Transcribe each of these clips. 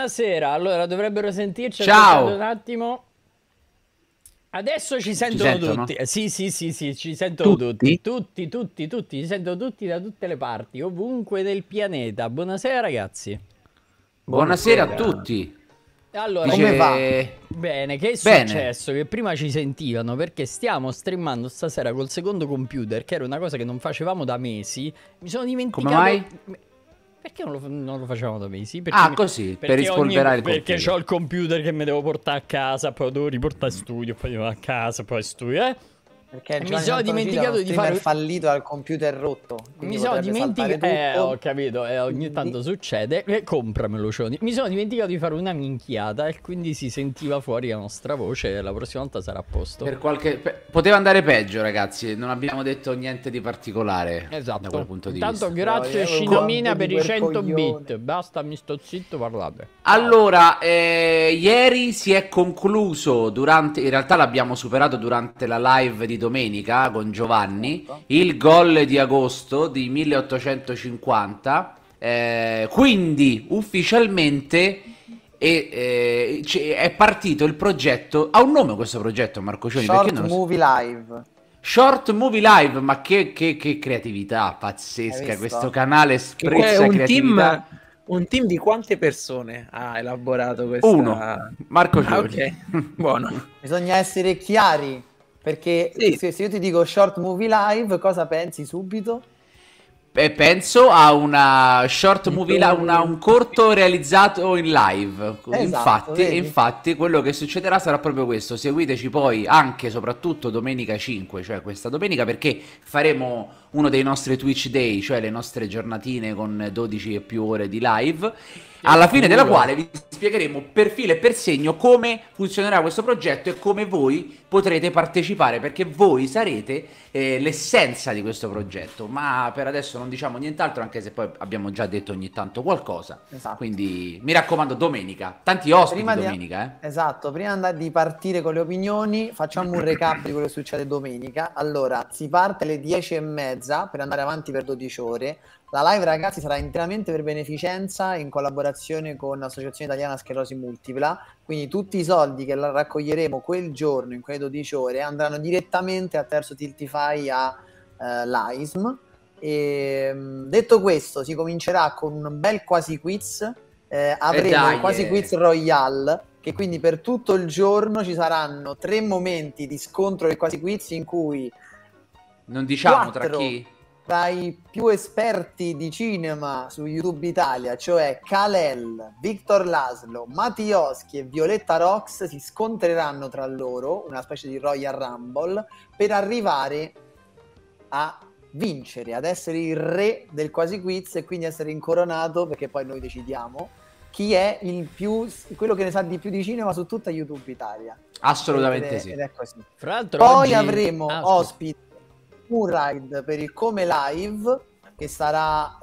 buonasera. Allora, dovrebbero sentirci. Ciao. Un attimo. Adesso ci sentono, ci sentono? tutti. Eh, sì, sì, sì, sì, ci sentono Tutti? tutti. Tutti, tutti, tutti. Ci sentono tutti da tutte le parti, ovunque del pianeta. Buonasera, ragazzi. Buonasera a tutti. Allora, Dice- Come va? Bene, che è Bene. successo? Che prima ci sentivano perché stiamo streamando stasera col secondo computer, che era una cosa che non facevamo da mesi. Mi sono dimenticato. Come mai? Perché non lo, non lo facevamo da mesi? Perché Ah, così, per perché rispolverare il Perché computer. ho il computer che mi devo portare a casa, poi lo devo riportare in studio, poi devo a casa, poi studio, eh? Perché Mi sono dimenticato di fare- fallito dal computer rotto. Mi sono dimenticato, eh, ho capito, eh, ogni tanto succede, eh, compramelo Cioni. Mi sono dimenticato di fare una minchiata e quindi si sentiva fuori la nostra voce e la prossima volta sarà a posto. Per qualche... per- Poteva andare peggio, ragazzi. Non abbiamo detto niente di particolare. Esatto. Da quel punto di Intanto vista. grazie Scinomina per i quel 100 coglione. bit. Basta, mi sto zitto, parlate. Allora, eh, ieri si è concluso durante, in realtà l'abbiamo superato durante la live di domenica con Giovanni, il gol di agosto di 1850. eh, quindi ufficialmente è, eh, è partito il progetto. Ha un nome questo progetto, Marco Cioni? Short non movie live. Short Movie Live, ma che, che- che creatività pazzesca! Questo canale Che sprezza è un creatività. team, un team di quante persone ha elaborato questa? Uno, Marco Ah, Cioni. ok, buono. Bisogna essere chiari. Perché Sì. se, se io ti dico short movie live, cosa pensi subito? E penso a una short movie, la- una- un corto realizzato in live. infatti, vedi? infatti, quello che succederà sarà proprio questo. Seguiteci poi anche e soprattutto domenica 5, cioè questa domenica, perché faremo uno dei nostri Twitch Day, cioè le nostre giornatine con 12 e più ore di live. Alla fine della quale vi spiegheremo per filo e per segno come funzionerà questo progetto e come voi potrete partecipare, perché voi sarete eh, l'essenza di questo progetto. Ma per adesso non diciamo nient'altro, anche se poi abbiamo già detto ogni tanto qualcosa. Esatto. Quindi mi raccomando, domenica. Tanti ospiti Prima di- domenica, eh. Esatto, prima di partire con le opinioni, facciamo un recap di quello che succede domenica. Allora, si parte alle 10 e mezza per andare avanti per 12 ore. La live, ragazzi, sarà interamente per beneficenza in collaborazione con l'Associazione Italiana Sclerosi Multipla. Quindi tutti i soldi che raccoglieremo quel giorno, in quelle 12 ore, andranno direttamente a Terzo Tiltify a eh, l'AISM. E, mh, detto questo, si comincerà con un bel quasi quiz. Eh, avremo dai, il quasi eh. quiz Royale che quindi per tutto il giorno ci saranno tre momenti di scontro del quasi quiz in cui Non diciamo tra Quattro. chi. Tra i più esperti di cinema su YouTube Italia, cioè Kalel, Victor Laslo, Mattioschi e Violetta Rox, si scontreranno tra loro, una specie di Royal Rumble, per arrivare a vincere, ad essere il re del quasi quiz e quindi essere incoronato, perché poi noi decidiamo, chi è il più, quello che ne sa di più di cinema su tutta YouTube Italia. Assolutamente Ed è- sì. ed è così. Fra l'altro Poi oggi- avremo Ah, scusa. Ospite un ride per il Come Live che sarà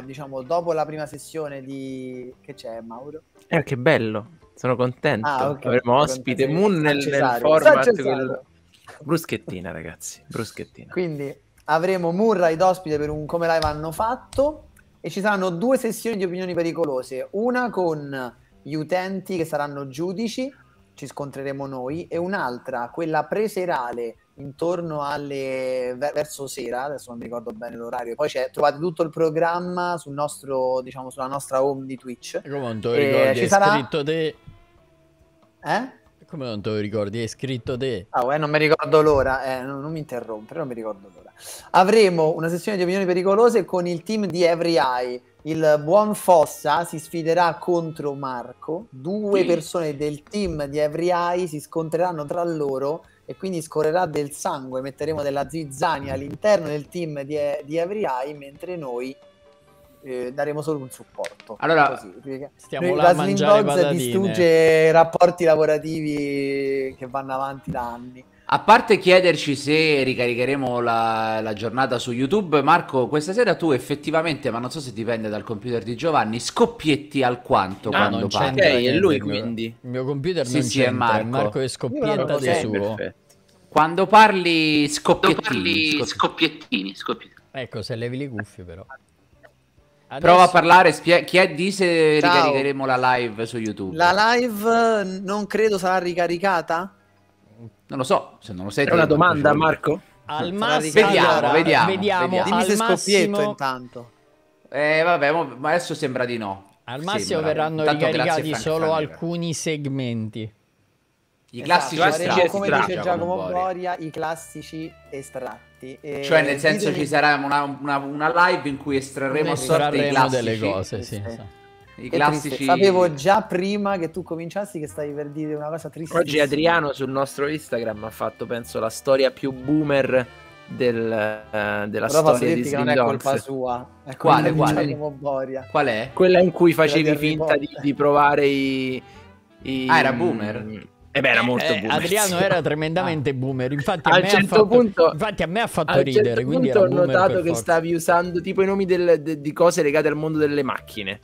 eh, diciamo dopo la prima sessione di che c'è Mauro? Eh, che bello, sono contento. Ah, ok. Avremo ospite Contento. Moon nel, nel format quello- Bruschettina, ragazzi, bruschettina. Quindi avremo Murray ospite per un Come Live hanno fatto e ci saranno due sessioni di opinioni pericolose, una con gli utenti che saranno giudici, ci scontreremo noi, e un'altra, quella preserale intorno alle ver- verso sera, adesso non mi ricordo bene l'orario, poi c'è, trovate tutto il programma sul nostro, diciamo, sulla nostra home di Twitch. Come non te lo Eh, ricordi? ci sarà- scritto te. Eh? Come non te lo ricordi? Hai scritto te. Ah, eh, non mi ricordo l'ora, eh, non, non mi interrompere, non mi ricordo l'ora. Avremo una sessione di opinioni pericolose con il team di Every Eye. Il buon Fossa si sfiderà contro Marco. Due Sì. persone del team di Every Eye si scontreranno tra loro e quindi scorrerà del sangue. Metteremo della zizzania all'interno del team di, di Eye, mentre noi eh, daremo solo un supporto. Allora, Così, Stiamo noi- là la Slim Dogs distrugge rapporti lavorativi che vanno avanti da anni. A parte chiederci se ricaricheremo la, la giornata su YouTube, Marco, questa sera tu effettivamente, ma non so se dipende dal computer di Giovanni, scoppietti alquanto No, quando non parli. c'entra Ok, è lui quindi. Il mio computer Sì, non sì, è Marco. Marco non scoppietta di suo. perfetto. Quando parli scoppiettini, scoppiettini. scoppiettini, scoppiettini. Ecco, se levi le cuffie però. Prova a parlare, spie- chi è di se Ciao. ricaricheremo la live su YouTube. La live non credo sarà ricaricata? Non lo so, se non lo sai È una domanda, Cioni. Marco? Al massimo, Vediamo, allora, vediamo, vediamo, vediamo. Dimmi al se scoppietto massimo, intanto. Eh, vabbè, ma adesso sembra di no. al massimo Sembra. verranno Intanto grazie, ricaricati Frank solo Franeker. alcuni segmenti. I Esatto, classici faremo, estratti, come estratti, dice Giacomo Giacomo Boria. Boria, i classici estratti. E Cioè, nel senso ci sarà una, una- una live in cui estrarremo a sorte i Estrarremo classici. delle cose, sì. Sì. sì. I Che classici. triste. Sapevo già prima che tu cominciassi che stavi per dire una cosa triste. Oggi Adriano sul nostro Instagram ha fatto, penso, la storia più boomer del, eh, della Però storia di che non è Slim colpa Dogs. sua. È Quale, quale? Qual è? Quella in cui facevi finta di, di provare i, i- Ah, era boomer? Eh beh, era molto Eh, boomer. Adriano sì. era tremendamente boomer. Infatti, a certo fatto, punto- infatti, a me ha fatto un ridere. certo quindi ho notato che forza. stavi usando tipo i nomi del- de- di cose legate al mondo delle macchine.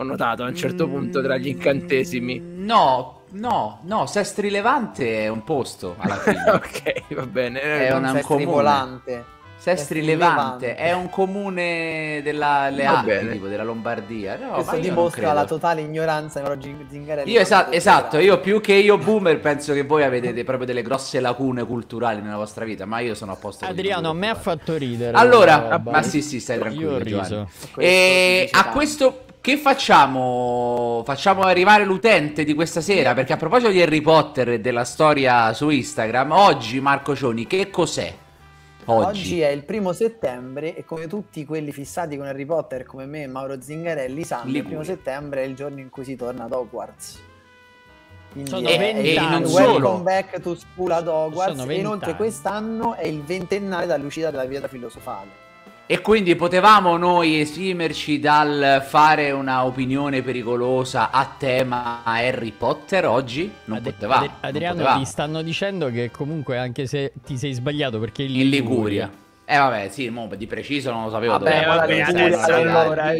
Ho notato a un certo punto tra gli incantesimi. Mm, No, no, no. Sestri Levante è un posto alla fine. ok, va bene. È Eh, una- un Sestri comune. volante. Sestri Sestri Levante Levante. è un comune della Alpi, tipo della Lombardia. No, Questo dimostra la totale ignoranza di Zingarelli. Io esatto, considerato. io più che io boomer penso che voi avete de- proprio delle grosse lacune culturali nella vostra vita, ma io sono a posto Adriano, a me ha fatto ridere. Allora, ma sì, sì, stai Io ho tranquillo, riso. Questo E a questo che facciamo? Facciamo arrivare l'utente di questa sera? Perché a proposito di Harry Potter e della storia su Instagram, oggi Marco Cioni, che cos'è? Oggi. Oggi è il primo settembre e come tutti quelli fissati con Harry Potter come me e Mauro Zingarelli sanno, il primo settembre è il giorno in cui si torna ad Hogwarts. Quindi Sono è- vent'anni. è E non il solo. Welcome back to school ad Hogwarts e inoltre quest'anno è il ventennale dall'uscita della pietra filosofale. E quindi potevamo noi esimerci dal fare una opinione pericolosa a tema Harry Potter oggi? Non Ad- potevamo. Ad- non Adriano, potevamo. ti stanno dicendo che comunque, anche se ti sei sbagliato, perché in In Liguria. Liguria. Eh vabbè, sì, mo, di preciso non lo sapevo Vabbè, dove ma la vabbè, Liguria, adesso la allora,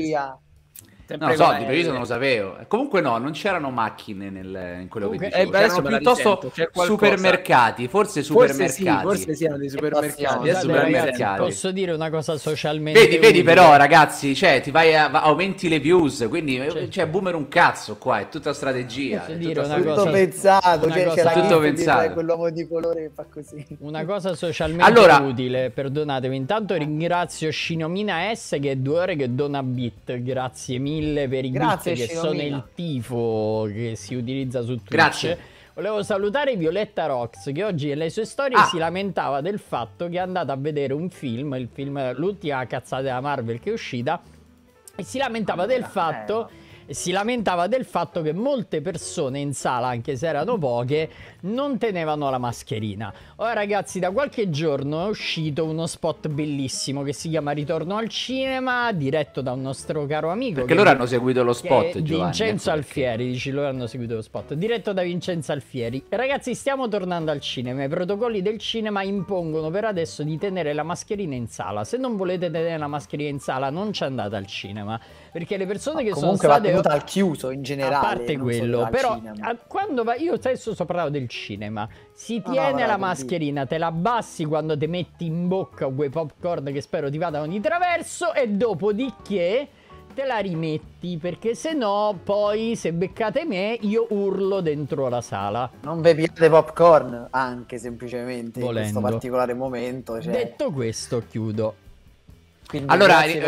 Lombardia. No, lo so, di preciso non lo sapevo. Comunque no, non c'erano macchine nel- in quello Comunque- che dicevo. eh, beh, adesso C'erano piuttosto supermercati, forse Forse supermercati. sì, forse siano dei supermercati. Adesso Scusate, supermercati. ragazzi, posso dire una cosa socialmente Vedi, vedi però ragazzi, cioè ti vai a, aumenti le views, quindi eh, Cioè- cioè boomer un cazzo qua, è tutta strategia. Posso è dire tutta una strategia. Tutto cosa- pensato, una c'è, cosa- c'è la Tutto pensato. quell'uomo di colore che fa così. Una cosa socialmente Allora- utile, perdonatemi. Intanto ringrazio Scinomina S che è due ore che dona bit. Grazie mille per i Grazie, che Scinomina. sono il tifo che si utilizza su Twitch. Grazie. Volevo salutare Violetta Rox che oggi nelle sue storie Ah. si lamentava del fatto che è andata a vedere un film, il film l'ultima cazzata della Marvel che è uscita e si lamentava del fatto e si lamentava del fatto che molte persone in sala, anche se erano poche, non tenevano la mascherina. Ora ragazzi, da qualche giorno è uscito uno spot bellissimo che si chiama Ritorno al cinema, diretto da un nostro caro amico. Perché che- loro hanno seguito lo che spot, è Giovanni. Vincenzo ecco perché. Alfieri, dici loro hanno seguito lo spot. Diretto da Vincenzo Alfieri. Ragazzi, stiamo tornando al cinema. I protocolli del cinema impongono per adesso di tenere la mascherina in sala. Se non volete tenere la mascherina in sala, non ci andate al cinema. Perché le persone che Comunque sono state tenuta al chiuso in generale. a parte quello, però a- quando va, io stesso sto parlando del cinema, si No, no, tiene bravo, la sì. mascherina, te la abbassi quando ti metti in bocca quei popcorn che spero ti vadano di traverso e dopodiché te la rimetti perché se no poi se beccate me io urlo dentro la sala. Non beviate popcorn anche semplicemente in Volendo. questo particolare momento. Cioè, Detto questo chiudo. quindi Allora, eh.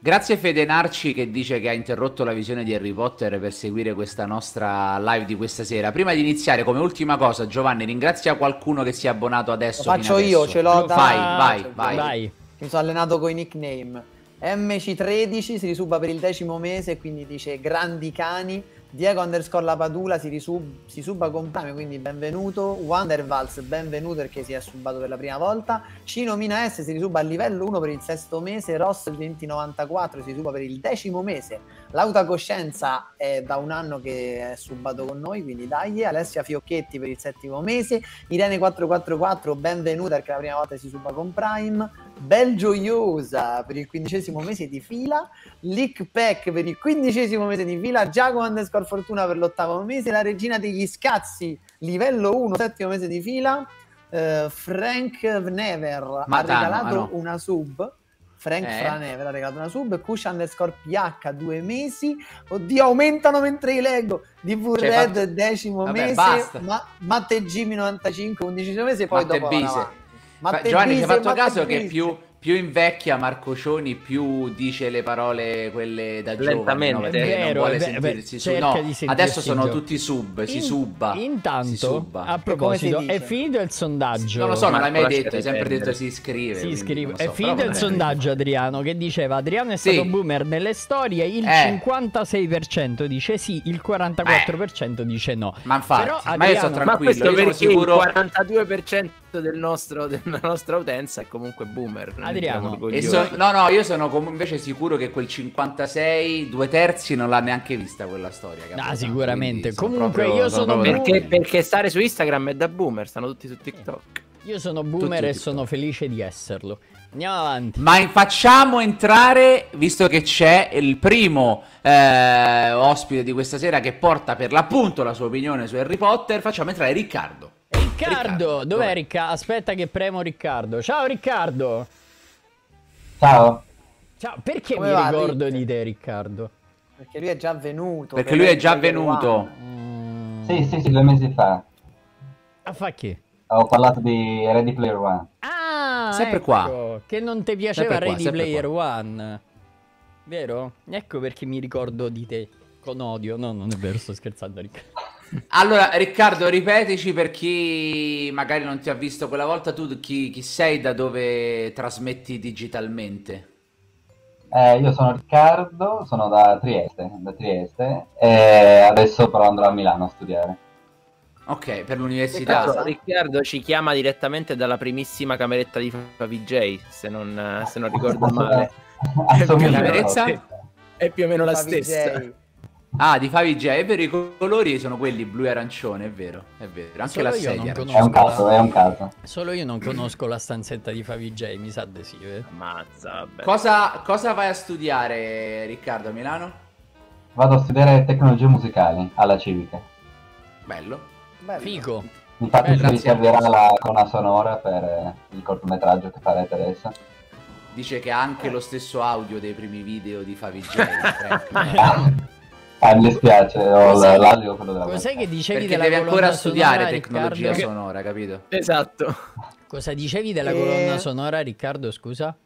Grazie Fede Narci che dice che ha interrotto la visione di Harry Potter per seguire questa nostra live di questa sera. Prima di iniziare, come ultima cosa, Giovanni, ringrazia qualcuno che si è abbonato adesso. Lo faccio fino io, adesso. ce l'ho da- Vai, vai, vai. Vai. Mi sono allenato con i nickname. MC13 si risuba per il decimo mese, quindi dice grandi cani. Diego underscore la Padula si, risub- si suba con Prime, quindi benvenuto. Wandervals, benvenuto perché si è subato per la prima volta. Cino Mina S si risuba a livello 1 per il sesto mese. Ross 2094 si suba per il decimo mese. Lauta Coscienza è da un anno che è subato con noi, quindi dai. Alessia Fiocchetti per il settimo mese. Irene 444, benvenuta perché la prima volta si suba con Prime. Bel Gioiosa per il quindicesimo mese di fila. Lick Pack per il quindicesimo mese di fila. Giacomo underscore Fortuna per l'ottavo mese. La regina degli scazzi, livello 1, settimo mese di fila. Eh, Frank Never Ma ha Tano, regalato no. una sub. Frank Eh. Franeve ha regalato una sub, Kush underscore PH due mesi, oddio aumentano mentre li leggo, DV Cioè, Red fatto- decimo Vabbè, mese, ma, Matte Jimmy 95 undicesimo mese, poi Matte dopo Matte Giovanni, ci Bise, fatto caso che più, più invecchia Marco Cioni, più dice le parole quelle da giovane, Lentamente. no? Perché vero, non vuole è vero, sentirsi beh, su. No, adesso sono giovane. tutti sub, si In- subba. Intanto, si subba. a proposito, come si è finito il sondaggio. Non lo so, non l'hai mai detto, hai sempre detto si iscrive. Si iscrive. È so, finito il sondaggio, Adriano, che diceva Adriano è Sì. stato boomer nelle storie. Il Eh. 56% dice sì, il 44% dice no. Ma infatti, Però, ma io sono Adriano- Ma tranquillo, questo io sono perché sicuro... il 42% del nostro, della nostra utenza è comunque boomer. non Adriano, E so- no, no, io sono com- invece sicuro che quel 56, due terzi non l'ha neanche vista quella storia. capito? Ah, sicuramente. Quindi sono Comunque proprio- io sono boomer. Perché, perché stare su Instagram è da boomer, stanno tutti su TikTok. Io sono boomer Tutti e TikTok. sono felice di esserlo. Andiamo avanti. Ma facciamo entrare, visto che c'è il primo eh, ospite di questa sera che porta per l'appunto la sua opinione su Harry Potter, facciamo entrare Riccardo. Riccardo, dov'è Riccardo? Aspetta che premo Riccardo. Ciao Riccardo. Ciao, Ciao, perché Come mi va, ricordo di te Riccardo? Perché lui è già venuto. Perché per lui è già venuto. Mm. sì, sì, sì, due mesi fa A fa che? ho parlato di Ready Player One. Ah, Sempre ecco, qua. Che non ti piaceva qua, Ready Player One. Vero? Ecco perché mi ricordo di te. Con odio. No, non è vero, sto scherzando Riccardo. Allora, Riccardo, ripetici per chi magari non ti ha visto quella volta, tu chi, chi sei, da dove trasmetti digitalmente? Eh, io sono Riccardo, sono da Trieste, da Trieste e adesso però andrò a Milano a studiare. Ok, per l'università. Cosa? Riccardo ci chiama direttamente dalla primissima cameretta di VJ, se non, se non ricordo male. Assomiglia camerezza? molto. È più o meno la stessa. Ah, di Favi J, è vero, i colori sono quelli blu e arancione, è vero, è vero. Anche Solo la sedia. È un caso, è un caso. Solo io non conosco la stanzetta di Favi J, mi sa di sì. eh. Ammazza, vabbè. Cosa, cosa vai a studiare, Riccardo, a Milano? Vado a studiare tecnologie musicali alla Civica. Bello. Bello. Figo. Infatti Eh, si riserverà la colonna sonora per eh, il cortometraggio che farete adesso. Dice che ha anche lo stesso audio dei primi video di Favi J. Frank. Ah, mi dispiace, ho Cos'è- l- l'audio quello della Cos'è che dicevi Perché della devi colonna ancora studiare sonora, tecnologia Riccardo? sonora, capito? Esatto. Cosa dicevi della Eh, colonna sonora, Riccardo? Scusa?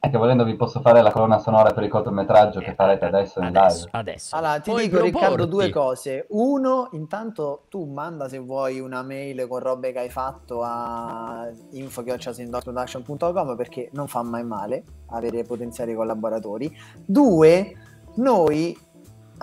È che volendo vi posso fare la colonna sonora per il cortometraggio che farete adesso in Adesso, live. adesso. Allora, ti Puoi dico Riccardo proporti. due cose. Uno, intanto tu manda se vuoi una mail con robe che hai fatto a info.production.com perché non fa mai male avere potenziali collaboratori. Due, noi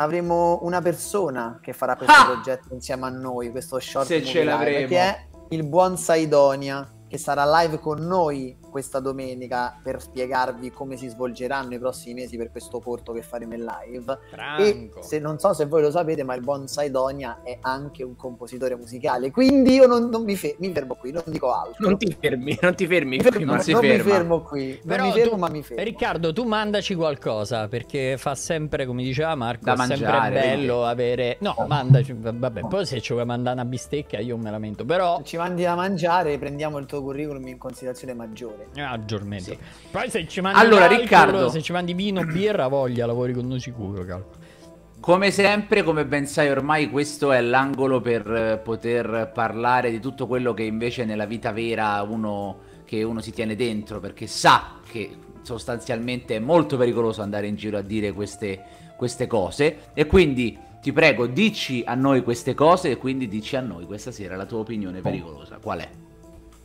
avremo una persona che farà questo Ah! progetto insieme a noi, questo short Se ce l'avremo. che è il buon Saidonia che sarà live con noi questa domenica per spiegarvi come si svolgeranno i prossimi mesi per questo corto che faremo in live. E Franco. se non so se voi lo sapete, ma il buon Saidonia è anche un compositore musicale. Quindi io non, non mi, fe- mi fermo qui, non dico altro. Non ti fermi, non ti fermi. Non prima. non si mi ferma. fermo qui. Però non mi fermo, tu- ma mi fermo. Riccardo, tu mandaci qualcosa perché fa sempre, come diceva Marco, Da è sempre mangiare, bello avere. No, mandaci. Vabbè, poi se ci vuoi mandare una bistecca, io me lamento. Però. Ci mandi da mangiare, prendiamo il tuo curriculum in considerazione maggiore. Aggiornamento. Poi se ci mandi Allora, l'alcol, Riccardo. se ci mandi vino, birra, voglia, lavori con noi sicuro, calco. Come sempre, come ben sai ormai, questo è l'angolo per eh, poter parlare di tutto quello che invece nella vita vera uno, che uno si tiene dentro, perché sa che sostanzialmente è molto pericoloso andare in giro a dire queste, queste cose. E quindi ti prego, dici a noi queste cose e quindi dici a noi questa sera la tua opinione pericolosa. Qual è?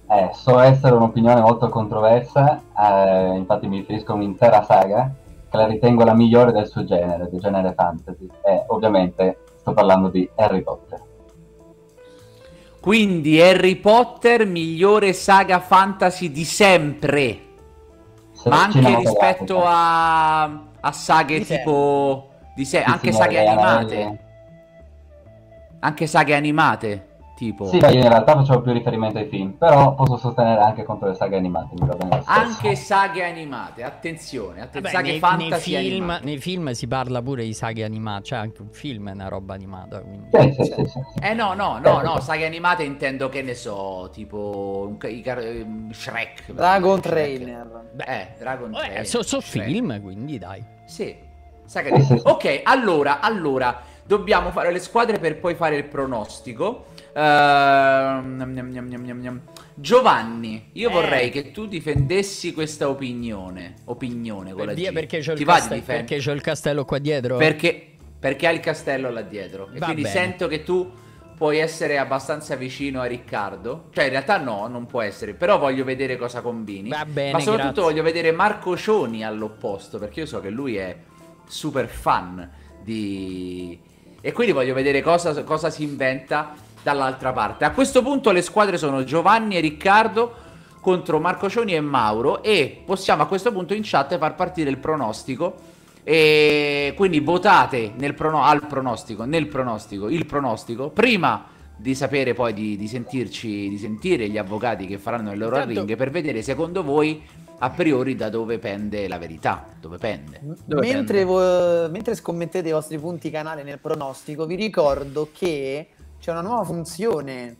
Eh, so essere un'opinione molto controversa, eh, infatti mi riferisco a un'intera saga che la ritengo la migliore del suo genere, del genere fantasy. E ovviamente sto parlando di Harry Potter. Quindi Harry Potter, migliore saga fantasy di sempre. Se- Ma anche rispetto a, a saghe Di tipo di se- anche saghe animate. Anche saghe animate. Tipo, Sì, ma io in realtà facevo più riferimento ai film, però posso sostenere anche contro le saghe animate. Mi va bene lo stesso. anche saghe animate, attenzione, atten- Vabbè, saghe nei, nei film, animate. nei film si parla pure di saghe animate, cioè anche un film è una roba animata. Quindi... Sì, sì, sì, sì. Eh no, no, no, no, saghe animate intendo che ne so, tipo i car- ehm, Shrek. Dragon Shrek. Trainer. Eh, Dragon Vabbè, Trainer. sono Shrek. film, quindi dai. Sì, saghe Sì, animate. sì, sì. Ok, allora, allora, dobbiamo fare le squadre per poi fare il pronostico. Gnam. Giovanni, io Eh. vorrei che tu difendessi questa opinione. Opinione con la Per via perché c'ho, il Ti va di castello, difendere? perché c'ho il castello qua dietro. Perché, perché ha il castello là dietro. E Va quindi bene. sento che tu puoi essere abbastanza vicino a Riccardo. Cioè, in realtà no, non può essere. Però voglio vedere cosa combini. Va bene, Ma soprattutto grazie. voglio vedere Marco Cioni all'opposto. Perché io so che lui è super fan di. E quindi voglio vedere cosa, cosa si inventa dall'altra parte. A questo punto le squadre sono Giovanni e Riccardo contro Marco Cioni e Mauro e possiamo a questo punto in chat far partire il pronostico e quindi votate nel prono- al pronostico, nel pronostico, il pronostico prima di sapere poi di, di sentirci, di sentire gli avvocati che faranno le loro Intanto- arringhe per vedere secondo voi a priori da dove pende la verità, dove pende. Dove Mentre, tende? vo- mentre scommettete i vostri punti canale nel pronostico, vi ricordo che c'è una nuova funzione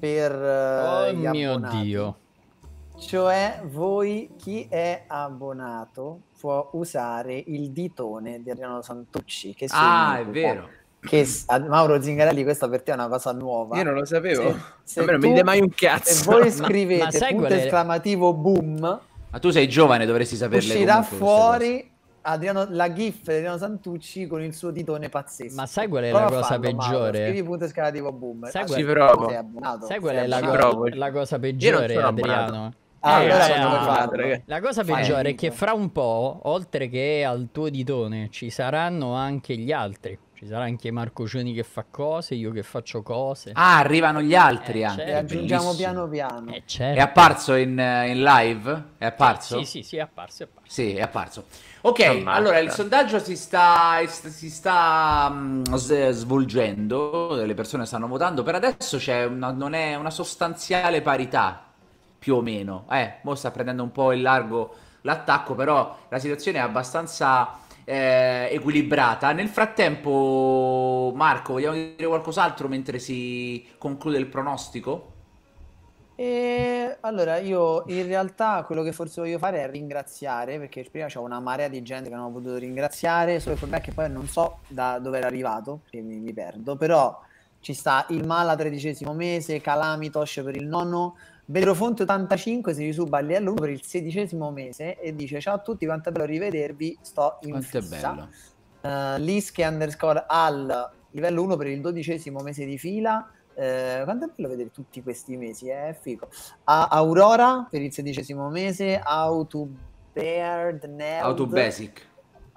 per eh, oh gli mio abbonati. dio. Cioè, voi, chi è abbonato, può usare il ditone di Adriano Santucci. Che Ah, è vero. Che s- a- Mauro Zingarelli, questa per te è una cosa nuova. Io non lo sapevo. Se- se non mi dite mai un Se cazzo. voi Ma- scrivete ma sai punto esclamativo boom, Ma tu sei giovane, dovresti saperle uscirà fuori Adriano, la gif di Adriano Santucci con il suo ditone pazzesco. Ma sai qual è Prova la cosa farlo, Mauro, peggiore? Scrivi punto esclamativo boom. Sai Ah, qual- abbonato? Sai qual è la, abbonato? co- la cosa Io non peggiore, sono abbonato. Adriano? Ah, Eh, allora eh. La cosa peggiore è che fra un po', oltre che al tuo ditone, ci saranno anche gli altri. Ci sarà anche Marco Cioni che fa cose, io che faccio cose. Ah, arrivano gli altri Eh, anche. certo. E aggiungiamo piano piano. Eh, certo. È apparso in, in live? È apparso? Sì, sì, sì, è apparso, è apparso. Sì, è apparso. Ok, Ammazza. allora il sondaggio si sta, si sta mm, svolgendo, le persone stanno votando. Per adesso c'è una, non è una sostanziale parità, più o meno. Eh, mo sta prendendo un po' in largo l'attacco, però la situazione è abbastanza eh, equilibrata. Nel frattempo, Marco, vogliamo dire qualcos'altro mentre si conclude il pronostico? E allora io in realtà quello che forse voglio fare è ringraziare perché prima c'è una marea di gente che non ho potuto ringraziare, solo il problema è che poi non so da dove era arrivato, perché mi, mi perdo, però ci sta il Mala tredicesimo mese, Calamitosh per il nonno, Bedrofonte 85 si risuba a livello 1 per il sedicesimo mese e dice ciao a tutti, quanto è bello rivedervi, sto in Quanto è fissa. bello. Uh, Liske underscore al livello 1 per il dodicesimo mese di fila. Eh, quanto è bello vedere tutti questi mesi, è figo. A Aurora per il sedicesimo mese, Auto Beard Nerd. Auto Basic.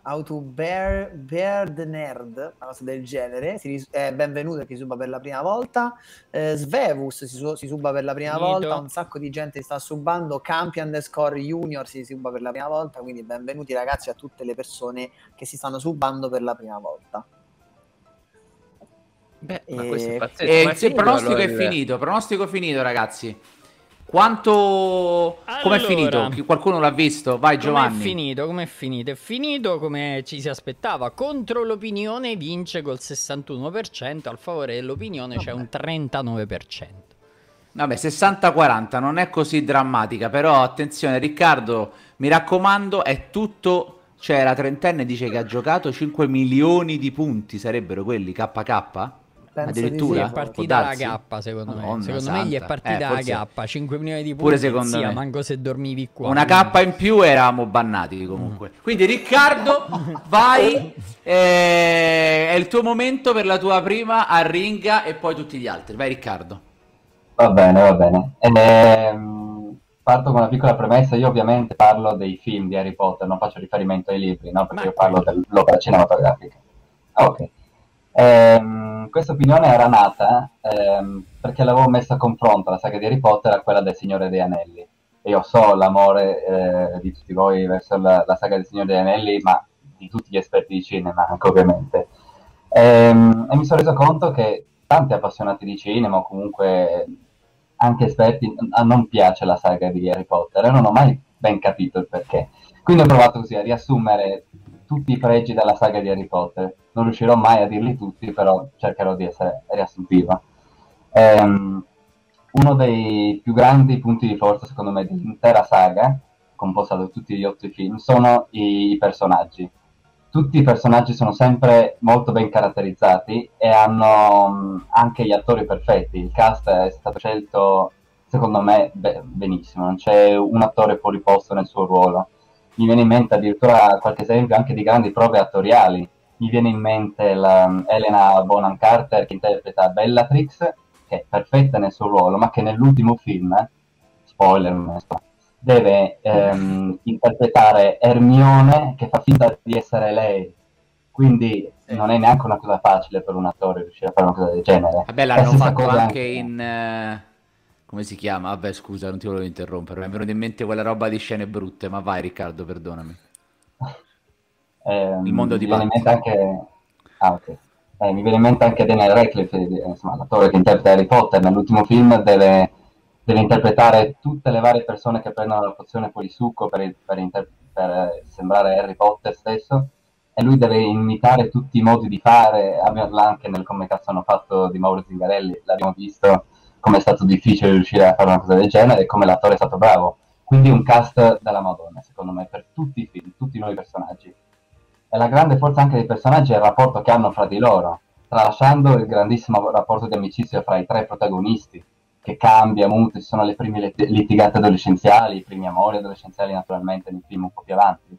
Auto Bear, Beard Nerd, una cosa del genere. Si eh, benvenuto che si suba per la prima volta. Eh, Svevus si, su- si suba per la prima Finito. volta. Un sacco di gente sta subando. Campi underscore Junior si suba per la prima volta. Quindi benvenuti ragazzi a tutte le persone che si stanno subando per la prima volta. Beh, ma E- questo è pazzesco. E il, pronostico è finito, pronostico finito ragazzi. Quanto... Com'è Allora, finito? Chi- Qualcuno l'ha visto? Vai Com'è Giovanni. finito? Com'è finito? È finito come ci si aspettava. Contro l'opinione vince col 61%, al favore dell'opinione c'è un 39%. Vabbè, 60-40 non è così drammatica, però attenzione Riccardo, mi raccomando, è tutto... Cioè la trentenne dice che ha giocato 5 milioni di punti, sarebbero quelli KK? Penso Addirittura? sì. è partita la K secondo me. Madonna Secondo me gli è santa. partita Eh, forse- la K. 5 milioni di punti. Pure secondo zia, me. manco se dormivi qua. Una K in più eravamo bannati comunque. Quindi Riccardo, vai, eh, è il tuo momento per la tua prima arringa e poi tutti gli altri. Vai Riccardo. Va bene, va bene. Ehm, parto con una piccola premessa. Io ovviamente parlo dei film di Harry Potter, non faccio riferimento ai libri, no? Perché Ma- io parlo dell'opera cinematografica. Ok. Ehm, questa opinione era nata ehm, perché l'avevo messa a confronto la saga di Harry Potter a quella del Signore dei Anelli. E io so l'amore eh, di tutti voi verso la, la saga del Signore degli Anelli, ma di tutti gli esperti di cinema anche ovviamente. Ehm, e mi sono reso conto che tanti appassionati di cinema o comunque anche esperti a non piace la saga di Harry Potter e non ho mai ben capito il perché. Quindi ho provato così a riassumere tutti i pregi della saga di Harry Potter. Non riuscirò mai a dirli tutti, però cercherò di essere riassuntivo. Ehm, uno dei più grandi punti di forza, secondo me, dell'intera saga, composta da tutti gli otto film, sono i, personaggi. Tutti i personaggi sono sempre molto ben caratterizzati e hanno mh, anche gli attori perfetti. Il cast è stato scelto, secondo me, be- benissimo. Non c'è un attore fuori posto nel suo ruolo. Mi viene in mente addirittura qualche esempio anche di grandi prove attoriali. Mi viene in mente la, Elena Bonham Carter che interpreta Bellatrix, che è perfetta nel suo ruolo, ma che nell'ultimo film, spoiler, deve ehm, interpretare Hermione che fa finta di essere lei. Quindi non è neanche una cosa facile per un attore riuscire a fare una cosa del genere. Vabbè, l'hanno fatto anche, anche in... Uh come si chiama? Vabbè, scusa, non ti volevo interrompere. Mi è venuta in mente quella roba di scene brutte, ma vai Riccardo, perdonami. Eh, il mondo di Batman. Anche... Ah, ok. Eh, mi viene in mente anche Daniel Radcliffe, insomma, l'attore che interpreta Harry Potter nell'ultimo film deve, deve, interpretare tutte le varie persone che prendono la pozione polisucco per, per, inter... per sembrare Harry Potter stesso e lui deve imitare tutti i modi di fare, anche nel come cazzo hanno fatto di Mauro Zingarelli, l'abbiamo visto come è stato difficile riuscire a fare una cosa del genere e come l'attore è stato bravo. Quindi un cast della Madonna, secondo me, per tutti i film, tutti i nuovi personaggi. E la grande forza anche dei personaggi è il rapporto che hanno fra di loro, tralasciando il grandissimo rapporto di amicizia fra i tre protagonisti, che cambia, muta, ci sono le prime litigate adolescenziali, i primi amori adolescenziali naturalmente nei film un po' più avanti.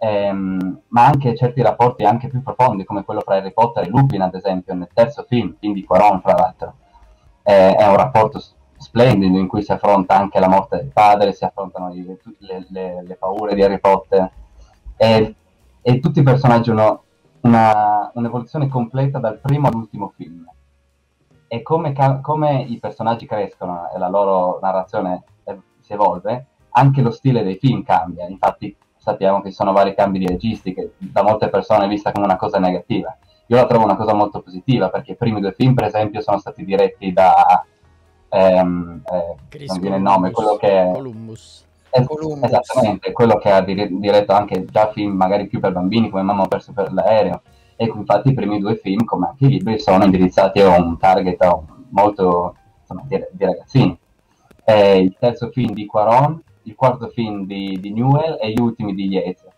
Ehm, ma anche certi rapporti anche più profondi, come quello fra Harry Potter e Lupin, ad esempio, nel terzo film, film di Quaron, fra l'altro è, è un rapporto splendido in cui si affronta anche la morte del padre, si affrontano le, le, le, le paure di Harry Potter e, e tutti i personaggi hanno una, un'evoluzione completa dal primo all'ultimo film. E come, come i personaggi crescono e la loro narrazione eh, si evolve, anche lo stile dei film cambia. Infatti sappiamo che ci sono vari cambi di registi che da molte persone è vista come una cosa negativa io la trovo una cosa molto positiva perché i primi due film, per esempio, sono stati diretti da. Ehm, eh, non viene il nome, quello che. Columbus. Es- Columbus. Esattamente, quello che ha dir- diretto anche già film magari più per bambini come Mamma perso per l'aereo. E infatti i primi due film, come anche i libri, sono indirizzati a un target a un, molto insomma, di, di, ragazzini. E il terzo film di Quaron, il quarto film di, di Newell e gli ultimi di Yates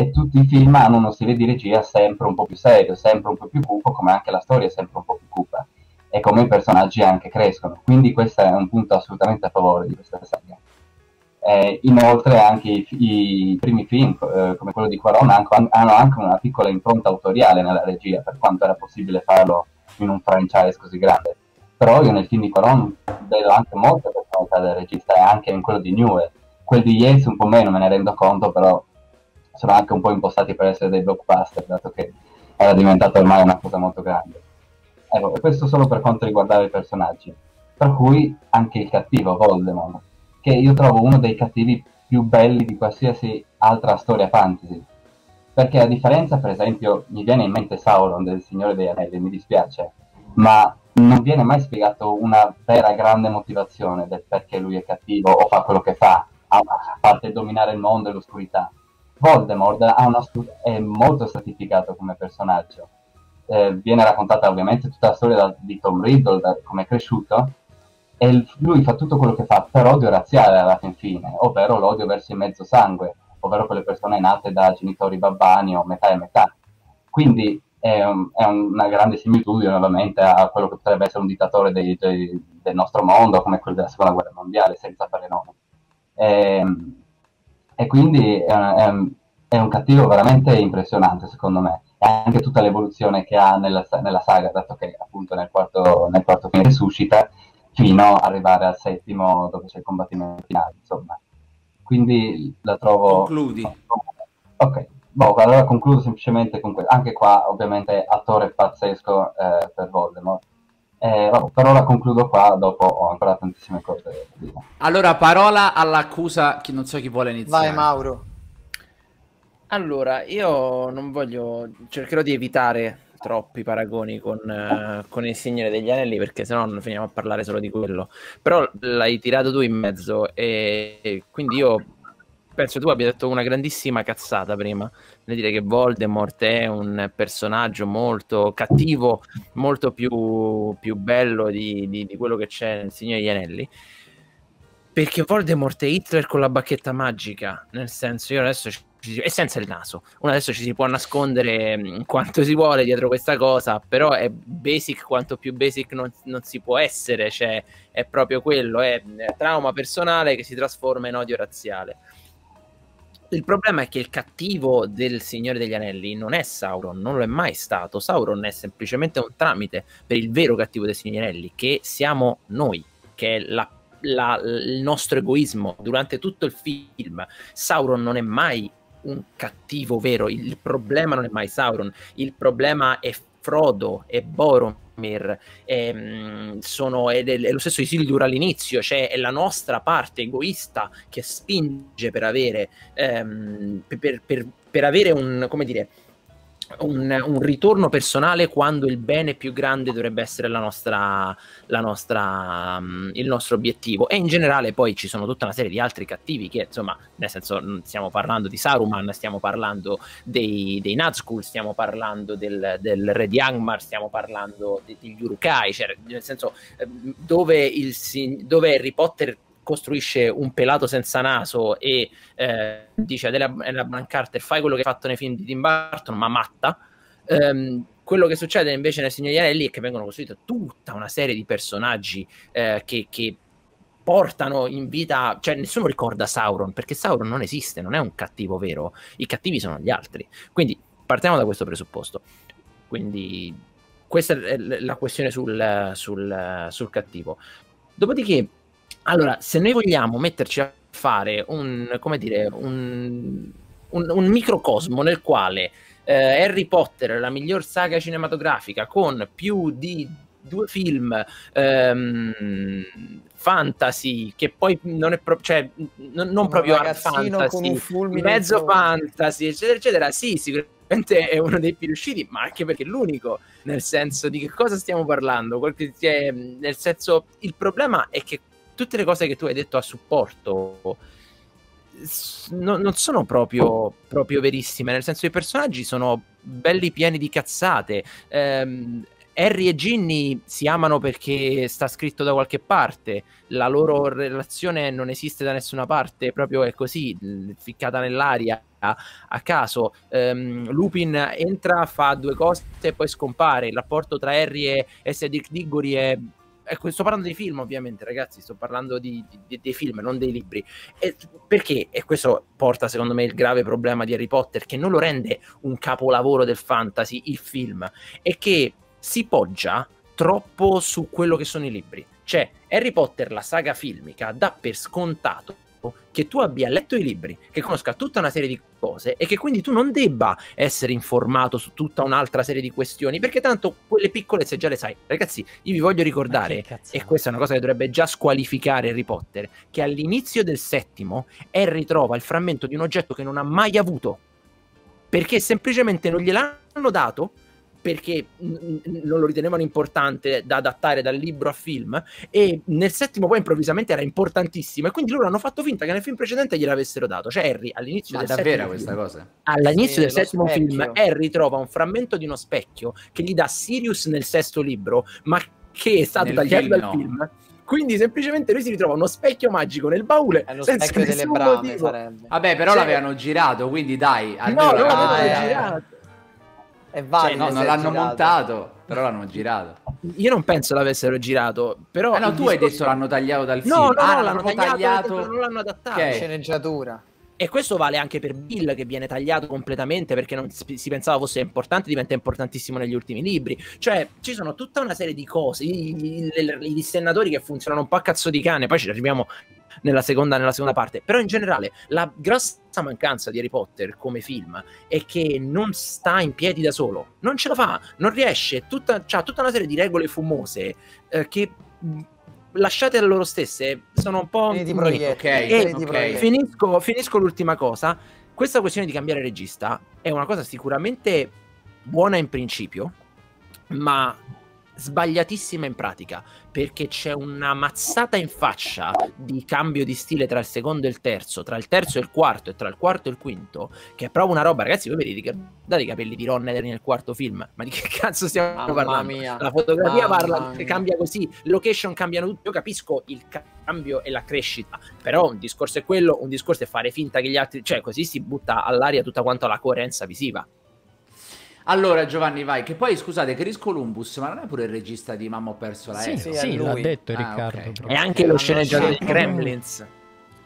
e tutti i film hanno uno stile di regia sempre un po' più serio, sempre un po' più cupo, come anche la storia è sempre un po' più cupa e come i personaggi anche crescono. Quindi questo è un punto assolutamente a favore di questa saga. Eh, inoltre anche i, i primi film, eh, come quello di Quaron, hanno anche una piccola impronta autoriale nella regia, per quanto era possibile farlo in un franchise così grande. Però io nel film di Quaron vedo anche molte personalità del regista, e anche in quello di Newell. Quelli di Yates un po' meno, me ne rendo conto, però sono anche un po' impostati per essere dei blockbuster, dato che era diventata ormai una cosa molto grande. Ecco, e questo solo per quanto riguardava i personaggi. Per cui anche il cattivo, Voldemort, che io trovo uno dei cattivi più belli di qualsiasi altra storia fantasy. Perché a differenza, per esempio, mi viene in mente Sauron del Signore degli Anelli, mi dispiace, ma non viene mai spiegato una vera grande motivazione del perché lui è cattivo o fa quello che fa, a parte dominare il mondo e l'oscurità. Voldemort è molto stratificato come personaggio. Eh, viene raccontata ovviamente tutta la storia da, di Tom Riddle, da, come è cresciuto, e lui fa tutto quello che fa per odio razziale alla fin fine, ovvero l'odio verso il mezzo sangue, ovvero quelle persone nate da genitori babbani o metà e metà. Quindi è, un, è una grande similitudine ovviamente a quello che potrebbe essere un dittatore dei, dei, del nostro mondo, come quello della seconda guerra mondiale, senza fare nome. E, ehm, e quindi è, è, è, un cattivo veramente impressionante secondo me e anche tutta l'evoluzione che ha nella, nella saga dato che appunto nel quarto, nel quarto film risuscita fino ad arrivare al settimo dove c'è il combattimento finale insomma quindi la trovo concludi ok boh, allora concludo semplicemente con questo anche qua ovviamente attore pazzesco eh, per Voldemort eh, vabbè, per ora concludo qua, dopo ho ancora tantissime cose da dire. Allora, parola all'accusa, chi non so chi vuole iniziare. Vai Mauro. Allora, io non voglio, cercherò di evitare troppi paragoni con, eh, con il Signore degli Anelli perché sennò non finiamo a parlare solo di quello. Però l'hai tirato tu in mezzo e, e quindi io penso tu abbia detto una grandissima cazzata prima nel dire che Voldemort è un personaggio molto cattivo, molto più, più bello di, di, di quello che c'è nel Signore degli Anelli perché Voldemort è Hitler con la bacchetta magica, nel senso io adesso ci, e senza il naso, uno adesso ci si può nascondere mm, quanto si vuole dietro questa cosa, però è basic quanto più basic non, non si può essere, cioè è proprio quello, è, è trauma personale che si trasforma in odio razziale. Il problema è che il cattivo del Signore degli Anelli non è Sauron, non lo è mai stato. Sauron è semplicemente un tramite per il vero cattivo del Signore degli Anelli, che siamo noi, che è la la, il nostro egoismo durante tutto il film. Sauron non è mai un cattivo vero, il problema non è mai Sauron, il problema è Frodo, è Boromir, è, mm, sono, è, è, lo stesso Isildur all'inizio, cioè è la nostra parte egoista che spinge per avere, ehm, per, per, per avere un, come dire, un, un, ritorno personale quando il bene più grande dovrebbe essere la nostra, la nostra, um, il nostro obiettivo. E in generale poi ci sono tutta una serie di altri cattivi che, insomma, nel senso, stiamo parlando di Saruman, stiamo parlando dei, dei Nazgûl, stiamo parlando del, del re di Angmar, stiamo parlando degli Urukai, cioè, nel senso, ehm, dove, il, dove Harry Potter costruisce un pelato senza naso e eh, dice a Ella Carter fai quello che hai fatto nei film di Tim Burton ma matta ehm, quello che succede invece nel Signore Anelli è che vengono costruite tutta una serie di personaggi eh, che, che portano in vita, cioè nessuno ricorda Sauron perché Sauron non esiste, non è un cattivo vero, i cattivi sono gli altri. Quindi partiamo da questo presupposto. Quindi questa è la questione sul, sul, sul cattivo. Dopodiché allora, se noi vogliamo metterci a fare un, come dire, un, un, un microcosmo nel quale eh, Harry Potter è la miglior saga cinematografica con più di due film ehm, fantasy che poi non è proprio cioè non, non proprio art fantasy mezzo fantasy eccetera eccetera sì sicuramente è uno dei più riusciti ma anche perché è l'unico nel senso di che cosa stiamo parlando? Nel senso il problema è che tutte le cose che tu hai detto a supporto no, non sono proprio, proprio, verissime, nel senso i personaggi sono belli pieni di cazzate. Um, Harry e Ginny si amano perché sta scritto da qualche parte, la loro relazione non esiste da nessuna parte, proprio è così, ficcata nell'aria a, a caso. Um, Lupin entra, fa due cose e poi scompare. Il rapporto tra Harry e, e Cedric Diggory è ecco, sto parlando di film ovviamente ragazzi, sto parlando di, di, dei film, non dei libri. E perché? E questo porta secondo me il grave problema di Harry Potter, che non lo rende un capolavoro del fantasy, il film, è che si poggia troppo su quello che sono i libri. Cioè, Harry Potter, la saga filmica, dà per scontato che tu abbia letto i libri, che conosca tutta una serie di cose e che quindi tu non debba essere informato su tutta un'altra serie di questioni, perché tanto quelle piccolezze già le sai. Ragazzi, io vi voglio ricordare, e questa è una cosa che dovrebbe già squalificare Harry Potter, che all'inizio del settimo Harry trova il frammento di un oggetto che non ha mai avuto, perché semplicemente non gliel'hanno dato perché non lo ritenevano importante da adattare dal libro a film e nel settimo poi improvvisamente era importantissimo e quindi loro hanno fatto finta che nel film precedente gliel'avessero dato cioè Harry all'inizio Ma del davvero questa film, cosa? all'inizio sì, del settimo specchio. film Harry trova un frammento di uno specchio che gli dà Sirius nel sesto libro ma che è stato nel tagliato film, dal no. film quindi semplicemente lui si ritrova uno specchio magico nel baule. È lo specchio delle brame sarebbe. Vabbè, però cioè... l'avevano girato, quindi dai. No, non l'avevano girato. È valido. Cioè, no, non l'hanno girato. montato, però l'hanno girato. Io non penso l'avessero girato, però... Eh no, tu discorso... hai detto l'hanno tagliato dal film. No, no, ah, no, l'hanno tagliato, tagliato... non l'hanno adattato. Okay. Sceneggiatura. E questo vale anche per Bill che viene tagliato completamente perché non si pensava fosse importante, diventa importantissimo negli ultimi libri. Cioè, ci sono tutta una serie di cose, i, i, i, i dissennatori che funzionano un po' a cazzo di cane, poi ci arriviamo nella seconda, nella seconda parte. Però in generale la grossa mancanza di Harry Potter come film è che non sta in piedi da solo, non ce la fa, non riesce, tutta, ha tutta una serie di regole fumose eh, che lasciate a loro stesse sono un po' di proietti, e okay. Finisco, finisco l'ultima cosa. Questa questione di cambiare regista è una cosa sicuramente buona in principio ma sbagliatissima in pratica perché c'è una mazzata in faccia di cambio di stile tra il secondo e il terzo, tra il terzo e il quarto e tra il quarto e il quinto, che è proprio una roba, ragazzi, voi vedete date i capelli di Ron nel quarto film, ma di che cazzo stiamo Mamma parlando? Mia. La fotografia Mamma parla, mia. cambia così, le location cambiano tutto, io capisco il cambio e la crescita, però un discorso è quello, un discorso è fare finta che gli altri, cioè così si butta all'aria tutta quanta la coerenza visiva. Allora Giovanni vai, che poi scusate, Chris Columbus, ma non è pure il regista di Mamma ho perso la Sì, sì, sì l'ha detto ah, Riccardo. Okay. E anche lo sceneggiatore di Gremlins.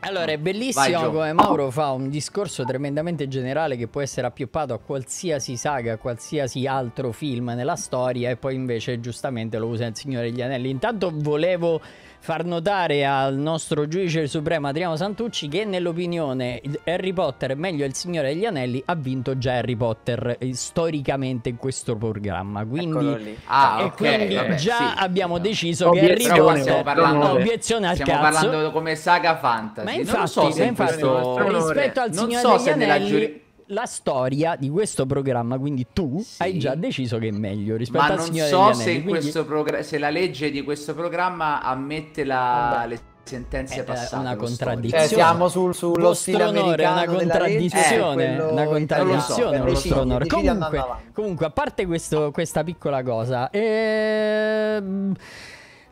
Allora, è bellissimo Vai, come Mauro fa un discorso tremendamente generale che può essere appioppato a qualsiasi saga, a qualsiasi altro film nella storia e poi invece giustamente lo usa il Signore degli Anelli. Intanto volevo far notare al nostro giudice supremo Adriano Santucci che nell'opinione Harry Potter meglio il Signore degli Anelli ha vinto già Harry Potter eh, storicamente in questo programma. Quindi, ah, e okay, quindi vabbè, già sì. abbiamo deciso obiezione, che Harry Potter stiamo parlando, obiezione al stiamo cazzo. parlando come saga fantasy. Ma infatti, so se infatti questo... rispetto al Signore so degli Anelli giuri la storia di questo programma, quindi tu sì. hai già deciso che è meglio rispetto Ma al Signore so degli Anelli, quindi... progr- se la legge di questo programma ammette la, le sentenze è passate. una contraddizione. Cioè, siamo sul, sullo stile onore, una contraddizione, legge, una contraddizione, so, vostro onore. Comunque, comunque, a parte questo, questa piccola cosa, ehm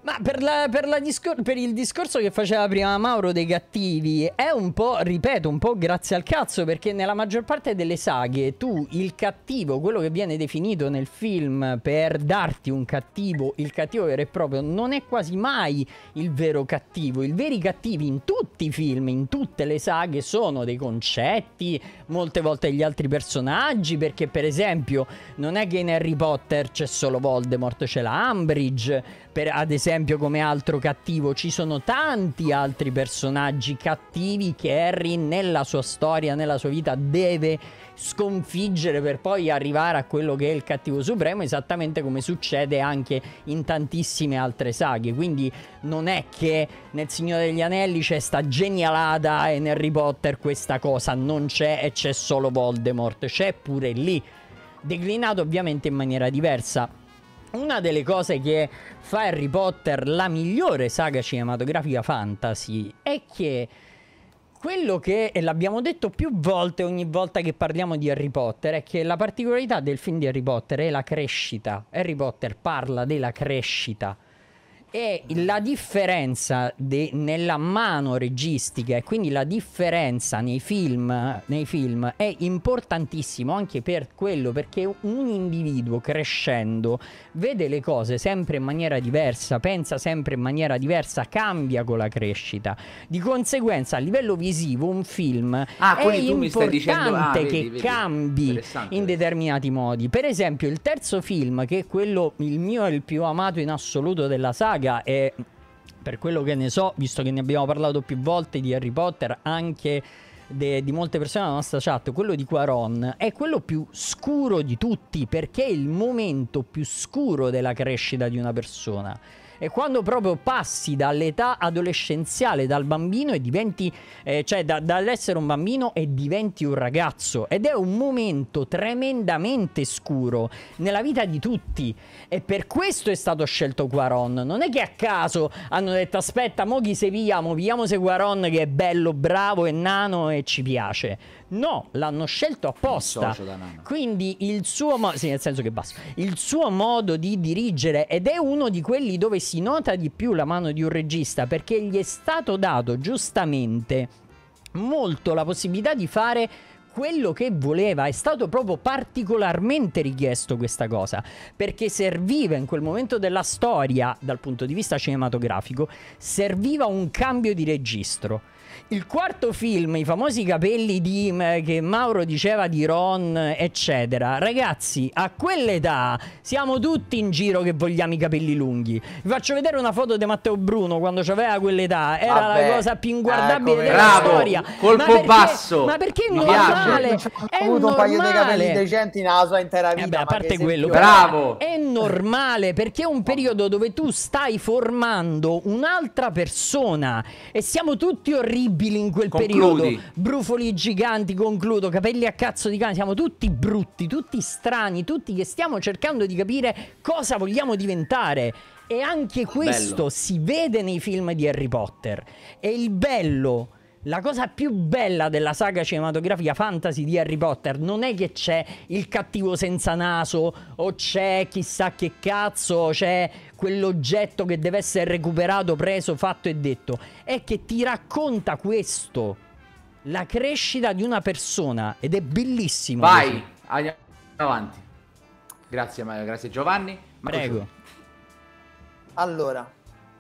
ma per, la, per, la per, il discorso che faceva prima Mauro dei cattivi, è un po', ripeto, un po' grazie al cazzo, perché nella maggior parte delle saghe tu, il cattivo, quello che viene definito nel film per darti un cattivo, il cattivo vero e proprio, non è quasi mai il vero cattivo. I veri cattivi in tutti i film, in tutte le saghe, sono dei concetti, molte volte gli altri personaggi, perché per esempio non è che in Harry Potter c'è solo Voldemort, c'è la Umbridge per, ad esempio come altro cattivo ci sono tanti altri personaggi cattivi che Harry nella sua storia, nella sua vita deve sconfiggere per poi arrivare a quello che è il cattivo supremo, esattamente come succede anche in tantissime altre saghe. Quindi non è che nel Signore degli Anelli c'è sta genialata e in Harry Potter questa cosa non c'è e c'è solo Voldemort, c'è pure lì. Declinato ovviamente in maniera diversa una delle cose che fa Harry Potter la migliore saga cinematografica fantasy è che quello che, e l'abbiamo detto più volte ogni volta che parliamo di Harry Potter, è che la particolarità del film di Harry Potter è la crescita. Harry Potter parla della crescita e la differenza de- nella mano registica e quindi la differenza nei film, nei film è importantissimo anche per quello perché un individuo crescendo vede le cose sempre in maniera diversa, pensa sempre in maniera diversa, cambia con la crescita. Di conseguenza a livello visivo un film ah, è importante dicendo, ah, vedi, che vedi, cambi in determinati modi. Per esempio il terzo film che è quello il mio è il più amato in assoluto della saga saga e per quello che ne so, visto che ne abbiamo parlato più volte di Harry Potter, anche de, di molte persone nella nostra chat, quello di Quaron è quello più scuro di tutti perché è il momento più scuro della crescita di una persona è quando proprio passi dall'età adolescenziale, dal bambino e diventi, eh, cioè da, dall'essere un bambino e diventi un ragazzo. Ed è un momento tremendamente scuro nella vita di tutti. E per questo è stato scelto Quaron. Non è che a caso hanno detto aspetta, mo chi se via, mo viamo se Quaron che è bello, bravo, è nano e ci piace. No, l'hanno scelto apposta. Quindi il suo modo, sì, nel senso che basta. Il suo modo di dirigere ed è uno di quelli dove si nota di più la mano di un regista perché gli è stato dato giustamente molto la possibilità di fare quello che voleva, è stato proprio particolarmente richiesto questa cosa, perché serviva in quel momento della storia, dal punto di vista cinematografico, serviva un cambio di registro il quarto film, i famosi capelli di, che Mauro diceva di Ron, eccetera. Ragazzi, a quell'età siamo tutti in giro che vogliamo i capelli lunghi. Vi faccio vedere una foto di Matteo Bruno quando aveva quell'età. Era Vabbè, la cosa più inguardabile ecco, della bravo, storia. Colpo ma perché, basso. Ma perché è normale? È avuto un paio di capelli decenti nella sua intera vita. Eh beh, a parte quello, bravo. È normale perché è un periodo dove tu stai formando un'altra persona e siamo tutti orribili orribili in quel Concludi. periodo, brufoli giganti, concludo, capelli a cazzo di cane, siamo tutti brutti, tutti strani, tutti che stiamo cercando di capire cosa vogliamo diventare. E anche questo Bello. si vede nei film di Harry Potter. E il bello, la cosa più bella della saga cinematografica fantasy di Harry Potter non è che c'è il cattivo senza naso o c'è chissà che cazzo, o c'è quell'oggetto che deve essere recuperato, preso, fatto e detto. È che ti racconta questo, la crescita di una persona ed è bellissimo. Vai, così. andiamo avanti. Grazie, grazie Giovanni. Prego. Allora,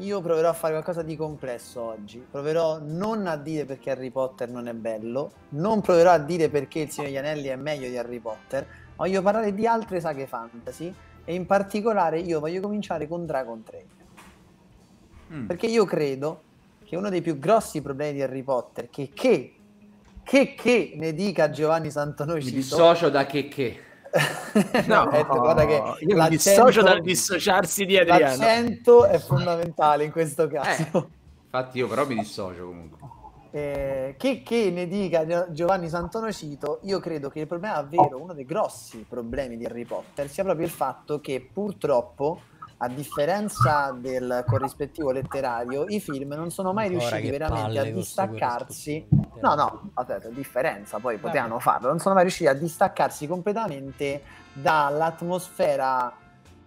io proverò a fare qualcosa di complesso oggi. Proverò non a dire perché Harry Potter non è bello, non proverò a dire perché Il Signore degli Anelli è meglio di Harry Potter, voglio parlare di altre saghe fantasy e in particolare io voglio cominciare con Dragon Train. Mm. Perché io credo che uno dei più grossi problemi di Harry Potter, che che, che, che ne dica Giovanni Mi Santonocito, dissocio da che che. no, eh, guarda che io mi dissocio dal dissociarsi di Adriano. L'accento è fondamentale in questo caso. Infatti io però mi dissocio comunque. Eh, che, che ne dica Gio- Giovanni Santonocito, io credo che il problema vero, uno dei grossi problemi di Harry Potter, sia proprio il fatto che purtroppo, a differenza del corrispettivo letterario, i film non sono mai Ora riusciti veramente a distaccarsi. No, no, aspetta, differenza, poi potevano farlo, non sono mai riusciti a distaccarsi completamente dall'atmosfera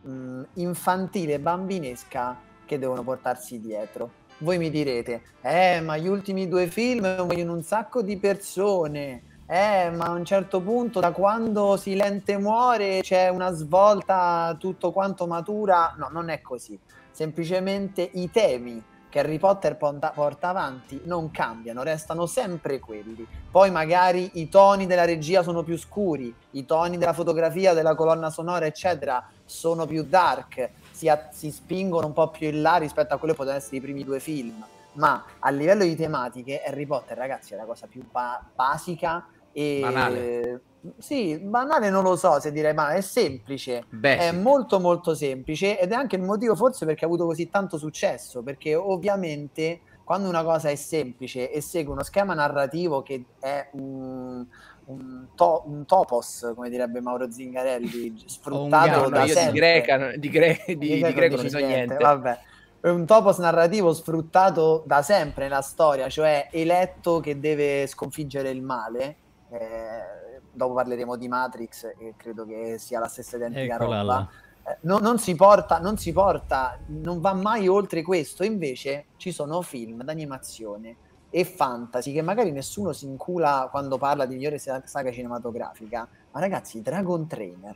mh, infantile, bambinesca che devono portarsi dietro. Voi mi direte, eh, ma gli ultimi due film vogliono un sacco di persone. Eh, ma a un certo punto, da quando Silente muore, c'è una svolta, tutto quanto matura. No, non è così. Semplicemente i temi che Harry Potter porta, porta avanti non cambiano, restano sempre quelli. Poi magari i toni della regia sono più scuri, i toni della fotografia, della colonna sonora, eccetera, sono più dark, si, a- si spingono un po' più in là rispetto a quello che potevano essere i primi due film. Ma a livello di tematiche, Harry Potter, ragazzi, è la cosa più ba- basica e Banale. sì, banale non lo so se direi, ma è semplice. Beh, È sì. molto molto semplice ed è anche il motivo forse perché ha avuto così tanto successo, perché ovviamente quando una cosa è semplice e segue uno schema narrativo che è un, un, to- un topos, come direbbe Mauro Zingarelli, sfruttato da io di sempre. greca, di, gre- di, di Io greco non so dici niente. Vabbè. È un topos narrativo sfruttato da sempre nella storia, cioè eletto che deve sconfiggere il male. Eh, dopo parleremo di Matrix e credo che sia la stessa identica Eccola roba. Eh, no- non si porta, non si porta, non va mai oltre questo. Invece ci sono film d'animazione e fantasy che magari nessuno si incula quando parla di migliore sa- saga cinematografica. Ma ragazzi, Dragon Trainer,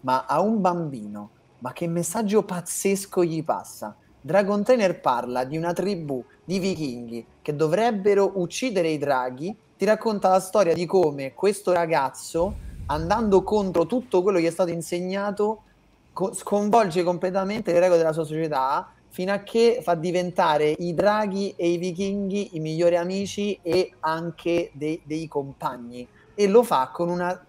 ma a un bambino, ma che messaggio pazzesco gli passa? Dragon Trainer parla di una tribù di vichinghi che dovrebbero uccidere i draghi. Ti racconta la storia di come questo ragazzo, andando contro tutto quello che gli è stato insegnato, co- sconvolge completamente le regole della sua società fino a che fa diventare i draghi e i vichinghi i migliori amici e anche dei, dei compagni. E lo fa con una.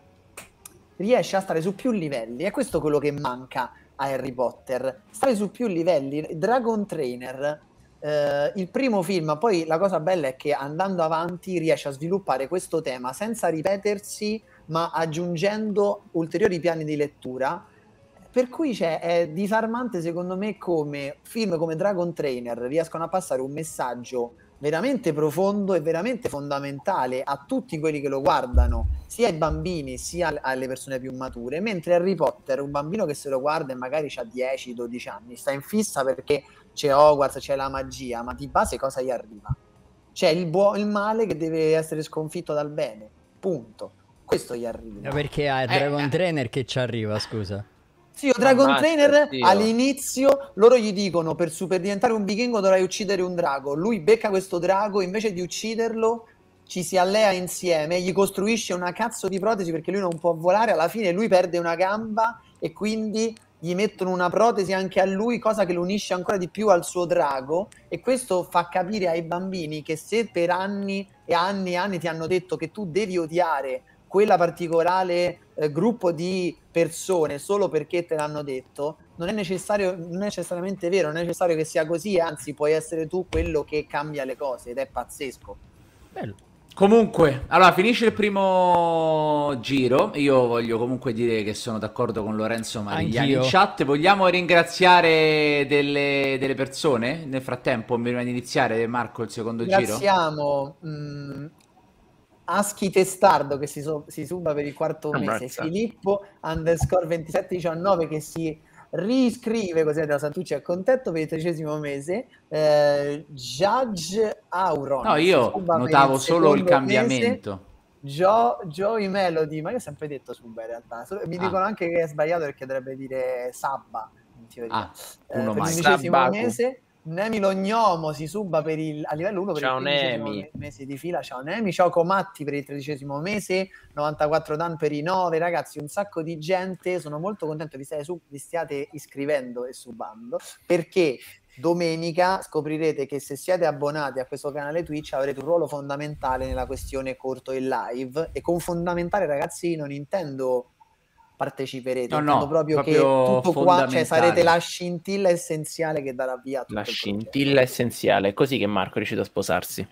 riesce a stare su più livelli. È questo quello che manca a Harry Potter. Stare su più livelli. Dragon Trainer. Eh, il primo film, poi la cosa bella è che andando avanti riesce a sviluppare questo tema senza ripetersi, ma aggiungendo ulteriori piani di lettura. Per cui c'è, è disarmante secondo me come film come Dragon Trainer riescono a passare un messaggio veramente profondo e veramente fondamentale a tutti quelli che lo guardano, sia ai bambini sia alle persone più mature, mentre Harry Potter, un bambino che se lo guarda e magari ha 10-12 anni, sta in fissa perché c'è Hogwarts, c'è la magia, ma di base cosa gli arriva? C'è il, buo- il male che deve essere sconfitto dal bene, punto. Questo gli arriva. Ma Perché a Eh, Dragon eh. Trainer che ci arriva, scusa? Sì, io Dragon Ammazza, Trainer Dio. all'inizio loro gli dicono per, su- per diventare un vichingo dovrai uccidere un drago. Lui becca questo drago, invece di ucciderlo ci si allea insieme, gli costruisce una cazzo di protesi perché lui non può volare, alla fine lui perde una gamba e quindi gli mettono una protesi anche a lui, cosa che lo unisce ancora di più al suo drago e questo fa capire ai bambini che se per anni e anni e anni ti hanno detto che tu devi odiare quella particolare eh, gruppo di persone solo perché te l'hanno detto, non è necessario, non è necessariamente vero, non è necessario che sia così, anzi puoi essere tu quello che cambia le cose ed è pazzesco. Bello. Comunque, allora finisce il primo giro. Io voglio comunque dire che sono d'accordo con Lorenzo Marigliani in chat. Vogliamo ringraziare delle, delle persone nel frattempo, prima di iniziare, Marco, il secondo giro? Ringraziamo mh, Aschi Testardo che si, so- si suba per il quarto mese, Ammazza. Filippo underscore 2719 che si riscrive così da Santucci per il tredicesimo mese, eh, Judge Auron No, io notavo solo il cambiamento. mese, Jo- Joey Melody, ma io ho sempre detto Suba in realtà, mi Ah. dicono anche che è sbagliato perché dovrebbe dire Sabba in teoria. Ah, Eh, uno per Sabbaku. mese Nemi Lognomo si suba per il, a livello 1 per Ciao, il Nemi. mese di fila. Ciao Nemi, ciao Comatti per il tredicesimo mese, 94 Dan per i 9. Ragazzi, un sacco di gente. Sono molto contento vi, state su- vi stiate iscrivendo e subando perché domenica scoprirete che se siete abbonati a questo canale Twitch avrete un ruolo fondamentale nella questione corto e live. E con fondamentale, ragazzi, non intendo parteciperete, No, no, proprio, che proprio tutto qua, cioè sarete la scintilla essenziale che darà via a tutto La il progetto. scintilla essenziale. È così che Marco è riuscito a sposarsi.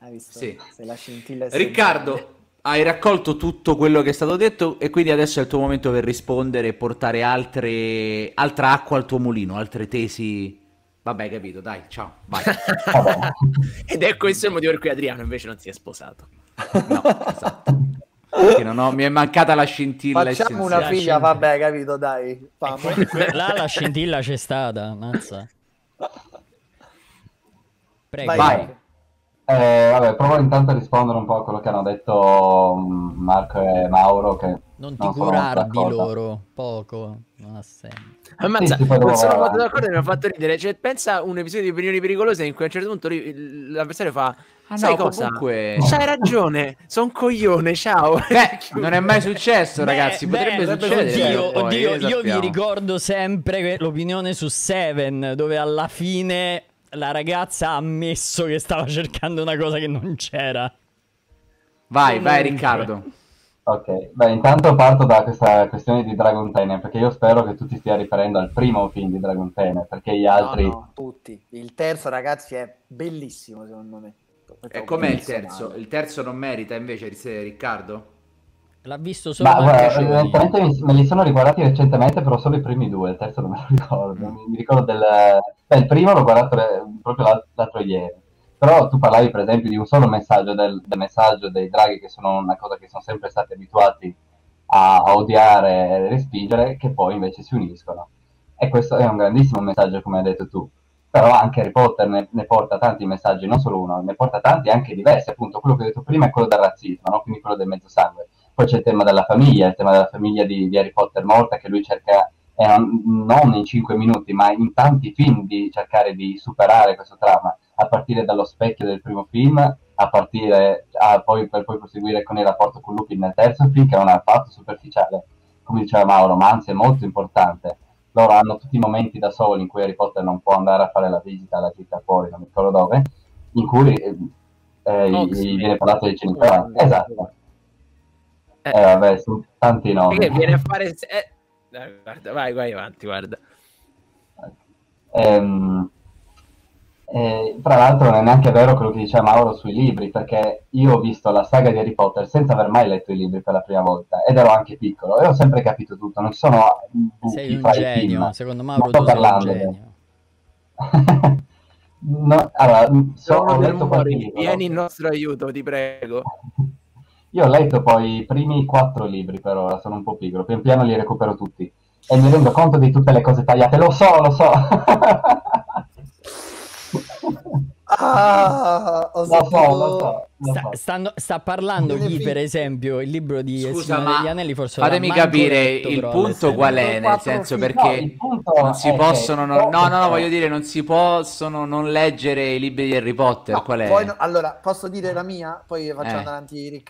Hai visto? Sì. Sei la scintilla essenziale. Riccardo, hai raccolto tutto quello che è stato detto e quindi adesso è il tuo momento per rispondere e portare altre, altra acqua al tuo mulino, altre tesi. Vabbè, capito, dai, ciao. Ed è questo il motivo per cui Adriano invece non si è sposato. No, esatto. Ho- mi è mancata la scintilla Facciamo una essenziale. figlia, vabbè, capito, dai. Là la scintilla c'è stata, mazza. Prego. Vai. Vai. Eh, vabbè, provo intanto a rispondere un po' a quello che hanno detto mm, Marco e Mauro. Che Non ti non sono curar di d'accordo. loro, poco, non ha senso. Ammazza, Sì, non sono vai molto d'accordo e mi ha fatto ridere. Cioè, pensa a un episodio di opinioni pericolose in cui a un certo punto ri- l'avversario fa: Ah, Sai no, cosa? comunque- C'hai ragione, sono un coglione, ciao. Beh, non è mai successo, Beh, ragazzi. beh, Potrebbe potrebbe- succedere. Oddio, poi, oddio, che io vi ricordo sempre l'opinione su Seven, dove alla fine la ragazza ha ammesso che stava cercando una cosa che non c'era. Vai, vai, Comunque. Riccardo. Ok, beh, intanto parto da questa questione di Dragon Tainer, perché io spero che tu ti stia riferendo al primo film di Dragon Tainer, perché gli altri... No, no, tutti. Il terzo, ragazzi, è bellissimo, secondo me. E com'è il terzo? Il terzo non merita invece Riccardo? L'ha visto solo Ma guarda, me li sono riguardati recentemente, però solo i primi due, il terzo non me lo ricordo. Mi, mi ricordo del... Beh, il primo l'ho guardato eh, proprio l'al- l'altro ieri. Però tu parlavi per esempio di un solo messaggio, del, del messaggio dei draghi, che sono una cosa che sono sempre stati abituati a, odiare e respingere, che poi invece si uniscono. E questo è un grandissimo messaggio, come hai detto tu. Però anche Harry Potter ne, ne porta tanti messaggi, non solo uno, ne porta tanti anche diversi. Appunto, quello che ho detto prima è quello del razzismo, no? quindi quello del mezzo sangue. Poi c'è il tema della famiglia, il tema della famiglia di, di Harry Potter morta, che lui cerca, eh, non- non in cinque minuti, ma in tanti film, di cercare di superare questo trauma, a partire dallo specchio del primo film, a partire a poi, per poi proseguire con il rapporto con Lupin nel terzo film, che è un affatto superficiale, come diceva Mauro, ma anzi è molto importante. Loro hanno tutti i momenti da soli in cui Harry Potter non può andare a fare la visita alla gita fuori, non mi ricordo dove, in cui eh, eh, gli- viene parlato dei genitori. Esatto. Eh, Eh, vabbè, sono tanti nomi. Viene a fare. Eh, dai, guarda, vai, vai avanti, guarda. Ehm, eh, tra l'altro non è neanche vero quello che diceva Mauro sui libri, perché io ho visto la saga di Harry Potter senza aver mai letto i libri per la prima volta ed ero anche piccolo e ho sempre capito tutto, non ci sono buchi Sei un genio, film. secondo Non Mauro sto parlando. No, allora, so, Sono ho letto qualche libro. vieni in nostro aiuto, ti prego. Io ho letto poi i primi quattro libri per ora, sono un po' pigro, pian piano li recupero tutti. E mi rendo conto di tutte le cose tagliate, lo so, lo so. Ah, ho Lo so, sentito- lo so, lo Sta, stanno- sta parlando fi- per esempio, il libro di Scusa, Signore ma degli Anelli forse fatemi capire letto, il però, punto qual è, nel senso perché no, punto non si possono, non- no, no, no, voglio dire, non si possono non leggere i libri di Harry Potter, No, qual è? poi allora, posso dire la mia? Poi faccio Eh. andare avanti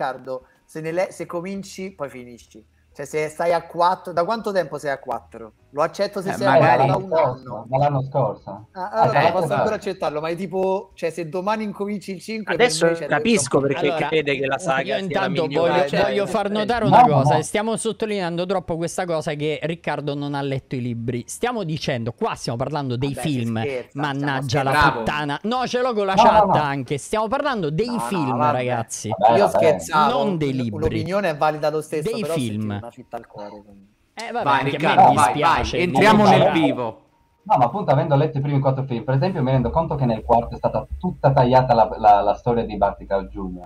Se, ne le- se cominci, poi finisci. Cioè, se stai a 4, da quanto tempo sei a 4? Lo accetto se Eh, sei magari- da L'anno un scorso, anno. dall'anno scorso. Ah, allora Eh, posso ancora accettarlo, ma è tipo, cioè se domani incominci il 5 Adesso per capisco detto- perché Allora, crede che la saga Io sia intanto voglio, Cioè, voglio far notare no, una no, cosa, no. stiamo sottolineando troppo questa cosa che Riccardo non ha letto i libri. Stiamo dicendo, qua stiamo parlando dei Vabbè, film, scherza, mannaggia la puttana. No, ce l'ho con la No, chat no, no. anche, stiamo parlando dei film, ragazzi. Vabbè, Io scherzavo, Non dei libri. L'opinione è valida lo stesso, Dei film. una fitta al cuore. quindi. Eh, vabbè, Vai anche a me Riccardo, mi vai, vai, dispiace. entriamo nel dispiace. vivo. No, ma appunto avendo letto i primi quattro film, per esempio mi rendo conto che nel quarto è stata tutta tagliata la, la- la storia di Barty Crouch Jr.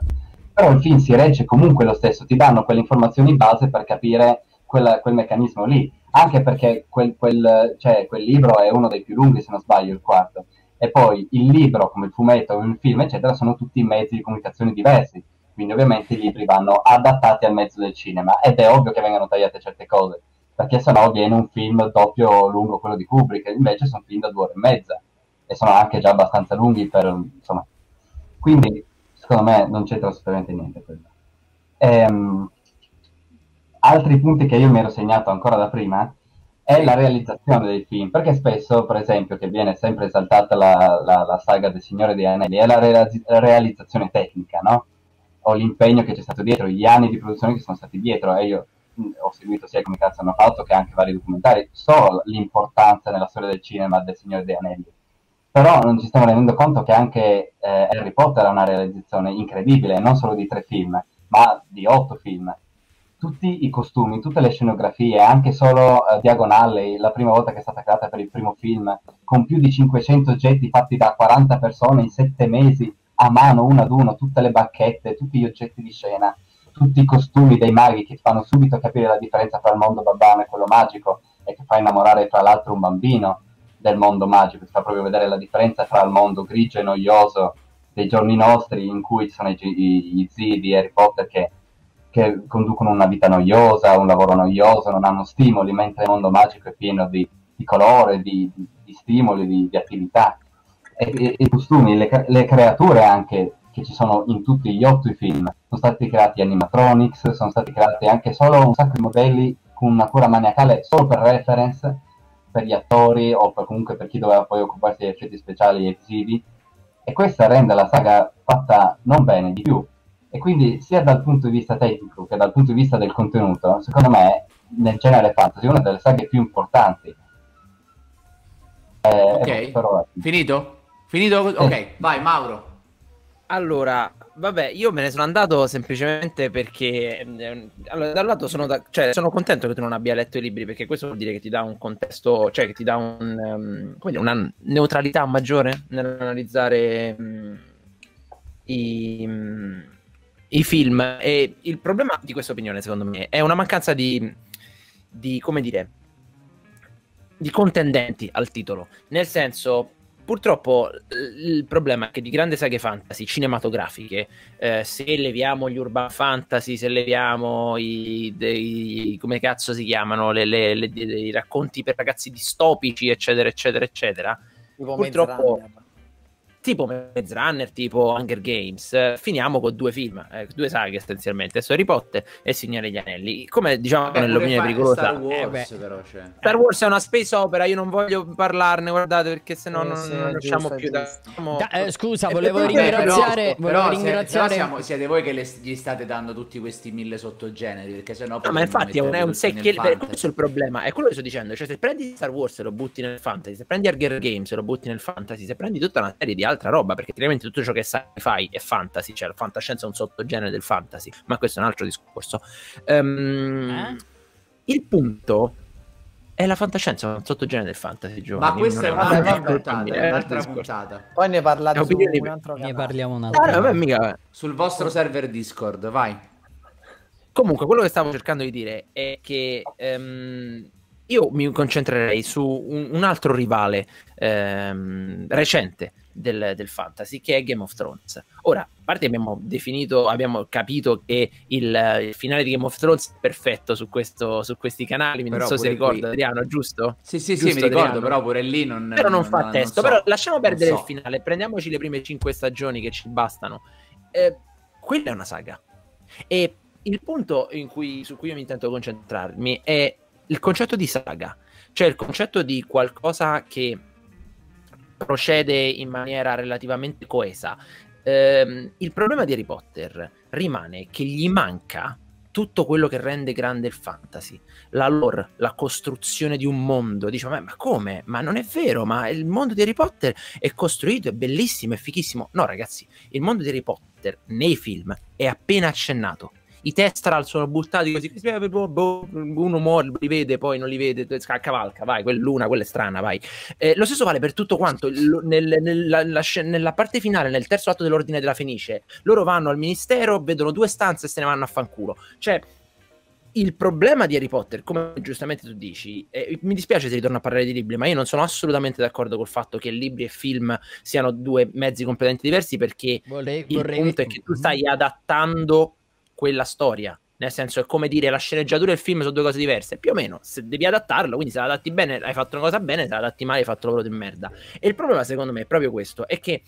Però il film si regge comunque lo stesso, ti danno quelle informazioni base per capire quella- quel meccanismo lì. Anche perché quel, quel- cioè, quel libro è uno dei più lunghi, se non sbaglio, il quarto. E poi il libro, come il fumetto, il film, eccetera, sono tutti mezzi di comunicazione diversi. Quindi ovviamente i libri vanno adattati al mezzo del cinema ed è ovvio che vengano tagliate certe cose perché sennò viene un film doppio lungo quello di Kubrick, invece sono film da due ore e mezza e sono anche già abbastanza lunghi per insomma. Quindi secondo me non c'entra assolutamente niente quello. Ehm, altri punti che io mi ero segnato ancora da prima è la realizzazione dei film, perché spesso, per esempio, che viene sempre esaltata la, la- la saga del Signore dei Anelli, è la realizz- realizzazione tecnica, no? O l'impegno che c'è stato dietro, gli anni di produzione che sono stati dietro, e io ho seguito sia come cazzo hanno fatto che anche vari documentari, so l'importanza nella storia del cinema del Signore dei Anelli. Però non ci stiamo rendendo conto che anche eh, Harry Potter ha una realizzazione incredibile, non solo di tre film, ma di otto film. Tutti i costumi, tutte le scenografie, anche solo eh, Diagon Alley, la prima volta che è stata creata per il primo film, con più di 500 oggetti fatti da 40 persone in 7 mesi, a mano, uno ad uno, tutte le bacchette, tutti gli oggetti di scena, tutti i costumi dei maghi che fanno subito capire la differenza tra il mondo babbano e quello magico e che fa innamorare tra l'altro un bambino del mondo magico, fa proprio vedere la differenza tra il mondo grigio e noioso dei giorni nostri in cui ci sono i, i- gli zii di Harry Potter che, che conducono una vita noiosa, un lavoro noioso, non hanno stimoli, mentre il mondo magico è pieno di, di colore, di, di- di stimoli, di, attività. E, e- i costumi, le, le creature anche che ci sono in tutti gli otto i film, sono stati creati animatronics, sono stati creati anche solo un sacco di modelli con una cura maniacale solo per reference, per gli attori o per- comunque per chi doveva poi occuparsi di effetti speciali e visivi. E questa rende la saga fatta non bene di più. E quindi sia dal punto di vista tecnico che dal punto di vista del contenuto, secondo me nel genere fantasy è una delle saghe più importanti. Eh, Ok. però- Finito? Finito? Ok, vai Mauro. Allora, vabbè, io me ne sono andato semplicemente perché ehm, allora, da un lato sono, da- cioè, sono contento che tu non abbia letto i libri perché questo vuol dire che ti dà un contesto, cioè che ti dà un, come dire, una neutralità maggiore nell'analizzare mm, i, mm, i film. E il problema di questa opinione secondo me è una mancanza di, di come dire, di contendenti al titolo, nel senso Purtroppo il problema è che di grandi saghe fantasy cinematografiche, eh, se leviamo gli urban fantasy, se leviamo i, dei, come cazzo si chiamano, le, le- le- i racconti per ragazzi distopici, eccetera, eccetera, eccetera, Tipo Purtroppo- Runner. Tipo Maze Runner, tipo Hunger Games, eh, finiamo con due film, eh, due saghe essenzialmente, Harry Potter e Signore degli Anelli. Come diciamo Vabbè, nell'opinione pericolosa, Star Wars, Eh, però, cioè. Star Wars è una space opera, io non voglio parlarne, guardate, perché sennò Eh, non, sì, non riusciamo più da... Da- eh, scusa, volevo ringraziare, però, volevo però se- ringraziare però siamo- siete voi che le- gli state dando tutti questi mille sottogeneri perché sennò No, poi ma infatti è un, è un secchie. nel Questo è il problema. È quello che sto dicendo. Cioè, se prendi Star Wars e lo butti nel fantasy, se prendi Hunger Games e lo butti nel fantasy, se prendi tutta una serie di altra roba, perché altrimenti tutto ciò che sci-fi è fantasy, cioè la fantascienza è un sottogenere del fantasy, ma questo è un altro discorso. Ehm, Eh? Il punto è la fantascienza, è un sottogenere del fantasy, Giovanni. ma questa è un'altra puntata, è eh, un'altra puntata Poi ne parlate su un altro ne parliamo un Ah, mica. sul vostro server Discord vai Comunque, quello che stavo cercando di dire è che ehm, io mi concentrerei su un, un altro rivale ehm, recente del, del fantasy, che è Game of Thrones. Ora, a parte abbiamo definito, abbiamo capito che il, il finale di Game of Thrones è perfetto su, questo, su questi canali, non Però so se pure ricorda qui- Adriano, giusto? sì sì sì Giusto, mi ricordo Adriano? però pure lì non Però non, fa testo, so. però lasciamo perdere Non so. il finale, prendiamoci le prime cinque stagioni che ci bastano. Eh, quella è una saga. E il punto in cui- su cui io mi intento concentrarmi è il concetto di saga, cioè il concetto di qualcosa che procede in maniera relativamente coesa. Ehm, il problema di Harry Potter rimane che gli manca tutto quello che rende grande il fantasy, la lore, la costruzione di un mondo. Dice, ma, ma, come? Ma non è vero, ma il mondo di Harry Potter è costruito, è bellissimo, è fichissimo. No, ragazzi, il mondo di Harry Potter nei film è appena accennato i testral sono buttati così, uno muore, li vede, poi non li vede, cavalca, vai, quell'una, quella è strana, vai. Eh, lo stesso vale per tutto quanto, nel, nella, la, nella parte finale, nel terzo atto dell'ordine della Fenice, loro vanno al ministero, vedono due stanze e se ne vanno a fanculo. Cioè, il problema di Harry Potter, come giustamente tu dici, eh, mi dispiace se ritorno a parlare di libri, ma io non sono assolutamente d'accordo col fatto che libri e film siano due mezzi completamente diversi perché vorrei, il vorrei... punto è che tu stai adattando quella storia. Nel senso, è come dire la sceneggiatura e il film sono due cose diverse. Più o meno, se devi adattarlo, quindi se la adatti bene, hai fatto una cosa bene, se la adatti male, hai fatto lavoro di merda. E il problema, secondo me, è proprio questo: è che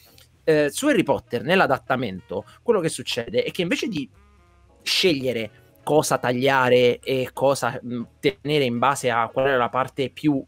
eh, su Harry Potter, nell'adattamento, quello che succede è che invece di scegliere cosa tagliare e cosa tenere in base a qual è la parte più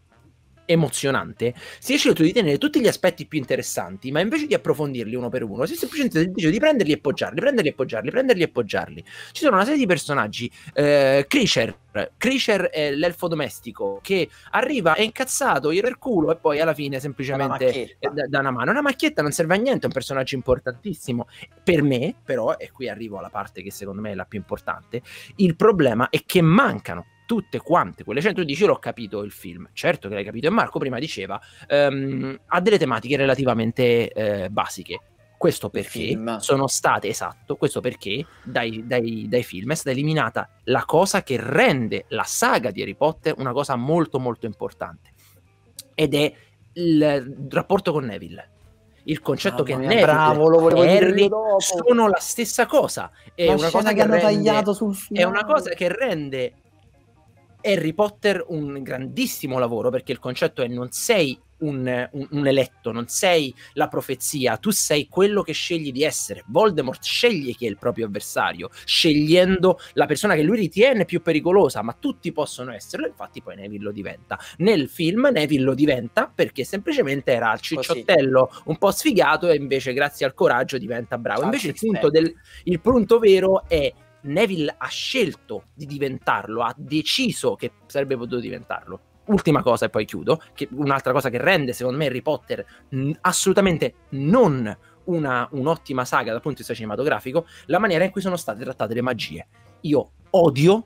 emozionante, si è scelto di tenere tutti gli aspetti più interessanti, ma invece di approfondirli uno per uno, si è semplicemente deciso di prenderli e poggiarli, prenderli e poggiarli, prenderli e poggiarli. Ci sono una serie di personaggi, eh, Kreischer, Kreischer è l'elfo domestico che arriva, è incazzato, gli per culo e poi alla fine semplicemente dà una mano. Una macchietta non serve a niente, è un personaggio importantissimo. Per me, però, e qui arrivo alla parte che secondo me è la più importante, il problema è che mancano tutte quante quelle scene, tu dici l'ho capito il film, certo che l'hai capito, e Marco prima diceva, um, ha delle tematiche relativamente eh, basiche. Questo perché sono state, esatto, questo perché dai, dai, dai, film è stata eliminata la cosa che rende la saga di Harry Potter una cosa molto molto importante. Ed è il rapporto con Neville. Il concetto ah, che Neville bravo, e Harry sono la stessa cosa. È una cosa che, che hanno rende, tagliato sul film. È una cosa che rende Harry Potter un grandissimo lavoro perché il concetto è non sei un, un, un, eletto, non sei la profezia, tu sei quello che scegli di essere. Voldemort sceglie chi è il proprio avversario, scegliendo la persona che lui ritiene più pericolosa, ma tutti possono esserlo, infatti poi Neville lo diventa. Nel film Neville lo diventa perché semplicemente era il cicciottello Così. un po' sfigato e invece grazie al coraggio diventa bravo. Invece il punto, del, il punto vero è Neville ha scelto di diventarlo, ha deciso che sarebbe potuto diventarlo. Ultima cosa e poi chiudo, che un'altra cosa che rende secondo me Harry Potter n- assolutamente non una, un'ottima saga dal punto di vista cinematografico, la maniera in cui sono state trattate le magie. Io odio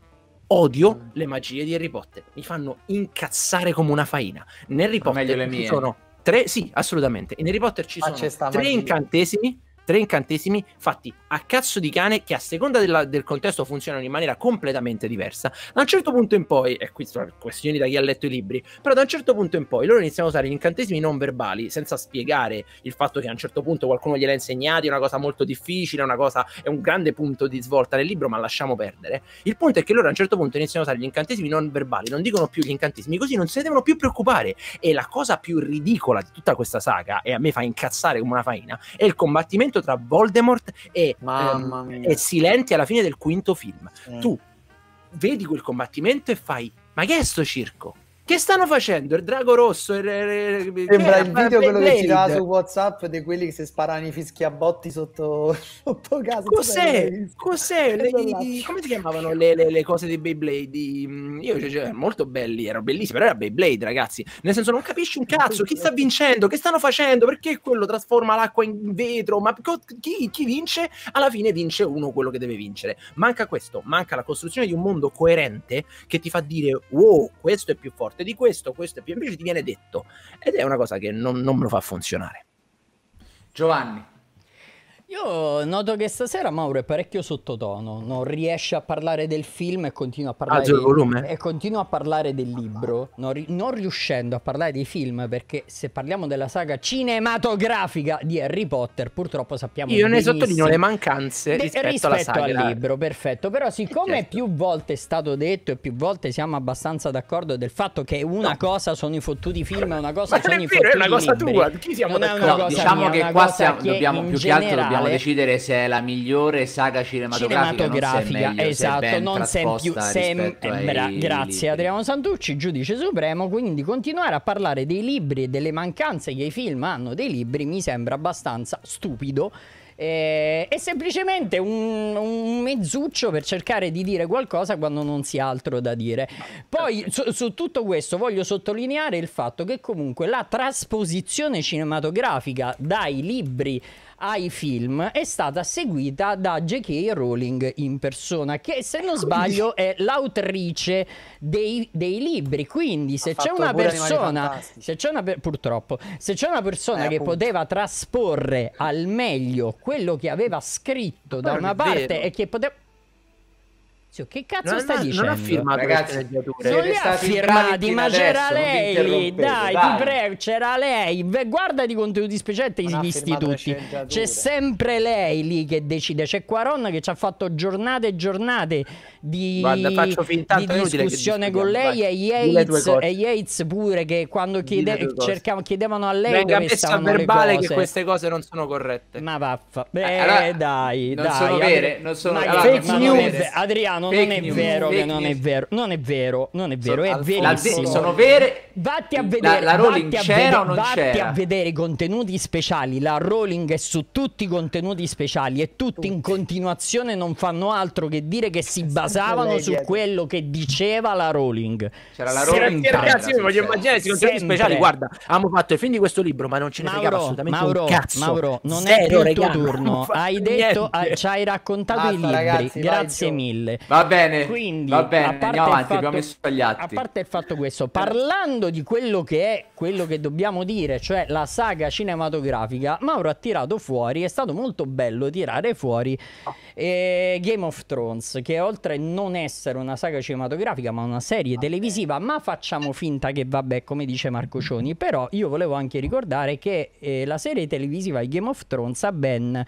odio mm. le magie di Harry Potter, mi fanno incazzare come una faina. In Harry Potter ci sono tre, sì, assolutamente. In Harry Potter ci sono tre magia. incantesimi tre incantesimi fatti a cazzo di cane che a seconda della, del contesto funzionano in maniera completamente diversa. Da un certo punto in poi, e qui sono questioni da chi ha letto i libri, però da un certo punto in poi loro iniziano a usare gli incantesimi non verbali senza spiegare il fatto che a un certo punto qualcuno gliel'ha insegnati, è una cosa molto difficile, una cosa, è un grande punto di svolta nel libro, ma lasciamo perdere. Il punto è che loro a un certo punto iniziano a usare gli incantesimi non verbali, non dicono più gli incantesimi, così non se ne devono più preoccupare. E la cosa più ridicola di tutta questa saga, e a me fa incazzare come una faina, è il combattimento combattimento tra Voldemort e, ehm, e Silenti alla fine del quinto film. Mm. Tu vedi quel combattimento e fai: Ma che è sto circo? Che stanno facendo? Il drago rosso? Il, il, il Sembra il video quello che girava su WhatsApp di quelli che si sparano i fischiabotti sotto, sotto casa. Cos'è? Cos'è? Le, come si chiamavano le, le, le, cose di Beyblade? Io cioè, cioè, molto belli, erano bellissimi, però era Beyblade, ragazzi. Nel senso, non capisci un cazzo. Chi sta vincendo? Che stanno facendo? Perché quello trasforma l'acqua in vetro? Ma chi, chi vince? Alla fine vince uno quello che deve vincere. Manca questo, manca la costruzione di un mondo coerente che ti fa dire, wow, questo è più forte forte di questo, questo è più invece ti viene detto ed è una cosa che non, non me lo fa funzionare. Giovanni. Io noto che stasera Mauro è parecchio sottotono, non riesce a parlare del film e continua a parlare, Alzo il volume. e continua a parlare del libro, non, ri- non, riuscendo a parlare dei film perché se parliamo della saga cinematografica di Harry Potter purtroppo sappiamo Io ne sottolineo le mancanze de- rispetto, rispetto alla saga. al libro, perfetto, però siccome certo. più volte è stato detto e più volte siamo abbastanza d'accordo del fatto che una no. cosa sono i fottuti film e una cosa Ma sono i vero, fottuti libri. È una cosa tua, chi siamo non d'accordo? No, diciamo che qua siamo, dobbiamo più che altro dobbiamo dobbiamo decidere se è la migliore saga cinematografica, cinematografica non meglio, esatto, non se è più trasposta se è- rispetto eh, bra- grazie. Adriano Santucci, giudice supremo, quindi continuare a parlare dei libri e delle mancanze che i film hanno dei libri mi sembra abbastanza stupido. Eh, è semplicemente un, un mezzuccio per cercare di dire qualcosa quando non si ha altro da dire. Poi su, su tutto questo voglio sottolineare il fatto che comunque la trasposizione cinematografica dai libri ai film è stata seguita da J.K. Rowling in persona, che se non sbaglio è l'autrice dei, dei libri. Quindi se c'è una persona, se c'è una purtroppo, se c'è una persona Eh, che appunto. poteva trasporre al meglio quello che aveva scritto da una parte vero. e che poteva Zio, che cazzo Non, stai ha- dicendo? non ha firmato Ragazzi, le. Non li ha firmati, ma c'era non lei Dai, dai. ti prego, c'era lei. Beh, Guarda di contenuti speciali Non ha visti le tutti. C'è sempre lei lì che decide. C'è Quaron che ci ha fatto giornate e giornate di, Guarda, di discussione con lei vai. e Yates, e Yates pure che quando chiede, cercavano- chiedevano a lei Venga dove a stavano le verbale che queste cose non sono corrette. Ma vaffa. Beh, Eh, allora, dai, non dai. sono vere, non sono- Ma allora, che- non sono non è vere. ve- Adriano, Fake non è news, vero che non è vero. Non è vero, non è vero, è verissimo. La- sono vere. Vatti a La- vedere, la Rowling vatti a c'era vede- o non vatti c'era? a vedere i contenuti speciali. La Rowling è su tutti i contenuti speciali e tutti in continuazione non fanno altro che dire che si basavano su quello che diceva la Rowling. C'era la Sempre. Rowling Perché, ragazzi, io voglio Sempre. immaginare questi contenuti Sempre. speciali. Guarda, abbiamo fatto il film di questo libro, ma non ce ne fregava Mauro, assolutamente Mauro, un cazzo. Mauro, non Zero, è il tuo regà, non turno. Hai detto, ah, ci hai raccontato i Basta, libri. ragazzi, Grazie mille. Va bene, Quindi, va a bene, andiamo avanti, fatto- abbiamo messo gli A atti. parte il fatto questo, parlando di quello che è quello che dobbiamo dire, cioè la saga cinematografica, Mauro ha tirato fuori, è stato molto bello tirare fuori eh, Game of Thrones, che oltre a non essere una saga cinematografica, ma una serie televisiva, ma facciamo finta che vabbè, come dice Marco Cioni, però io volevo anche ricordare che eh, la serie televisiva di Game of Thrones ha ben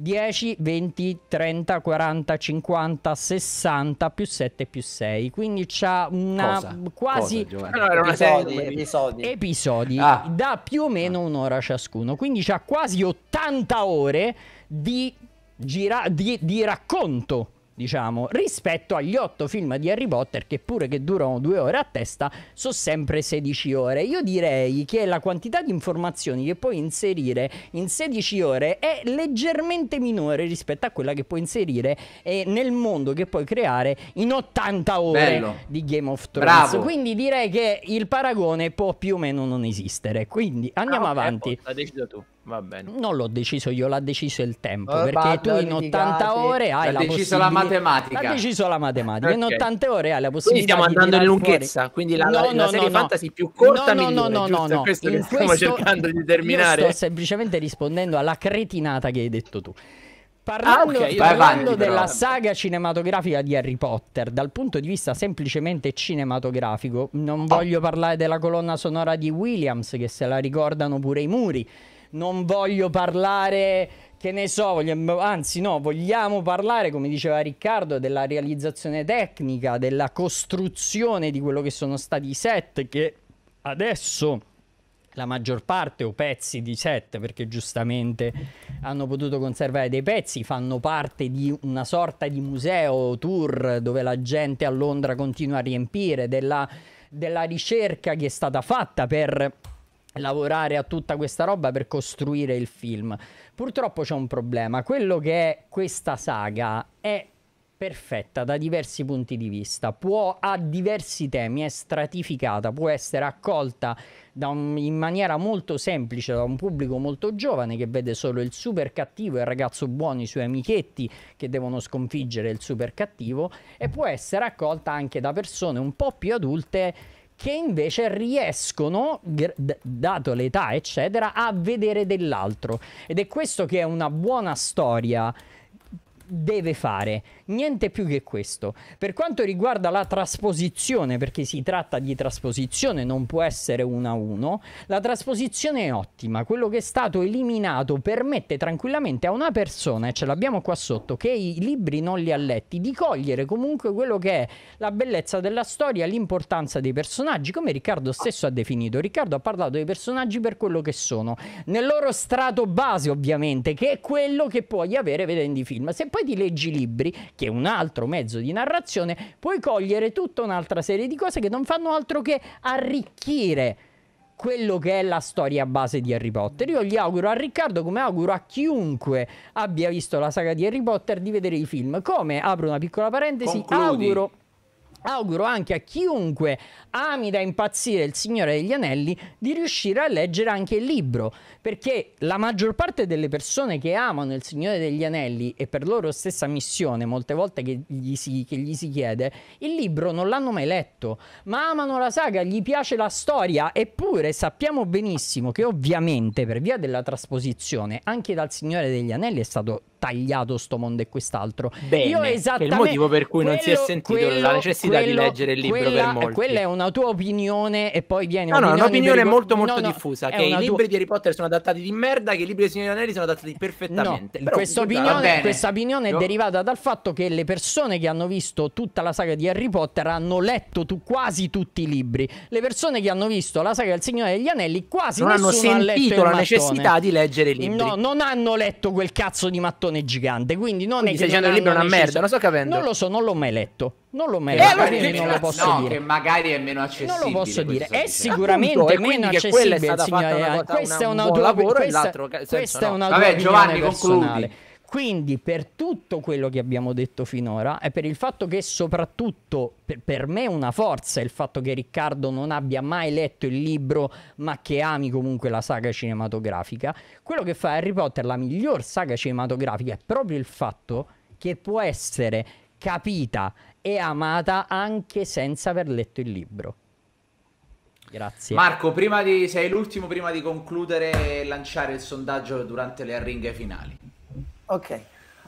10, 20, 30, 40, 50, 60 più 7 più 6. Quindi c'ha una Cosa? quasi Cosa, Giovanni? No, era una serie Episodi, numeri- episodi. episodi Ah. da più o meno un'ora ciascuno. Quindi c'ha quasi 80 ore di, gira- di, di racconto. Diciamo, rispetto agli 8 film di Harry Potter, che pure che durano due ore a testa, sono sempre 16 ore. Io direi che la quantità di informazioni che puoi inserire in 16 ore è leggermente minore rispetto a quella che puoi inserire eh, nel mondo che puoi creare in 80 ore Bello. di Game of Thrones. Bravo. Quindi direi che il paragone può più o meno non esistere. Quindi andiamo Ah, ok, avanti. L'hai deciso tu, va bene. Non l'ho deciso io, l'ha deciso il tempo. Oh, perché tu in 80 litigate. ore hai L'ha la deciso possibilità. la matematica. L'ha deciso la matematica. In Ok. 80 ore hai la Quindi possibilità. stiamo di andando in lunghezza, fuori- quindi la, No, la- la no, serie no, no. fantasy più corta no, no, migliore, no, no, no, questo che In stiamo questo- cercando di Io determinare. sto semplicemente rispondendo alla cretinata che hai detto tu. Parlando, Ah, ok, io- parlando avanti, della però. saga cinematografica di Harry Potter, dal punto di vista semplicemente cinematografico, non voglio parlare della colonna sonora di Williams, che se la ricordano pure i muri. Non voglio parlare, che ne so, vogliamo- anzi no, vogliamo parlare, come diceva Riccardo, della realizzazione tecnica, della costruzione di quello che sono stati i set che adesso la maggior parte o pezzi di set perché giustamente hanno potuto conservare dei pezzi fanno parte di una sorta di museo tour dove la gente a Londra continua a riempire della, della ricerca che è stata fatta per lavorare a tutta questa roba per costruire il film. Purtroppo c'è un problema. Quello che è questa saga è perfetta da diversi punti di vista, può ha diversi temi, è stratificata, può essere accolta un- in maniera molto semplice da un pubblico molto giovane che vede solo il super cattivo e il ragazzo buono, i suoi amichetti che devono sconfiggere il super cattivo e può essere accolta anche da persone un po' più adulte che invece riescono, dato l'età eccetera, a vedere dell'altro. Ed è questo che una buona storia deve fare Niente più che questo. Per quanto riguarda la trasposizione, perché si tratta di trasposizione, non può essere uno a uno, la trasposizione è ottima. Quello che è stato eliminato permette tranquillamente a una persona, e ce l'abbiamo qua sotto, che i libri non li ha letti, di cogliere comunque quello che è la bellezza della storia, l'importanza dei personaggi, come Riccardo stesso ha definito. Riccardo ha parlato dei personaggi per quello che sono, nel loro strato base ovviamente, che è quello che puoi avere vedendo i film. Se poi ti leggi i libri, che è un altro mezzo di narrazione, puoi cogliere tutta un'altra serie di cose che non fanno altro che arricchire quello che è la storia base di Harry Potter. Io gli auguro a Riccardo, come auguro a chiunque abbia visto la saga di Harry Potter, di vedere i film. Come, apro una piccola parentesi, Concludi. auguro Auguro anche a chiunque ami da impazzire il Signore degli Anelli di riuscire a leggere anche il libro, perché la maggior parte delle persone che amano il Signore degli Anelli e per loro stessa missione, molte volte che gli si, che gli si chiede, il libro non l'hanno mai letto, ma amano la saga, gli piace la storia, eppure sappiamo benissimo che ovviamente per via della trasposizione anche dal Signore degli Anelli è stato tagliato sto mondo e quest'altro. Bene, Io è il esattamente motivo per cui non si è quello- sentito quello- la necessità di quello- leggere il libro quella, per molti. Quella è una tua opinione e poi viene No, no, un'opinione per- molto molto no, no, diffusa. Che i libri tua- di Harry Potter sono adattati di merda, che i libri dei Signori degli Anelli sono adattati No, perfettamente. Però, questa, opinione, questa opinione è derivata dal fatto che le persone che hanno visto tutta la saga di Harry Potter hanno letto tu- quasi tutti i libri. Le persone che hanno visto la saga del Signore degli Anelli quasi non hanno sentito la necessità di leggere i libri. No, non hanno letto quel cazzo di mattone gigante. Quindi non Quindi è che stai dicendo il libro è una merda, lo sto capendo. Non lo so, non l'ho mai letto. Non l'ho mai Eh, quindi non lo posso no, dire. che magari è meno accessibile. Non lo posso dire, è sicuramente Appunto, meno quella è accessibile. stata signore, questa è un una tua lavoro questa- questa è no. una Vabbè, Giovanni, personale. concludi. Quindi per tutto quello che abbiamo detto finora e per il fatto che soprattutto per, per me è una forza il fatto che Riccardo non abbia mai letto il libro ma che ami comunque la saga cinematografica, quello che fa Harry Potter la miglior saga cinematografica è proprio il fatto che può essere capita e amata anche senza aver letto il libro. Grazie. Marco, prima di, sei l'ultimo prima di concludere e lanciare il sondaggio durante le arringhe finali. Ok,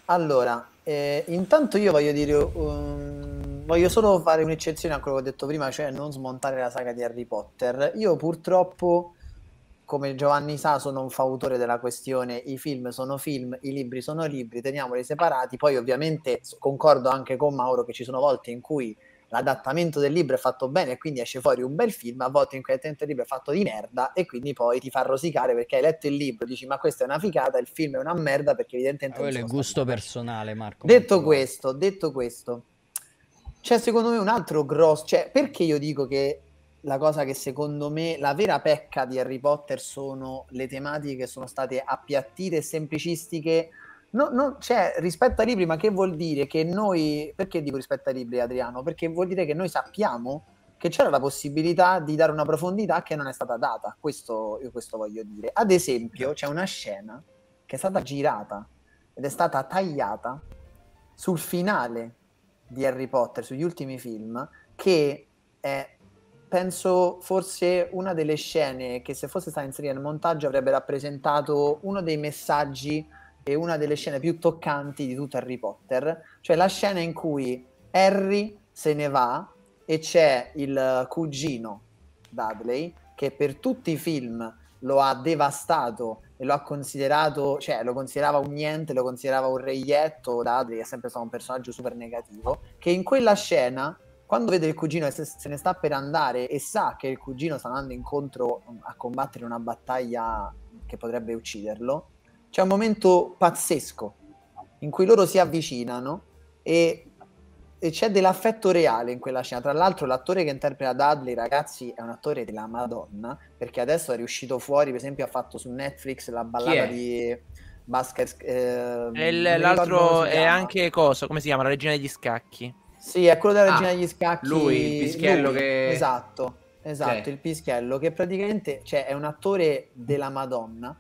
allora, eh, intanto io voglio dire, um, voglio solo fare un'eccezione a quello che ho detto prima, cioè non smontare la saga di Harry Potter. Io purtroppo, come Giovanni sa, sono un fautore della questione, i film sono film, i libri sono libri, teniamoli separati. Poi ovviamente concordo anche con Mauro che ci sono volte in cui l'adattamento del libro è fatto bene e quindi esce fuori un bel film, a volte in cui l'adattamento del libro è fatto di merda e quindi poi ti fa rosicare perché hai letto il libro, dici ma questa è una figata, il film è una merda perché evidentemente... non Quello è gusto personale, Marco. Detto questo, detto questo, c'è secondo me un altro grosso, cioè perché io dico che la cosa che secondo me la vera pecca di Harry Potter sono le tematiche che sono state appiattite e semplicistiche. No, no, cioè, rispetto ai libri, ma che vuol dire che noi, perché dico rispetto ai libri, Adriano? Perché vuol dire che noi sappiamo che c'era la possibilità di dare una profondità che non è stata data. Questo, io questo voglio dire. Ad esempio, c'è una scena che è stata girata ed è stata tagliata sul finale di Harry Potter, sugli ultimi film, che è, penso, forse una delle scene che se fosse stata inserita nel montaggio avrebbe rappresentato uno dei messaggi e una delle scene più toccanti di tutto Harry Potter, cioè la scena in cui Harry se ne va e c'è il cugino Dudley che per tutti i film lo ha devastato e lo ha considerato, cioè lo considerava un niente, lo considerava un reietto, Dudley è sempre stato un personaggio super negativo, che in quella scena, quando vede il cugino e se, ne sta per andare e sa che il cugino sta andando incontro a combattere una battaglia che potrebbe ucciderlo, c'è un momento pazzesco in cui loro si avvicinano e, e c'è dell'affetto reale in quella scena. Tra l'altro, l'attore che interpreta Dudley, ragazzi, è un attore della Madonna perché adesso è riuscito fuori. Per esempio, ha fatto su Netflix la ballata è? di Basket. Eh, E ricordo l'altro è anche cosa? Come si chiama? La regina degli scacchi. Sì, è quello della Ah, regina degli scacchi. lui, il pischiello lui, che- Esatto, esatto, Ok. il pischiello che praticamente cioè, è un attore della Madonna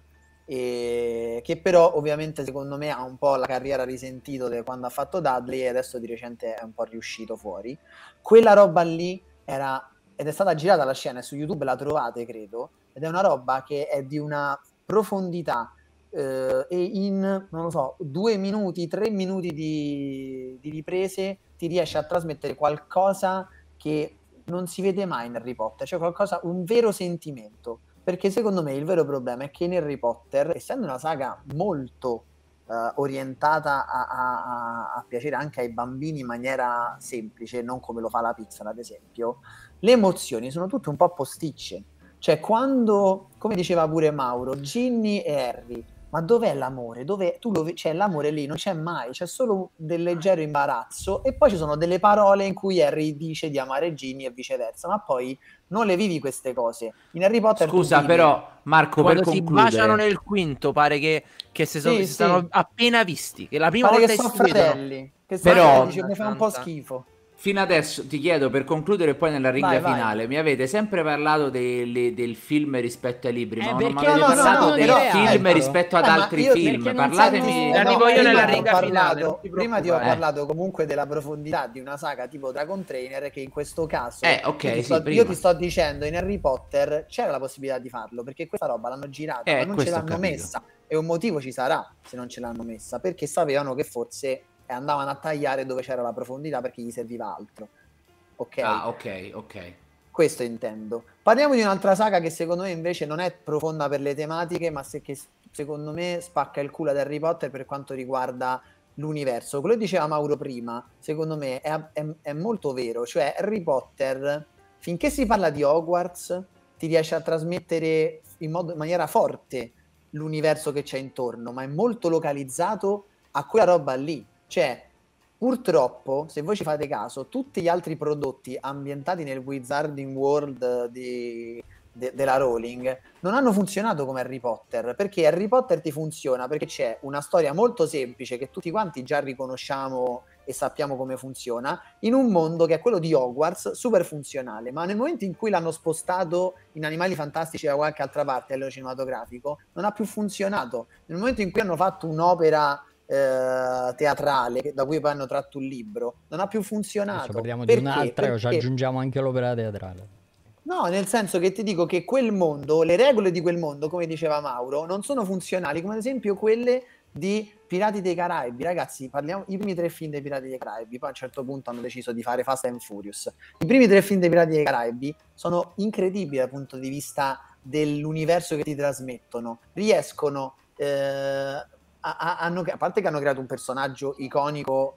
e che però ovviamente secondo me ha un po' la carriera risentito da quando ha fatto Dudley e adesso di recente è un po' riuscito fuori. Quella roba lì era ed è stata girata la scena e su YouTube la trovate, credo, ed è una roba che è di una profondità eh, e in, non lo so, due minuti, tre minuti di, di riprese ti riesce a trasmettere qualcosa che non si vede mai in Harry Potter, cioè qualcosa, un vero sentimento. Perché secondo me il vero problema è che in Harry Potter, essendo una saga molto uh, orientata a, a, a, a, piacere anche ai bambini in maniera semplice, non come lo fa la pizza, ad esempio, le emozioni sono tutte un po' posticce. Cioè, quando, come diceva pure Mauro, Ginny e Harry ma dov'è l'amore? Dove tu lo, c'è l'amore lì, non c'è mai, c'è solo del leggero imbarazzo e poi ci sono delle parole in cui Harry dice di amare Ginny e viceversa, ma poi non le vivi queste cose. In Harry Potter Scusa, però Marco quando per si concludere... baciano nel quinto pare che, che si, sono, sì, si sì. appena visti, che la prima pare volta che sono fratelli, che però dice mi fa un po' schifo. Fino adesso ti chiedo per concludere poi nella riga Vai, vai. finale, mi avete sempre parlato delle- del film rispetto ai libri, Eh, ma non mi avete no, no, parlato no, del però- film ecco. rispetto ad Eh, altri io- film. Parlatemi Arrivo io nella finale, parlato- ti prima ti ho parlato comunque della profondità di una saga tipo Dragon Trainer che in questo caso Eh, ok, io, ti sì, sto, io ti sto dicendo in Harry Potter c'era la possibilità di farlo perché questa roba l'hanno girata Eh, ma non ce l'hanno messa. E un motivo ci sarà se non ce l'hanno messa perché sapevano che forse andavano a tagliare dove c'era la profondità perché gli serviva altro ok Ah, ok, ok. questo intendo. Parliamo di un'altra saga che secondo me invece non è profonda per le tematiche, ma se che secondo me spacca il culo ad Harry Potter per quanto riguarda l'universo. Quello che diceva Mauro prima, secondo me è, è- è molto vero. Cioè, Harry Potter, finché si parla di Hogwarts, ti riesce a trasmettere in, modo- in maniera forte l'universo che c'è intorno, ma è molto localizzato a quella roba lì. Cioè, Purtroppo, se voi ci fate caso, tutti gli altri prodotti ambientati nel Wizarding World di- de- della Rowling non hanno funzionato come Harry Potter, perché Harry Potter ti funziona perché c'è una storia molto semplice che tutti quanti già riconosciamo e sappiamo come funziona, in un mondo che è quello di Hogwarts, super funzionale, ma nel momento in cui l'hanno spostato in Animali Fantastici da qualche altra parte a livello cinematografico, non ha più funzionato. Nel momento in cui hanno fatto un'opera eh, teatrale da cui poi hanno tratto un libro non ha più funzionato Adesso parliamo Perché? di un'altra, ci Perché- aggiungiamo anche l'opera teatrale. No, nel senso che ti dico che quel mondo, le regole di quel mondo, come diceva Mauro, non sono funzionali, come ad esempio quelle di Pirati dei Caraibi. Ragazzi, parliamo i primi tre film dei Pirati dei Caraibi, poi a un certo punto hanno deciso di fare Fast and Furious. I primi tre film dei Pirati dei Caraibi sono incredibili dal punto di vista dell'universo che ti trasmettono. Riescono eh, a- hanno- a parte che hanno creato un personaggio iconico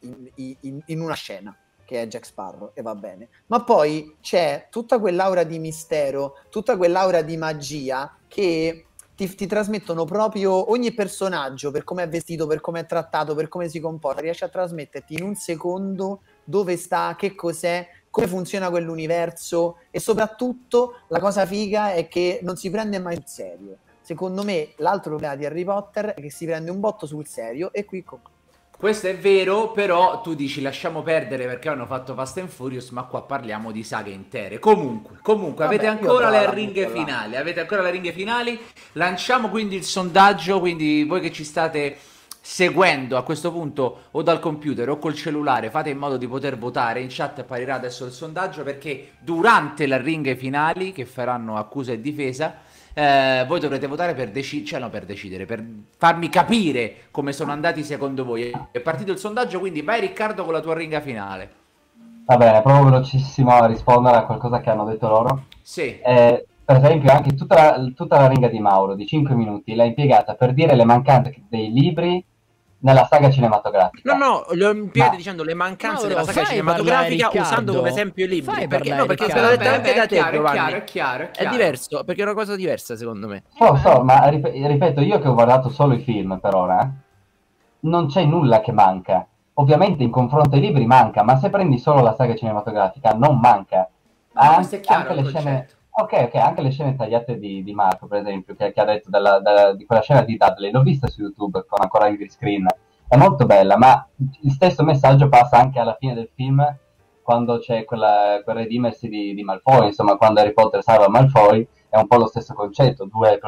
in, in- in una scena che è Jack Sparrow e va bene. Ma poi c'è tutta quell'aura di mistero tutta quell'aura di magia che ti, ti trasmettono proprio ogni personaggio per come è vestito per come è trattato per come si comporta riesce a trasmetterti in un secondo dove sta che cos'è come funziona quell'universo e soprattutto la cosa figa è che non si prende mai sul serio secondo me l'altro problema di Harry Potter è che si prende un botto sul serio e qui co- Questo è vero, però tu dici lasciamo perdere perché hanno fatto Fast and Furious, ma qua parliamo di saghe intere. Comunque, comunque Vabbè, avete ancora le ringhe là. finali, avete ancora le ringhe finali. Lanciamo quindi il sondaggio, quindi voi che ci state seguendo a questo punto o dal computer o col cellulare, fate in modo di poter votare. In chat apparirà adesso il sondaggio perché durante le ringhe finali che faranno accusa e difesa eh, voi dovrete votare per decidere, cioè no per decidere, per farmi capire come sono andati secondo voi. È partito il sondaggio, quindi vai Riccardo con la tua ringa finale. Va bene, provo velocissimo a rispondere a qualcosa che hanno detto loro. Sì, Eh, per esempio, anche tutta la, tutta la ringa di Mauro di 5 minuti l'ha impiegata per dire le mancanze dei libri nella saga cinematografica. No, no, lo impiegate Ma- dicendo le mancanze Mauro, della saga cinematografica usando come esempio i libri. Perché, no, perché è anche beh, da è te, chiaro, è Giovanni. chiaro, è chiaro, è È chiaro. diverso, perché è una cosa diversa secondo me. Lo so, ma rip- ripeto, io che ho guardato solo i film per ora, non c'è nulla che manca. Ovviamente in confronto ai libri manca, ma se prendi solo la saga cinematografica non manca. Ma An- è chiaro anche le scene, concetto. Ok, ok, anche le scene tagliate di, di Marco, per esempio, che, che ha detto della- della- di quella scena di Dudley, l'ho vista su YouTube con ancora il green screen. È molto bella, ma il stesso messaggio passa anche alla fine del film, quando c'è quella, quel redimersi di, di Malfoy, insomma, quando Harry Potter salva Malfoy, è un po' lo stesso concetto, due,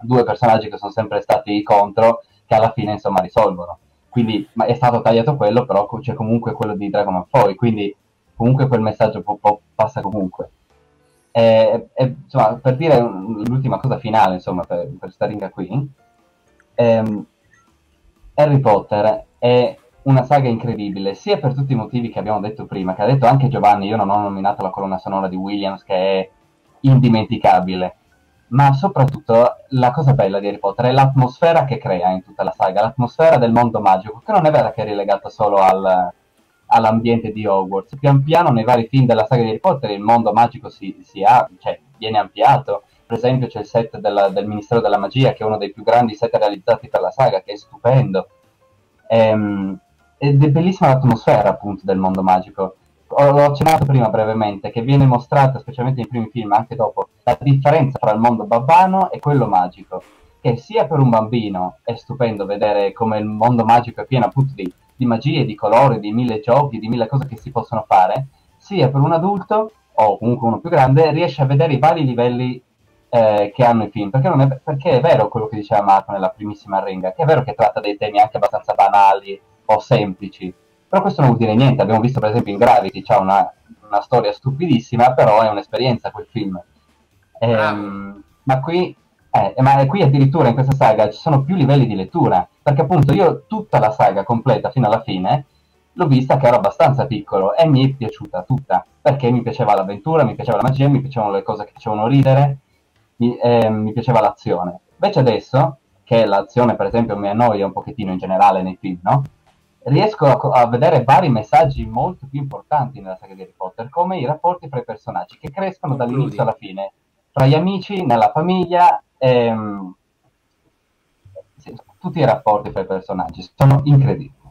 due personaggi che sono sempre stati contro, che alla fine, insomma, risolvono. Quindi è stato tagliato quello, però c'è comunque quello di Drago Malfoy, quindi comunque quel messaggio po- po- passa comunque. E, e, insomma, per dire l'ultima cosa finale, insomma, per, per questa ringa qui, ehm, Harry Potter è una saga incredibile, sia per tutti i motivi che abbiamo detto prima, che ha detto anche Giovanni, io non ho nominato la colonna sonora di Williams, che è indimenticabile, ma soprattutto la cosa bella di Harry Potter è l'atmosfera che crea in tutta la saga, l'atmosfera del mondo magico, che non è vera che è relegata solo al, all'ambiente di Hogwarts. Pian piano nei vari film della saga di Harry Potter il mondo magico si, si ha, cioè, viene ampliato. Per esempio c'è il set della, del Ministero della Magia, che è uno dei più grandi set realizzati per la saga, che è stupendo. Ehm, ed è bellissima l'atmosfera appunto del mondo magico. Ho accennato prima brevemente che viene mostrata, specialmente nei primi film, anche dopo, la differenza tra il mondo babbano e quello magico. Che sia per un bambino è stupendo vedere come il mondo magico è pieno appunto di, di magie, di colori, di mille giochi, di mille cose che si possono fare, sia per un adulto o comunque uno più grande riesce a vedere i vari livelli eh, che hanno i film. Perché, è, perché, è, vero quello che diceva Marco nella primissima ringa, che è vero che tratta dei temi anche abbastanza banali o semplici, però questo non vuol dire niente. Abbiamo visto per esempio in Gravity, c'è una, una storia stupidissima, però è un'esperienza quel film. Ehm, ma qui eh, ma qui addirittura in questa saga ci sono più livelli di lettura, perché appunto io tutta la saga completa fino alla fine l'ho vista che ero abbastanza piccolo e mi è piaciuta tutta, perché mi piaceva l'avventura, mi piaceva la magia, mi piacevano le cose che facevano ridere, mi, eh, mi piaceva l'azione. Invece adesso, che l'azione per esempio mi annoia un pochettino in generale nei film, no? riesco a, a, vedere vari messaggi molto più importanti nella saga di Harry Potter, come i rapporti fra i personaggi che crescono dall'inizio alla fine, tra gli amici, nella famiglia ehm, tutti i rapporti fra i personaggi sono incredibili.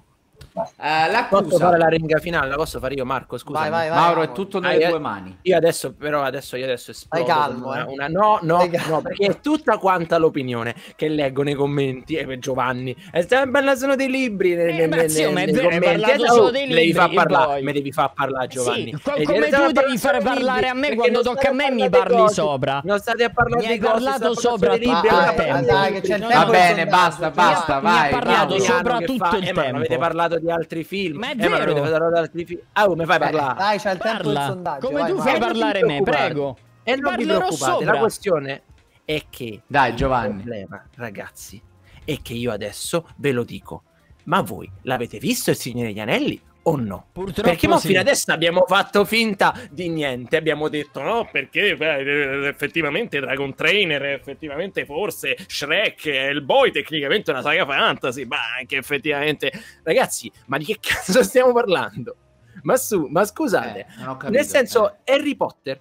Uh, posso fare la ringa finale? La posso fare io, Marco? Scusa. Vai, vai, vai, Mauro, è tutto nelle ah, tue mani. Io adesso, però, adesso io adesso esplodo. Vai calmo, una, eh. una, no, no, no, perché è tutta quanta l'opinione che leggo nei commenti. E eh, Giovanni, e stiamo parlando dei libri. Nei, eh, nei, zio, nei, nei commenti. Solo dei libri, devi far parlare, mi devi far parlare, Giovanni. Sì, come, come tu devi far parlare a me quando tocca a me mi parli sopra. Non state a parlare di cose. Mi hai parlato sopra tutto il tempo. Va bene, basta, basta, vai. Mi ha parlato sopra tutto il tempo. Avete parlato di altri film. Ma è vero. Eh, ma parlare di altri film. Ah, come fai a parlare? Dai, c'è il tempo del sondaggio. Come tu fai a parlare me, prego. E non vi preoccupate, la questione è che... Dai, Giovanni. Il problema, ragazzi, è che io adesso ve lo dico. Ma voi l'avete visto il Signore degli Anelli o no? Purtroppo perché sì. fino adesso abbiamo fatto finta di niente, abbiamo detto no, perché beh, effettivamente Dragon Trainer, effettivamente forse Shrek, il boy tecnicamente è una saga fantasy, ma anche effettivamente ragazzi, ma di che cazzo stiamo parlando? Ma su, ma scusate, eh, capito, nel senso eh. Harry Potter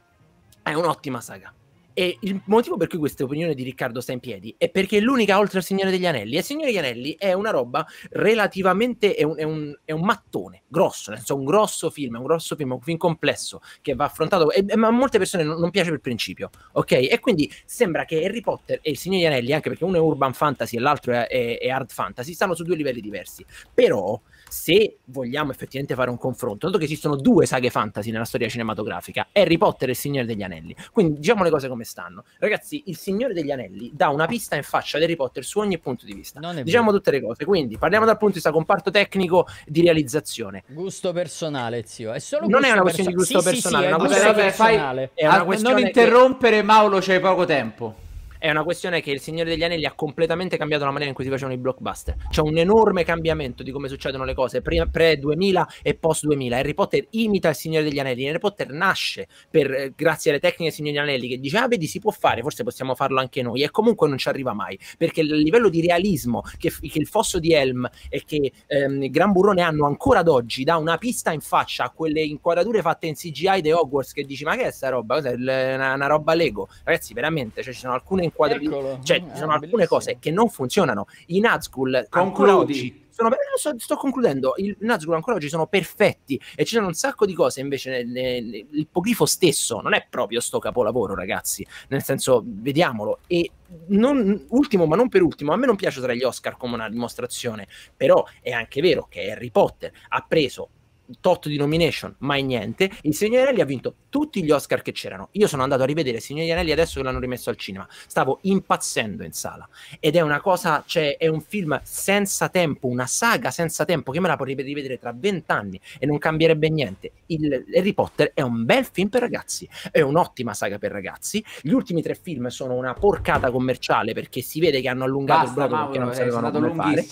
è un'ottima saga. E il motivo per cui questa opinione di Riccardo sta in piedi è perché è l'unica oltre al Signore degli Anelli. E il Signore degli Anelli è una roba relativamente. È un, è un, è un mattone grosso, nel senso, un grosso film, un grosso film, un film complesso che va affrontato. Ma a molte persone non, non, piace per principio, ok? E quindi sembra che Harry Potter e il Signore degli Anelli, anche perché uno è urban fantasy e l'altro è, è hard fantasy, stanno su due livelli diversi. Però se vogliamo effettivamente fare un confronto, dato che esistono due saghe fantasy nella storia cinematografica, Harry Potter e il Signore degli Anelli. Quindi diciamo le cose come stanno. Ragazzi, il Signore degli Anelli dà una pista in faccia ad Harry Potter su ogni punto di vista. Diciamo tutte le cose. Quindi parliamo dal punto di vista comparto tecnico di realizzazione. Gusto personale, zio. È solo non è una questione perso- di gusto sì, personale, sì, sì, è una questione personale. Fai... È una questione non interrompere, che... Mauro, c'hai poco tempo è una questione che il Signore degli Anelli ha completamente cambiato la maniera in cui si facevano i blockbuster. C'è un enorme cambiamento di come succedono le cose pre-2000 e post-2000. Harry Potter imita il Signore degli Anelli. Harry Potter nasce per, eh, grazie alle tecniche del Signore degli Anelli che dice, ah vedi, si può fare, forse possiamo farlo anche noi. E comunque non ci arriva mai, perché il livello di realismo che, che il fosso di Helm e che ehm, Gran Burrone hanno ancora ad oggi dà una pista in faccia a quelle inquadrature fatte in CGI di Hogwarts che dici, ma che è sta roba? Cos'è una, una roba Lego? Ragazzi, veramente, cioè, ci sono alcune Eccolo. Cioè, ci sono alcune cose che non funzionano. I Nazgul ancora oggi sono, sto, sto, concludendo. I Nazgul ancora oggi sono perfetti e ci sono un sacco di cose. Invece, nel, nel, l'ippogrifo stesso non è proprio sto capolavoro, ragazzi. Nel senso, vediamolo. E non, ultimo, ma non per ultimo, a me non piace usare gli Oscar come una dimostrazione, però è anche vero che Harry Potter ha preso tot di nomination, mai niente. Il Signore Anelli ha vinto tutti gli Oscar che c'erano. Io sono andato a rivedere il Signore Anelli adesso che l'hanno rimesso al cinema. Stavo impazzendo in sala. Ed è una cosa, cioè, è un film senza tempo, una saga senza tempo che me la potrei rivedere tra vent'anni e non cambierebbe niente. Il Harry Potter è un bel film per ragazzi, è un'ottima saga per ragazzi. Gli ultimi tre film sono una porcata commerciale perché si vede che hanno allungato Basta, il brodo perché non sapevano come fare.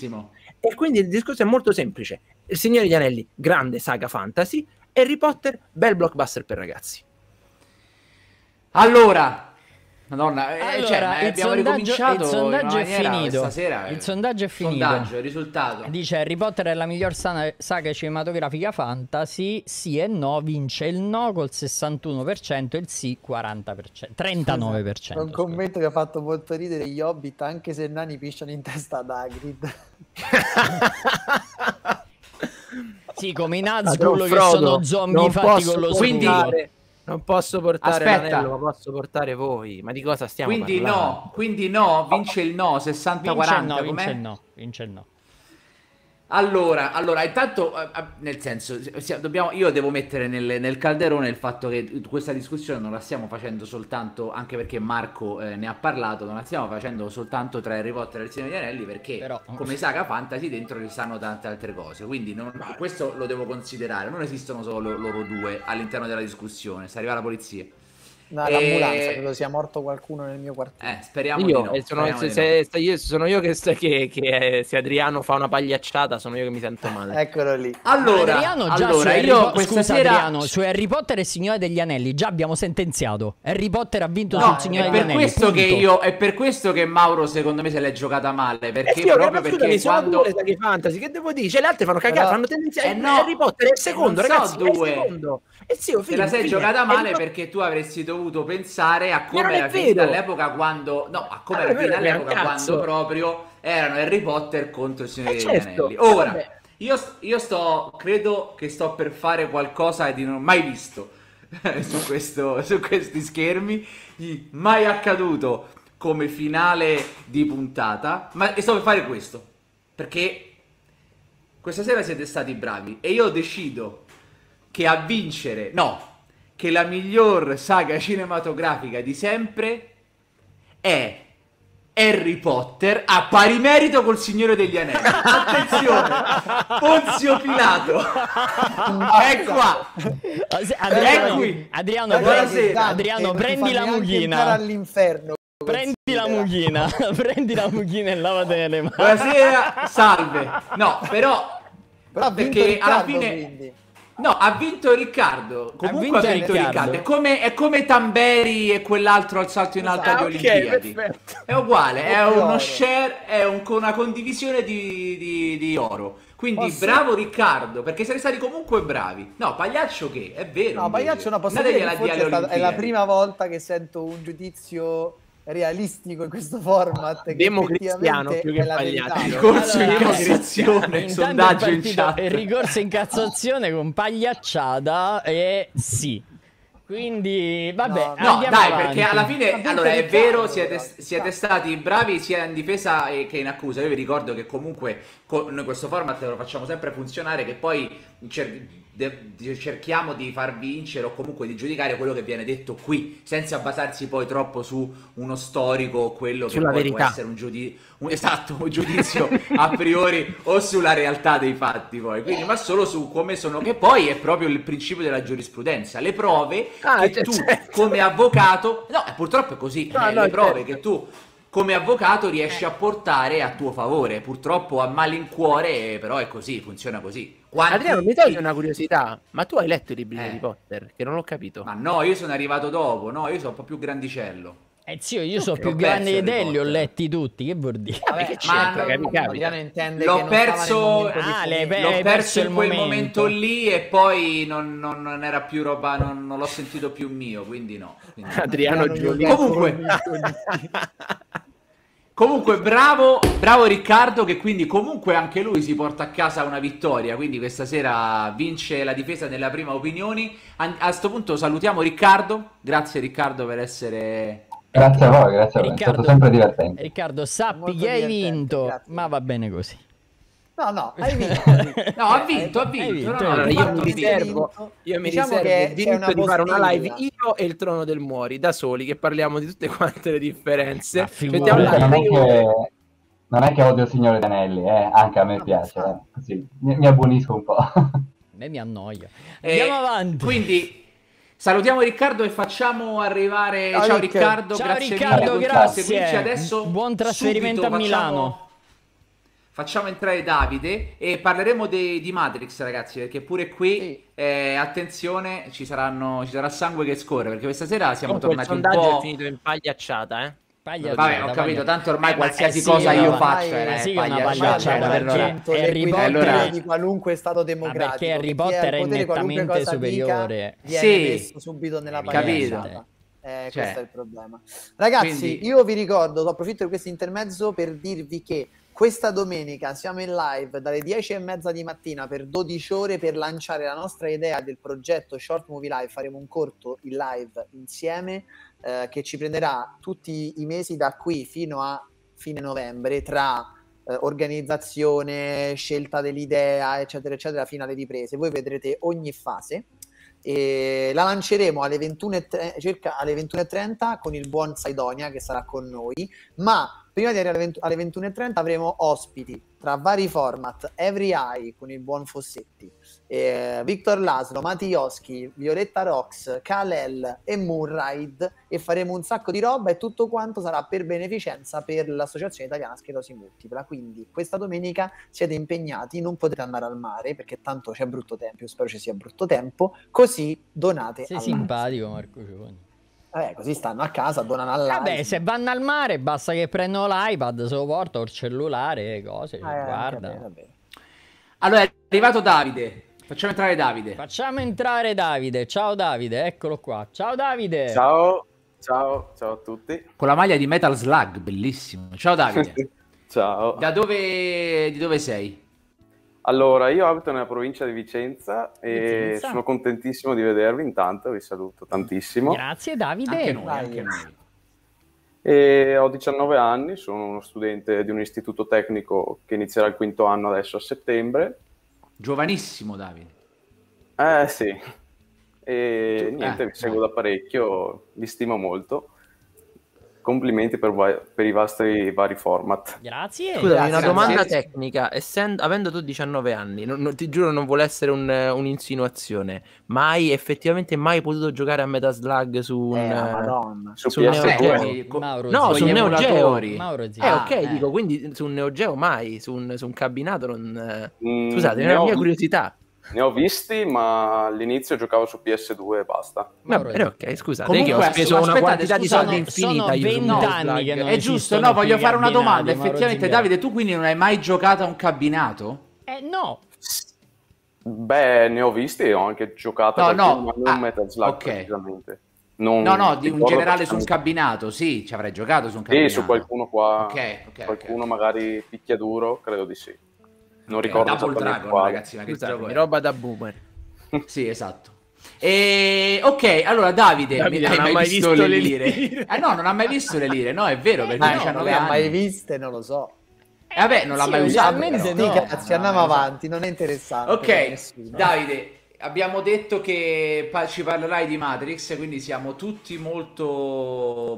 E quindi il discorso è molto semplice. Il Signore degli Anelli, grande saga fantasy. Harry Potter, bel blockbuster per ragazzi. Allora, Madonna, eh, Allora, cioè, ma il abbiamo sondaggio- ricominciato il sondaggio è finito. Stasera, Il sondaggio è finito. Sondaggio, il risultato. Dice Harry Potter è la miglior sana- saga cinematografica fantasy, sì e no, vince il no col 61% e il sì 40%, 39%. Un scusa. commento che ha fatto molto ridere gli Hobbit, anche se nani pisciano in testa ad Hagrid. Sì, come i Padron Nazgûl che sono zombie fatti con lo quindi- scudo. portare- non posso portare Aspetta. l'anello, ma posso portare voi. Ma di cosa stiamo Quindi parlando? no, quindi no, vince il no, Vince il 60-40, no, vince il no, vince il no. Allora, allora, intanto, eh, eh, nel senso, dobbiamo, io devo mettere nel, nel calderone il fatto che questa discussione non la stiamo facendo soltanto, anche perché Marco eh, ne ha parlato, non la stiamo facendo soltanto tra Harry Potter e il Signore degli Anelli, perché Però- come saga fantasy dentro ci stanno tante altre cose, quindi non- questo lo devo considerare, non esistono solo loro due all'interno della discussione, sta arriva la polizia. No, Eh, l'ambulanza, credo sia morto qualcuno nel mio quartiere. Eh, speriamo Io, di no. eh, sono, speriamo se, di se- no. se- io- sono io che, che, che, eh, se Adriano fa una pagliacciata, sono io che mi sento male. Eccolo lì. Allora, Adriano, già allora Harry io Po- questa scusa, sera... Adriano, su Harry Potter e il Signore degli Anelli già abbiamo sentenziato. Harry Potter ha vinto No, sul Signore è degli per, Anelli. questo che punto. io, è per questo che Mauro secondo me se l'è giocata male, perché Eh, io, proprio ma scusami, perché sono quando... due fantasy, che devo dire? Cioè, le altre fanno cagare, Però- fanno tendenziale. Eh no, Harry Potter è il secondo, non so ragazzi, è il due. secondo. E sì, ho Te la sei fine. giocata male Potter- perché tu avresti dovuto pensare a come era finita all'epoca quando... No, a come Ah, era finita all'epoca quando proprio erano Harry Potter contro il Signore Eh, degli certo, Anelli. Ora, io, io sto... credo che sto per fare qualcosa di non mai visto su, questo, su questi schermi, mai accaduto come finale di puntata, ma e sto per fare questo, perché questa sera siete stati bravi e io decido che a vincere, no, che la miglior saga cinematografica di sempre è Harry Potter a pari merito col Signore degli Anelli. Attenzione, Ponzio Pilato è qua. Adriano, È qui. Adriano, Buonasera. prendi, Adriano, non prendi la mughina. all'inferno. Prendi la mughina. prendi la mughina e lavate le mani. Buonasera, salve. No, però Però Perché alla fine- quindi. No, ha vinto Riccardo. Comunque ha vinto vinto, Riccardo. Riccardo. È come, è come Tamberi e quell'altro al salto in alto Esatto. alle Ok, Olimpiadi. perfetto. È uguale, è uno share, è un- una condivisione di, di- di oro. Quindi Posso- bravo Riccardo, perché siete stati comunque bravi. No, Pagliaccio che? È vero. No, invece. Pagliaccio no, posso dire Andategli che alla forse è, stata- è la prima volta che sento un giudizio realistico in questo format. che Democristiano più che verità. Ricorso in Cassazione, sondaggio in chat. Il ricorso in Cassazione con pagliacciata e sì. Quindi, vabbè, No, No, dai, avanti. perché alla fine, allora è vero, siete, siete stati bravi sia in difesa che in accusa. Io vi ricordo che comunque co- noi questo format lo facciamo sempre funzionare, che poi cer- de- cerchiamo di far vincere o comunque di giudicare quello che viene detto qui, senza basarsi poi troppo su uno storico o quello che Sulla verità. può essere un giudizio, esatto, un giudizio a priori o sulla realtà dei fatti poi, quindi ma solo su come sono, che poi è proprio il principio della giurisprudenza, le prove Ah, che cioè, tu certo. come avvocato, no, purtroppo è così, No, eh, no, le prove certo. che tu come avvocato riesci a portare a tuo favore, purtroppo a malincuore, però è così, funziona così. Quanti- Adriano, mi togli una curiosità, ma tu hai letto i libri di Eh. Harry Potter? Che non l'ho capito. Ma no, io sono arrivato dopo, no, io sono un po' più grandicello. Eh zio, io sono Ho più grande di te, li ho letti tutti, che vuol dire? Vabbè, che ma c'entra, capi- intende L'ho perso- di Ah, L'ho perso perso in quel momento. momento lì e poi non, non- non era più roba, non, non l'ho sentito più mio, quindi no. Quindi no. Adriano Adriano Giuliano. Comunque, comunque bravo, bravo Riccardo che quindi comunque anche lui si porta a casa una vittoria, quindi questa sera vince la difesa nella prima opinioni. A, a sto punto salutiamo Riccardo, grazie Riccardo per essere... Grazie a voi, grazie a voi, è Riccardo- stato sempre divertente. Riccardo, sappi che hai vinto, grazie. ma va bene così. No, no, hai vinto. No, ha vinto, ha vinto. vinto, no, no, Allora, io mi riservo, io mi diciamo riservo di fare una live io e il trono del Muori da soli che parliamo di tutte quante le differenze. Mettiamo Comunque non, è che, non è che odio il Signore Danelli, eh, anche a me No, piace, eh, così mi, mi abbonisco un po'. A me mi annoia. Eh, Andiamo avanti. Quindi salutiamo Riccardo e facciamo arrivare. Ciao, Ciao. Riccardo, Ciao, grazie Riccardo, mille. continua grazie. Adesso Buon trasferimento subito a Milano. Facciamo, facciamo entrare Davide e parleremo de- di Matrix, ragazzi. Perché pure qui, Sì. eh, attenzione, ci, saranno, ci sarà sangue che scorre. Perché questa sera siamo Comunque il tornati un sondaggio po'. è finito in pagliacciata, eh. Pagliacciata, Vabbè, ho capito, pagliacciata. tanto ormai Eh, qualsiasi eh sì, cosa io faccio eh, è sì, è una pagliacciata, pagliacciata, allora- vinto Harry Potter- di qualunque stato democratico. perché Harry Potter il è potere, nettamente superiore. Dica, Sì. subito nella Capito. pagliacciata. Eh, Cioè. questo è il problema. Ragazzi, Quindi- io vi ricordo, approfitto di questo intermezzo per dirvi che questa domenica siamo in live dalle 10 e mezza di mattina per 12 ore per lanciare la nostra idea del progetto Short Movie Live. Faremo un corto in live insieme eh, che ci prenderà tutti i mesi da qui fino a fine novembre tra eh, organizzazione, scelta dell'idea, eccetera, eccetera, fino alle riprese. Voi vedrete ogni fase. E la lanceremo alle 21.30 circa alle 21.30 con il buon Saidonia che sarà con noi ma prima di arrivare alle 20 alle 21.30 avremo ospiti tra vari format Every Eye con il buon Fossetti eh, Victor Laslo, Mattioschi, Violetta Rox, Kalel e Moonride e faremo un sacco di roba e tutto quanto sarà per beneficenza per l'associazione italiana sclerosi multipla quindi questa domenica siete impegnati non potete andare al mare perché tanto c'è brutto tempo io spero ci sia brutto tempo così donate Sei simpatico, Marco Ciccone. Vabbè, così stanno a casa donano all'ASL Vabbè, se vanno al mare basta che prendono l'iPad, se lo porta o il cellulare, cose, Eh, va guarda. bene, va bene. Allora è arrivato Davide. Facciamo entrare Davide. Facciamo entrare Davide. Ciao Davide, eccolo qua. Ciao Davide. Ciao, ciao, ciao a tutti. Con la maglia di Metal Slug, bellissimo. Ciao Davide. ciao. da dove, di dove sei? Allora, io abito nella provincia di Vicenza e Vicenza. sono contentissimo di vedervi. Intanto vi saluto tantissimo. Grazie Davide. Anche noi, anche noi. E ho 19 anni, sono uno studente di un istituto tecnico che inizierà il quinto anno adesso a settembre. Giovanissimo Davide. Eh sì. E niente, eh, vi seguo vai. da parecchio, vi stimo molto. Complimenti per, va- per i vostri vari format. Grazie. Scusami, Grazie, una domanda grazie. tecnica. Essendo, avendo tu 19 anni, non- non- ti giuro non vuole essere un- un'insinuazione, mai effettivamente mai potuto giocare a Metaslug su un... Eh, madonna. Su Su PS2. Neo Geo. Co- Mauro No, su Neo Geo. Mauro Zio. Eh, ok, eh. dico, quindi su un Neo Geo mai, su un, su un cabinato non... eh, Mm, Scusate, è una mia curiosità. Ne ho visti, ma all'inizio giocavo su PS2 e basta. Bene, Zio. ok, scusate, Comunque, ho speso una quantità di soldi sono- infinita sono io su 20 Metaslug. anni che non È giusto, no, voglio fare una domanda. Effettivamente. Davide, tu quindi non hai mai giocato a un cabinato? Eh no. Beh, ne ho visti e ho anche giocato No, no, ma non ah, Metal Slug ok. precisamente. Non No, no, di un generale su un cabinato. Sì, ci avrei giocato su un Sì, cabinato. su qualcuno qua, Ok, ok, qualcuno ok. magari picchiaduro, credo di sì. Non ricordo Double Dragon, quale. ragazzi, ma che Scusatemi, gioco è? roba da boomer. Sì, esatto. E... Ok, allora Davide, Davide mi- hai non ha mai, mai visto, visto le lire? lire. Ah no, non ha mai visto le lire, no, è vero, perché ha non 19 le ha anni. mai viste, non lo so. Eh, vabbè, non l'ha Sì, mai usato. però. no. Cazzi, Non l'ha andiamo usato. avanti, non è interessante. Ok. Davide, abbiamo detto che pa- ci parlerai di Matrix, quindi siamo tutti molto,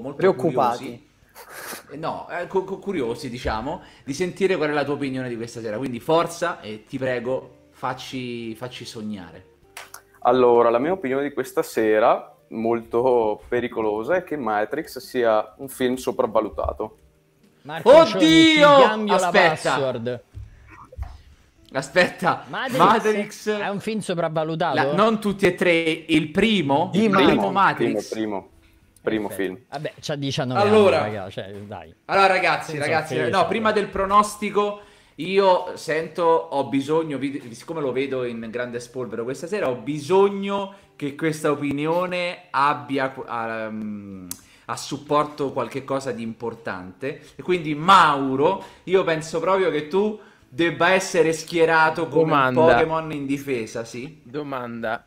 molto Preoccupati. curiosi. Eh, No, eh, cu- cu- curiosi, diciamo, di sentire qual è la tua opinione di questa sera. Quindi forza e ti prego, facci, facci sognare. Allora, la mia opinione di questa sera, molto pericolosa, è che Matrix sia un film sopravvalutato. Marco Oddio! Cioni, Aspetta. Aspetta, Matrix, Matrix, è un film sopravvalutato? la- non tutti e tre, il primo, il Matrix. primo Matrix. Primo, primo, primo Perfetto. film. Vabbè, c'ha 19 Allora. anni, raga, cioè, dai. Allora ragazzi, Senza ragazzi, offesa, no, prima del pronostico io sento, ho bisogno, siccome lo vedo in grande spolvero questa sera, ho bisogno che questa opinione abbia ehm, a supporto qualche cosa di importante. E quindi Mauro, io penso proprio che tu debba essere schierato come Domanda. un Pokémon in difesa, sì? Domanda.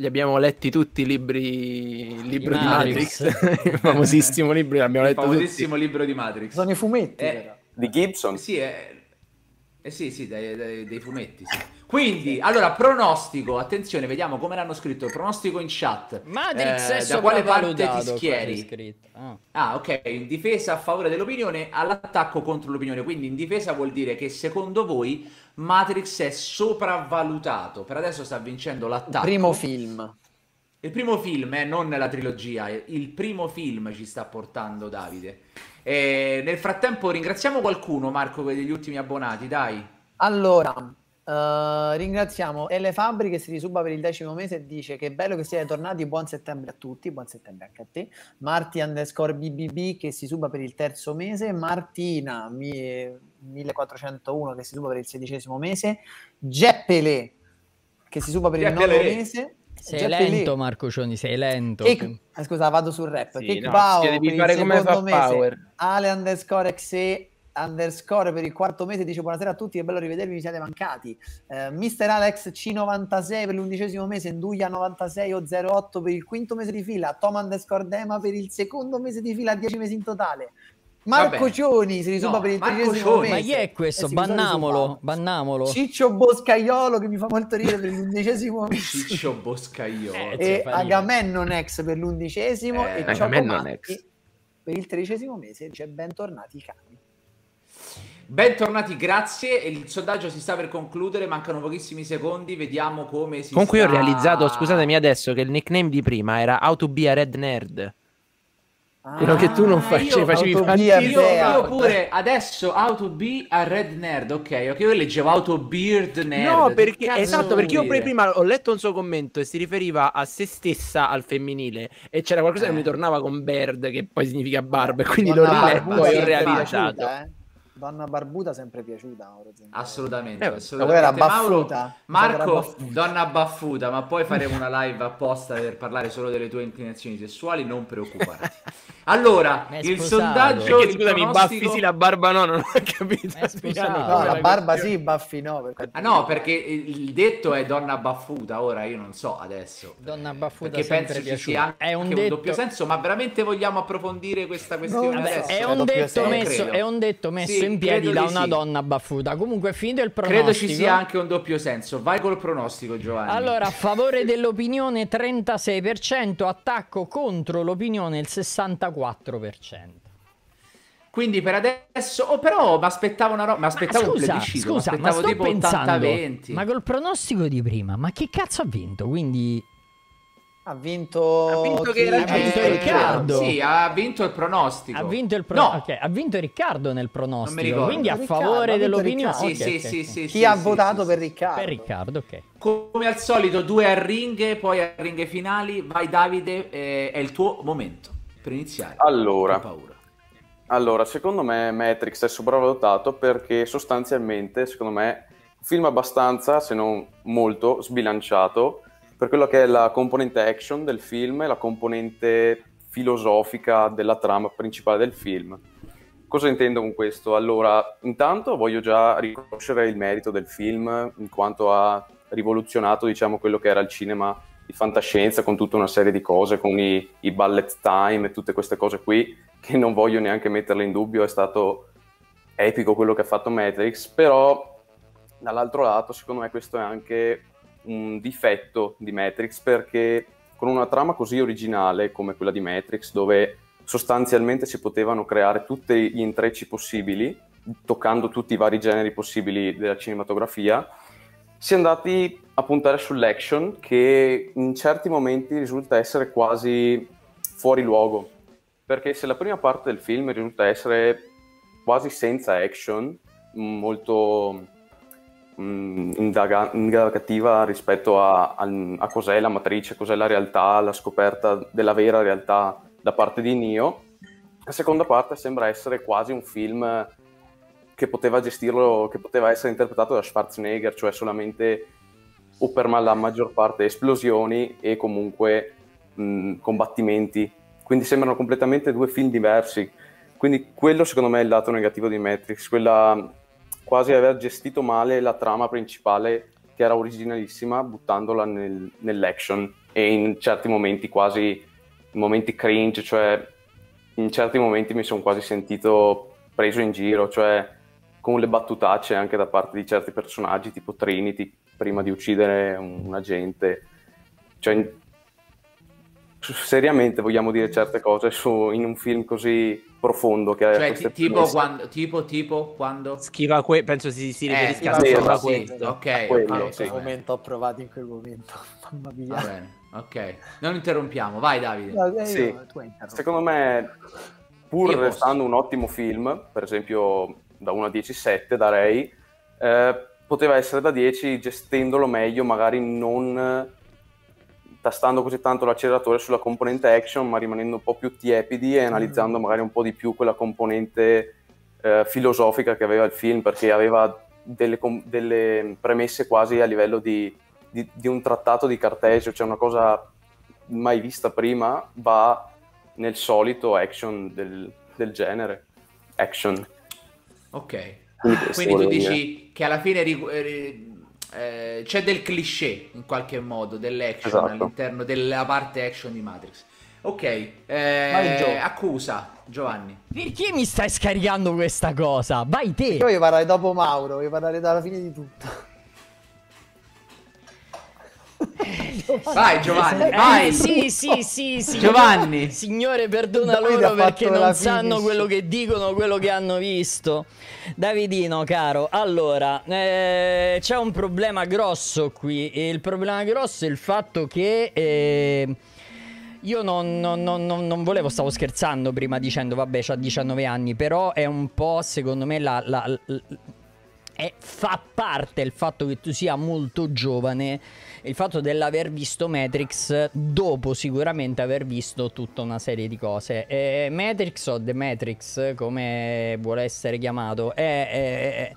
Li abbiamo letti tutti i libri, il libro Di Matrix. Matrix, il famosissimo libro, l'abbiamo Il letto tutti. famosissimo libro di Matrix. Sono i fumetti, Eh, però. Di Gibson? Sì, è... Eh sì, sì, dei, dei, dei fumetti. Sì. Quindi, allora, pronostico, attenzione, vediamo come l'hanno scritto. Pronostico in chat. Matrix Eh, è da quale parte ti schieri? Ah. Ah, ok, in difesa a favore dell'opinione, all'attacco contro l'opinione. Quindi in difesa vuol dire che secondo voi Matrix è sopravvalutato. Per adesso sta vincendo l'attacco. Primo film. Il primo film, eh, non la trilogia, eh, il primo film ci sta portando Davide. E nel frattempo ringraziamo qualcuno, Marco, per gli ultimi abbonati, dai. Allora, eh, ringraziamo Ele Fabri che si risuba per il decimo mese e dice che bello che siete tornati, buon settembre a tutti, buon settembre anche a te. Marti underscore BBB che si suba per il terzo mese, Martina mi- 1401 che si suba per il sedicesimo mese, Geppele che si suba per il Geppele. nono mese. Sei Geppele. lento, Marco Cioni, sei lento. Kick- eh, scusa, vado sul rap. Sì, Kick no, Bao devi il fare come secondo fa mese. Power. Ale underscore XE underscore per il quarto mese dice buonasera a tutti, è bello rivedervi, mi siete mancati. Eh, Mister Alex C96 per l'undicesimo mese, Nduia 96 o 08 per il quinto mese di fila, Tom underscore Dema per il secondo mese di fila, 10 mesi in totale. Marco Vabbè. Cioni si risuba No, per il tredicesimo mese. Ma chi è questo? Eh, Bannamolo, bannamolo. Ciccio Boscaiolo che mi fa molto ridere per l'undicesimo mese. Ciccio Boscaiolo. Eh, e. Agamemnon X per l'undicesimo Eh, e X. per il tredicesimo mese dice bentornati i cani. Bentornati, grazie. Il sondaggio si sta per concludere, mancano pochissimi secondi, vediamo come si Comunque io ho sta- realizzato, scusatemi adesso, che il nickname di prima era How to be a red nerd. Quello che tu non Ah, facevi, io- facevi fantini. Io, io pure adesso Auto B a Red Nerd, ok, ok, io leggevo Auto Beard Nerd. No, Che perché esatto, perché io pure prima ho letto un suo commento e si riferiva a se stessa al femminile e c'era qualcosa che Eh. mi tornava con bird che poi significa barba e quindi l'ho riletto e ho realizzato. piaciuta, eh. Donna barbuta sempre piaciuta. Assolutamente, Eh, assolutamente. quella era Mauro, baffuta. Era Marco, baffuta. donna baffuta, ma poi faremo una live apposta per parlare solo delle tue inclinazioni sessuali, non preoccuparti. Allora, il sondaggio, Perché scusami, i pronostico- baffi sì, la barba no, non ho capito. No, la barba sì, i baffi no. per quanto Ah no, perché il detto è donna baffuta, ora io non so adesso. Donna baffuta Perché penso ci piaciuta. sia anche È un un, detto... doppio senso, ma veramente vogliamo approfondire questa questione Vabbè, adesso? è, un doppio detto messo, Credo. è un detto messo Sì, in piedi credo da una sì. donna baffuta. Comunque, finito il pronostico. Credo ci sia anche un doppio senso. Vai col pronostico, Giovanni. Allora, a favore dell'opinione 36%, attacco contro l'opinione il 64%. Quindi per adesso, oh, però mi aspettavo una roba, mi aspettavo un scusa, plebiscito, scusa, ma sto tipo pensando, 80-20. ma col pronostico di prima, ma che cazzo ha vinto? Quindi Ha vinto, Ha vinto che Ha vinto Riccardo. Sì, ha vinto il pronostico. ha vinto il pro- No, ok, ha vinto Riccardo nel pronostico, quindi a favore dell'opinione. Sì, ok, sì, ok, sì, ok. sì, Chi sì, ha sì, votato sì, per. Riccardo? Per Riccardo, ok. Come al solito, due a ringhe, poi a ringhe finali. Vai Davide, eh, è il tuo momento per iniziare. Allora. Non paura. Allora, secondo me Matrix è sopravvalutato perché sostanzialmente, secondo me, un film abbastanza, se non molto, sbilanciato per quello che è la componente action del film e la componente filosofica della trama principale del film. Cosa intendo con questo? Allora, intanto voglio già riconoscere il merito del film in quanto ha rivoluzionato, diciamo, quello che era il cinema di fantascienza con tutta una serie di cose, con i, i bullet time e tutte queste cose qui, che non voglio neanche metterle in dubbio, è stato epico quello che ha fatto Matrix, però dall'altro lato secondo me questo è anche un difetto di Matrix perché con una trama così originale come quella di Matrix, dove sostanzialmente si potevano creare tutti gli intrecci possibili, toccando tutti i vari generi possibili della cinematografia, si è andati a puntare sull'action che in certi momenti risulta essere quasi fuori luogo. Perché se la prima parte del film risulta essere quasi senza action, molto indaga- indagativa rispetto a, a- a cos'è la matrice, cos'è la realtà, la scoperta della vera realtà da parte di Neo, la seconda parte sembra essere quasi un film che poteva gestirlo, che poteva essere interpretato da Schwarzenegger, cioè solamente o per la maggior parte esplosioni e comunque mh, combattimenti. Quindi sembrano completamente due film diversi. Quindi quello secondo me è il lato negativo di Matrix, quella quasi aver gestito male la trama principale che era originalissima buttandola nel- nell'action e in certi momenti quasi momenti cringe, cioè in certi momenti mi sono quasi sentito preso in giro, cioè con le battutacce anche da parte di certi personaggi, tipo Trinity, prima di uccidere un, un agente. Cioè, seriamente vogliamo dire certe cose su, in un film così profondo che Cioè, ti- tipo quando, tipo, tipo quando... Schiva que- penso si, si Eh, riferisca sì, a sì, Schiva sì. ok, quello, ok, in quel va bene. momento ho provato in quel momento. Mamma mia. Va bene, ok. Non interrompiamo, vai Davide. No, eh, Sì. Secondo me, pur Io posso. restando un ottimo film, per esempio da 1 a 10, 7 darei, eh, poteva essere da 10 gestendolo meglio, magari non eh, tastando così tanto l'acceleratore sulla componente action, ma rimanendo un po' più tiepidi e analizzando magari un po' di più quella componente eh, filosofica che aveva il film, perché aveva delle, com- delle premesse quasi a livello di, di- di un trattato di Cartesio, cioè una cosa mai vista prima, va nel solito action del, del genere. Action. Ok. Quindi, Quindi tu dici che alla fine ri- eh, eh, c'è del cliché in qualche modo dell'action Esatto. all'interno della parte action di Matrix. Ok, eh, Gio. accusa Giovanni. Perché mi stai scaricando questa cosa? Vai te. Io voglio parlare dopo Mauro, voglio parlare dalla fine di tutto. Vai Giovanni, Eh, vai. sì, sì, sì, sì. Giovanni. Signore, perdona Davide loro ha perché non la sanno finish. quello che dicono, quello che hanno visto. Davidino, caro, allora, eh, c'è un problema grosso qui. E il problema grosso è il fatto che... eh, io non, non- non- non- non volevo, stavo scherzando prima dicendo, vabbè, c'ha 19 anni, però è un po', secondo me, la... la- l- è- fa parte il fatto che tu sia molto giovane, il fatto dell'aver visto Matrix dopo sicuramente aver visto tutta una serie di cose. Eh, Matrix o The Matrix, come vuole essere chiamato, è... è- è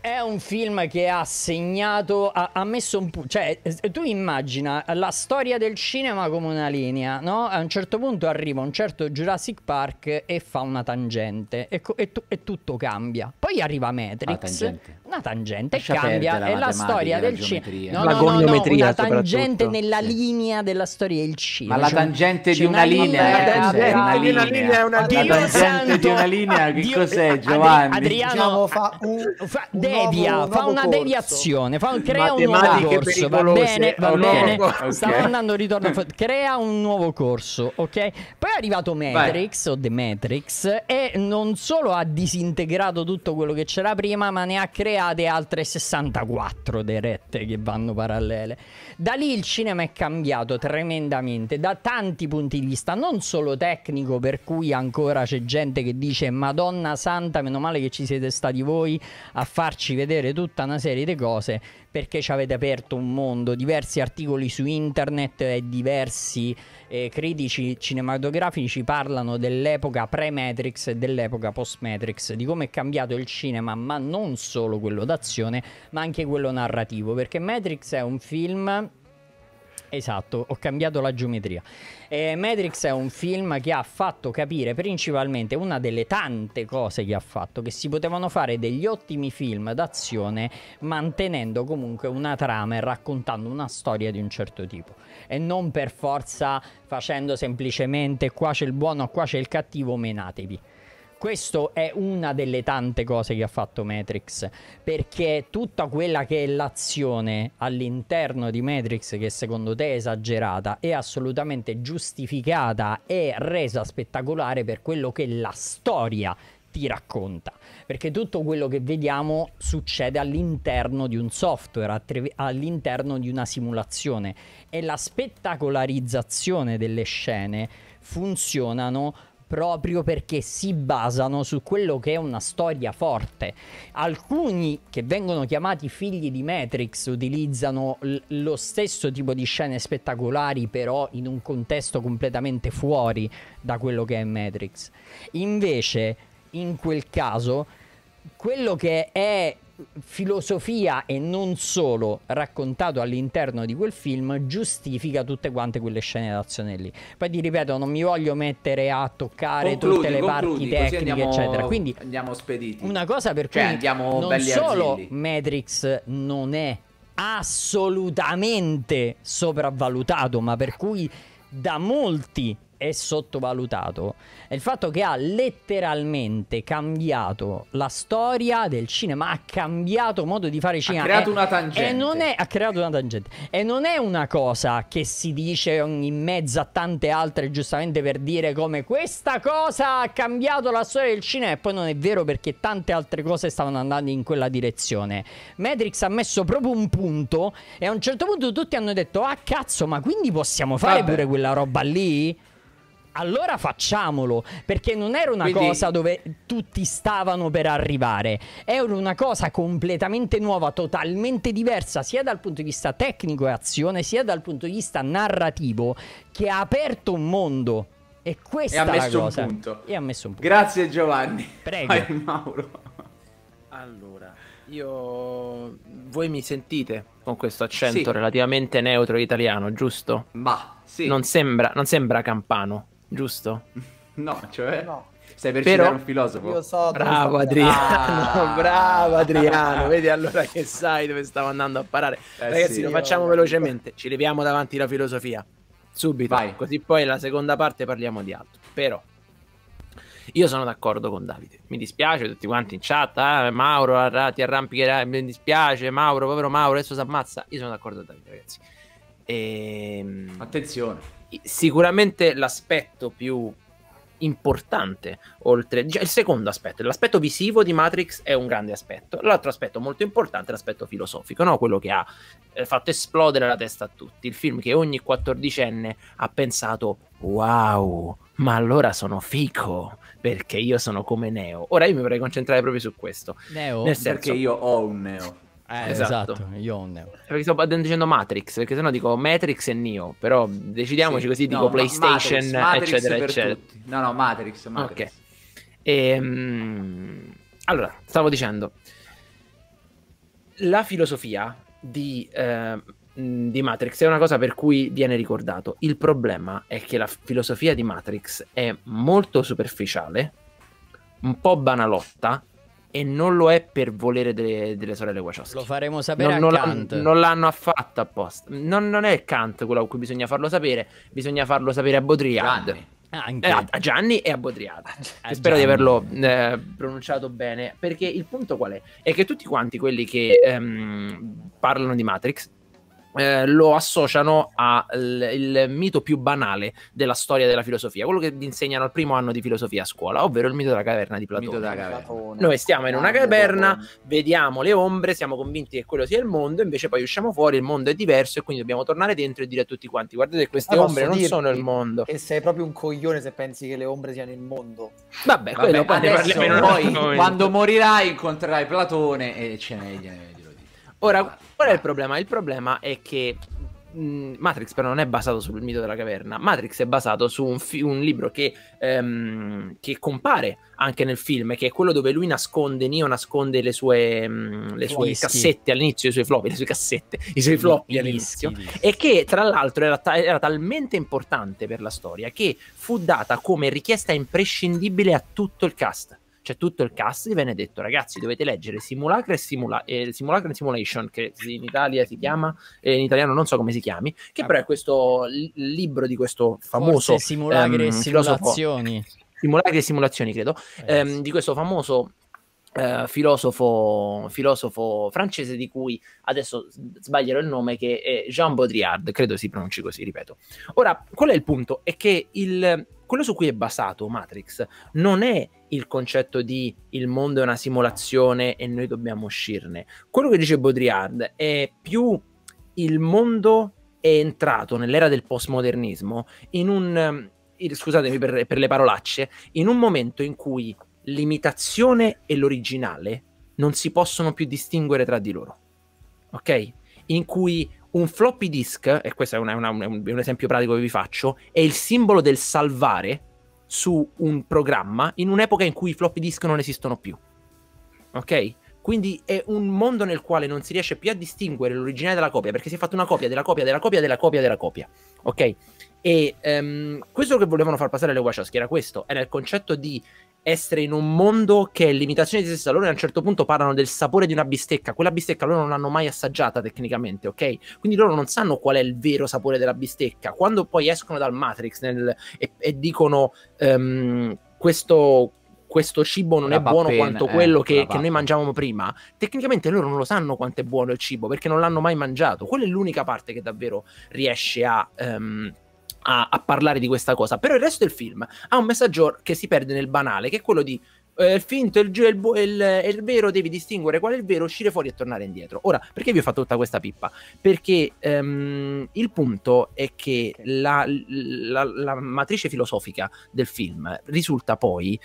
un film che ha segnato, ha, ha messo un punto, cioè eh, tu immagina la storia del cinema come una linea, no? A un certo punto arriva un certo Jurassic Park e fa una tangente e, co- e tu- e tutto cambia. Poi arriva Matrix, Una tangente. una tangente e Lascia cambia, perdere la è la storia la del cinema. No, La no, no, no, una tangente nella linea della storia del cinema. Ma la tangente c'è di una linea, linea- che cos'è? La Una tangente di una linea. linea è una La Dio tangente di una linea, che cos'è Giovanni? Adriano Diciamo, fa un- fa- un devia, nuovo- fa nuovo una corso. deviazione, fa un- crea un nuovo corso. Va bene, va bene. Ok. Stavo andando ritorno. Crea un nuovo corso, ok? Poi è arrivato Matrix o The Matrix e non solo ha disintegrato tutto quello che c'era prima, ma ne ha create altre 64 dirette che vanno parallele. Da lì il cinema è cambiato tremendamente da tanti punti di vista, non solo tecnico, per cui ancora c'è gente che dice Madonna Santa, meno male che ci siete stati voi a farci vedere tutta una serie di cose, perché ci avete aperto un mondo, diversi articoli su internet e diversi eh, critici cinematografici parlano dell'epoca pre-Matrix e dell'epoca post-Matrix, di come è cambiato il cinema, ma non solo quello d'azione, ma anche quello narrativo, perché Matrix è un film Esatto, ho cambiato la geometria. Eh, Matrix è un film che ha fatto capire principalmente una delle tante cose che ha fatto, che si potevano fare degli ottimi film d'azione mantenendo comunque una trama e raccontando una storia di un certo tipo. E non per forza facendo semplicemente qua c'è il buono, qua c'è il cattivo, menatevi. Questo è una delle tante cose che ha fatto Matrix, perché tutta quella che è l'azione all'interno di Matrix, che secondo te è esagerata, è assolutamente giustificata e resa spettacolare per quello che la storia ti racconta. Perché tutto quello che vediamo succede all'interno di un software, all'interno di una simulazione e la spettacolarizzazione delle scene funzionano proprio perché si basano su quello che è una storia forte. Alcuni che vengono chiamati figli di Matrix utilizzano l- lo stesso tipo di scene spettacolari, però in un contesto completamente fuori da quello che è Matrix. Invece, in quel caso, quello che è filosofia e non solo raccontato all'interno di quel film giustifica tutte quante quelle scene d'azione lì. Poi ti ripeto, non mi voglio mettere a toccare Concludi, tutte le concludi, parti tecniche, andiamo- eccetera. Quindi andiamo spediti. una cosa per Cioè, cui andiamo non solo arzilli. Matrix non è assolutamente sopravvalutato, ma per cui da molti è sottovalutato è il fatto che ha letteralmente cambiato la storia del cinema, ha cambiato modo di fare cinema. Ha creato E- una tangente. E non è, ha creato una tangente. E non è una cosa che si dice in mezzo a tante altre, giustamente per dire come questa cosa ha cambiato la storia del cinema. E poi non è vero perché tante altre cose stavano andando in quella direzione. Matrix ha messo proprio un punto. E a un certo punto tutti hanno detto: Ah, cazzo, ma quindi possiamo fare Vabbè. pure quella roba lì? Allora facciamolo, perché non era una Quindi- cosa dove tutti stavano per arrivare, era una cosa completamente nuova, totalmente diversa, sia dal punto di vista tecnico e azione, sia dal punto di vista narrativo, che ha aperto un mondo. E questa E è la cosa. punto. E ha messo un punto. Grazie Giovanni. Prego. Vai, Mauro. Allora, io... Voi mi sentite con questo accento Sì. relativamente neutro italiano, giusto? Ma sì. Non, sembra, non sembra campano, giusto? No, cioè. No. Stai per Però- citare un filosofo. Io so Bravo Adriano, Ah. bravo Adriano, vedi allora che sai dove stavo andando a parare. Eh Ragazzi, sì. lo facciamo Io- velocemente, ci leviamo davanti la filosofia, subito, Vai. così poi la seconda parte parliamo di altro. Però, io sono d'accordo con Davide, mi dispiace tutti quanti in chat, ah, Mauro arra- ti arrampicherai, mi dispiace Mauro, povero Mauro, adesso si ammazza. Io sono d'accordo con Davide ragazzi. Ehm Attenzione. Sicuramente l'aspetto più importante, oltre già il secondo aspetto, l'aspetto visivo di Matrix è un grande aspetto, l'altro aspetto molto importante è l'aspetto filosofico, no? quello che ha eh, fatto esplodere la testa a tutti, il film che ogni quattordicenne ha pensato wow, ma allora sono fico, perché io sono come Neo. Ora io mi vorrei concentrare proprio su questo, Neo? Nel senso- Perché io ho un neo. Eh, esatto. esatto. io ho un Neo. perché sto dicendo Matrix, perché sennò dico Matrix e Neo, però decidiamoci Sì. così, No, dico ma- PlayStation, Matrix, Matrix eccetera, per eccetera. tutti. No, no, Matrix, Matrix. Ok. Ehm, allora, stavo dicendo, la filosofia di, eh, di Matrix è una cosa per cui viene ricordato. Il problema è che la filosofia di Matrix è molto superficiale, un po' banalotta e non lo è per volere delle, delle sorelle Wachowski. Lo faremo sapere Non, non a l'hanno- Kant. non l'hanno affatto apposta. Non, non è Kant quello a cui bisogna farlo sapere, bisogna farlo sapere a Baudrillard. Anche. Eh, a, Gianni e a Baudrillard. A Che spero di Gianni. averlo eh, pronunciato bene. Perché il punto qual è? È che tutti quanti quelli che ehm, parlano di Matrix eh, lo associano al mito più banale della storia della filosofia, quello che vi insegnano al primo anno di filosofia a scuola, ovvero il mito della caverna di Platone. Mito della caverna. Platone. Noi stiamo in una caverna, vediamo le ombre, siamo convinti che quello sia il mondo, invece poi usciamo fuori, il mondo è diverso e quindi dobbiamo tornare dentro e dire a tutti quanti guardate queste Ma ombre non sono il mondo. Che sei proprio un coglione se pensi che le ombre siano il mondo. Vabbè, Vabbè, quello poi poi, quando morirai incontrerai Platone e ce ne. Ora, qual è il problema? Il problema è che mh, Matrix però non è basato sul mito della caverna. Matrix è basato su un, fi- un libro che, ehm, che compare anche nel film, che è quello dove lui nasconde, Neo nasconde le sue, mh, le sue cassette all'inizio, i suoi floppy, le sue cassette, i suoi floppy all'inizio. E che tra l'altro era, ta- era talmente importante per la storia che fu data come richiesta imprescindibile a tutto il cast. Cioè, tutto il cast gli venne detto, ragazzi, dovete leggere Simulacra e, Simula- eh, Simulacra e Simulation, che in Italia si chiama, e in italiano non so come si chiami, che Ah. però è questo li- libro di questo famoso simulacri e ehm, filosofo- simulazioni. Simulacri e Simulazioni, credo, ehm, di questo famoso eh, filosofo, filosofo francese di cui adesso sbaglierò il nome, che è Jean Baudrillard, credo si pronunci così, ripeto. Ora, qual è il punto? È che il, quello su cui è basato Matrix non è il concetto di il mondo è una simulazione e noi dobbiamo uscirne. Quello che dice Baudrillard è più il mondo è entrato nell'era del postmodernismo in un ehm, scusatemi per, per le parolacce, in un momento in cui l'imitazione e l'originale non si possono più distinguere tra di loro. Ok? In cui un floppy disk, e questo è, una- una- un, un esempio pratico che vi faccio, è il simbolo del salvare su un programma in un'epoca in cui i floppy disk non esistono più. Ok? Quindi è un mondo nel quale non si riesce più a distinguere l'originale dalla copia, perché si è fatta una copia della copia della copia della copia della copia. Ok? E ehm, questo che volevano far passare le Wachowski era questo, era il concetto di essere in un mondo che è limitazione di se stessa. Loro a un certo punto parlano del sapore di una bistecca. Quella bistecca loro non l'hanno mai assaggiata tecnicamente, ok? Quindi loro non sanno qual è il vero sapore della bistecca. Quando poi escono dal Matrix nel, e, e, dicono um, questo, questo cibo non la è pappena, buono quanto eh, quello che, che, noi mangiavamo prima, tecnicamente loro non lo sanno quanto è buono il cibo perché non l'hanno mai mangiato. Quella è l'unica parte che davvero riesce a. Um, a, a, parlare di questa cosa. Però il resto del film ha un messaggio che si perde nel banale, che è quello di eh, il finto, il, il, il, il, vero, devi distinguere qual è il vero, uscire fuori e tornare indietro. Ora, perché vi ho fatto tutta questa pippa? Perché um, il punto è che la, la, la matrice filosofica del film risulta poi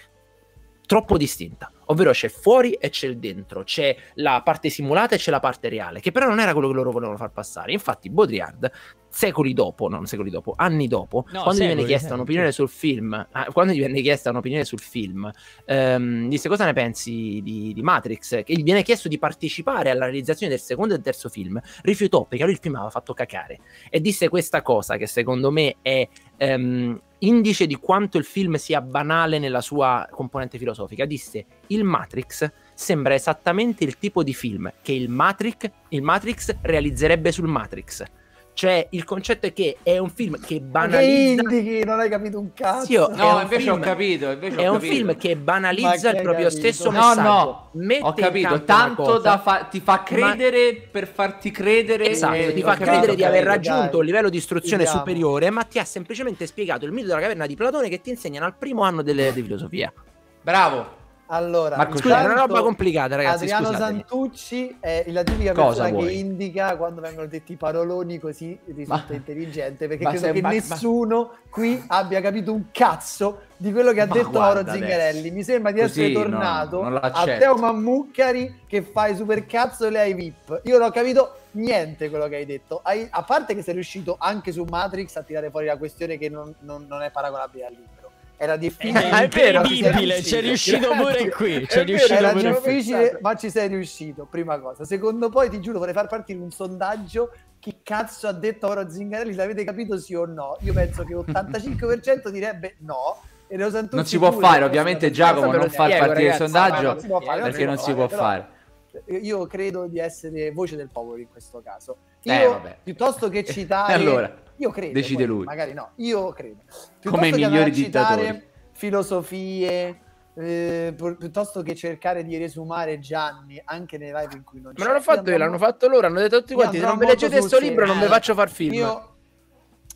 troppo distinta. Ovvero c'è fuori e c'è il dentro, c'è la parte simulata e c'è la parte reale, che però non era quello che loro volevano far passare. Infatti, Baudrillard, secoli dopo, non secoli dopo, anni dopo, no, quando gli viene chiesta un'opinione sul film, ah, quando gli viene chiesta un'opinione sul film, ehm, disse cosa ne pensi di, di, Matrix, che gli viene chiesto di partecipare alla realizzazione del secondo e del terzo film, rifiutò perché lui il film aveva fatto cacare. E disse questa cosa che secondo me è ehm, indice di quanto il film sia banale nella sua componente filosofica. Disse: Il Matrix sembra esattamente il tipo di film che il Matrix, il Matrix realizzerebbe sul Matrix. Cioè, il concetto è che è un film che banalizza. Che indichi, non hai capito un cazzo. Sì, no, invece film... ho capito. Invece è ho un capito. film che banalizza il proprio capito? stesso messaggio. No, no, ho capito. Tanto da fa... ti fa credere ma... per farti credere. Esatto, ti fa capito, credere di aver raggiunto dai. un livello di istruzione Vediamo. superiore, ma ti ha semplicemente spiegato il mito della caverna di Platone che ti insegnano al primo anno delle, di filosofia. Bravo. Allora, Marco, scusa, è una roba complicata, ragazzi. Adriano scusatemi. Santucci è la tipica Cosa persona vuoi? che indica quando vengono detti paroloni così risulta ma, intelligente. Perché credo che ma, nessuno ma... qui abbia capito un cazzo di quello che ha detto Mauro Zingarelli. Adesso. Mi sembra di essere così, tornato no, a Teo Mammucari che fai super cazzo e lei hai VIP. Io non ho capito niente quello che hai detto. Hai, a parte che sei riuscito anche su Matrix a tirare fuori la questione che non, non, non è paragonabile al libro era difficile. È incredibile, c'è riuscito pure qui. C'è riuscito era pure difficile, qui. ma ci sei riuscito. Prima cosa. Secondo poi, ti giuro, vorrei far partire un sondaggio. Chi cazzo ha detto ora Zingarelli? L'avete capito sì o no? Io penso che 85% direbbe no. E non si può fare, ovviamente Giacomo non fa partire il sondaggio perché non si può fare. Io credo di essere voce del popolo in questo caso. Eh, io, eh, piuttosto che citare allora io credo. Decide poi, lui. Magari no, io credo. Piuttosto Come i migliori dittatori. Filosofie, eh, piuttosto che cercare di resumare Gianni anche nei live in cui non c'è. Ma l'hanno fatto io, l'hanno fatto loro, hanno detto tutti quanti, se non vi leggete questo libro non vi faccio far film. Io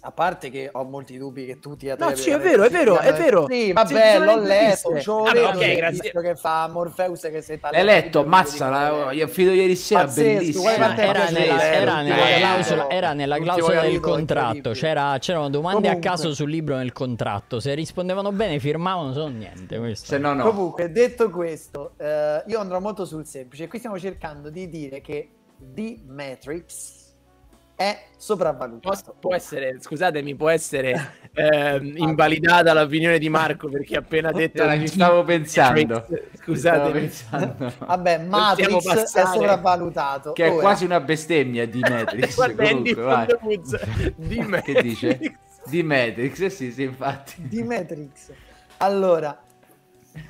a parte che ho molti dubbi che tu ti No, sì, è vero, è vero, è vero. Sì, vabbè, l'ho letto. Ah, ok, grazie. che fa Morpheus che sei L'hai letto, mazza, io fido ieri sera, bellissimo. Era nella, clausola, era nella clausola del contratto, C'era, c'erano domande a caso sul libro nel contratto, se rispondevano bene firmavano, se no niente. Questo. Se no, no. Comunque, detto questo, eh, io andrò molto sul semplice. Qui stiamo cercando di dire che The Matrix è sopravvalutato. Può essere, scusatemi, può essere eh, invalidata l'opinione di Marco perché ha appena detto... Era, ci stavo pensando. Scusatemi. Vabbè, Matrix è sopravvalutato. Che è Ora. quasi una bestemmia di Matrix. Comunque, di Matrix. Che dice? Di Matrix, eh sì, sì, infatti. Di Matrix. Allora,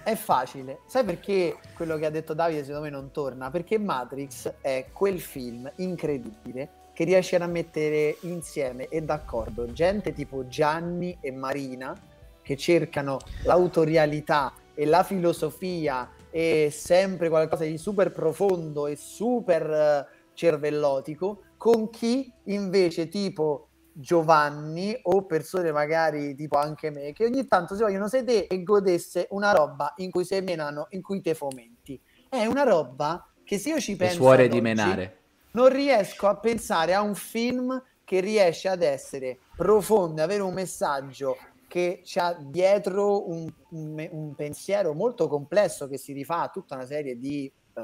è facile. Sai perché quello che ha detto Davide secondo me non torna? Perché Matrix è quel film incredibile che riesce a mettere insieme e d'accordo gente tipo Gianni e Marina che cercano l'autorialità e la filosofia e sempre qualcosa di super profondo e super eh, cervellotico con chi invece tipo Giovanni o persone magari tipo anche me che ogni tanto si vogliono sedere e godesse una roba in cui semenano, in cui te fomenti. È una roba che se io ci penso... Le suore di menare non riesco a pensare a un film che riesce ad essere profondo, avere un messaggio che ha dietro un, un, un, pensiero molto complesso che si rifà a tutta una serie di uh,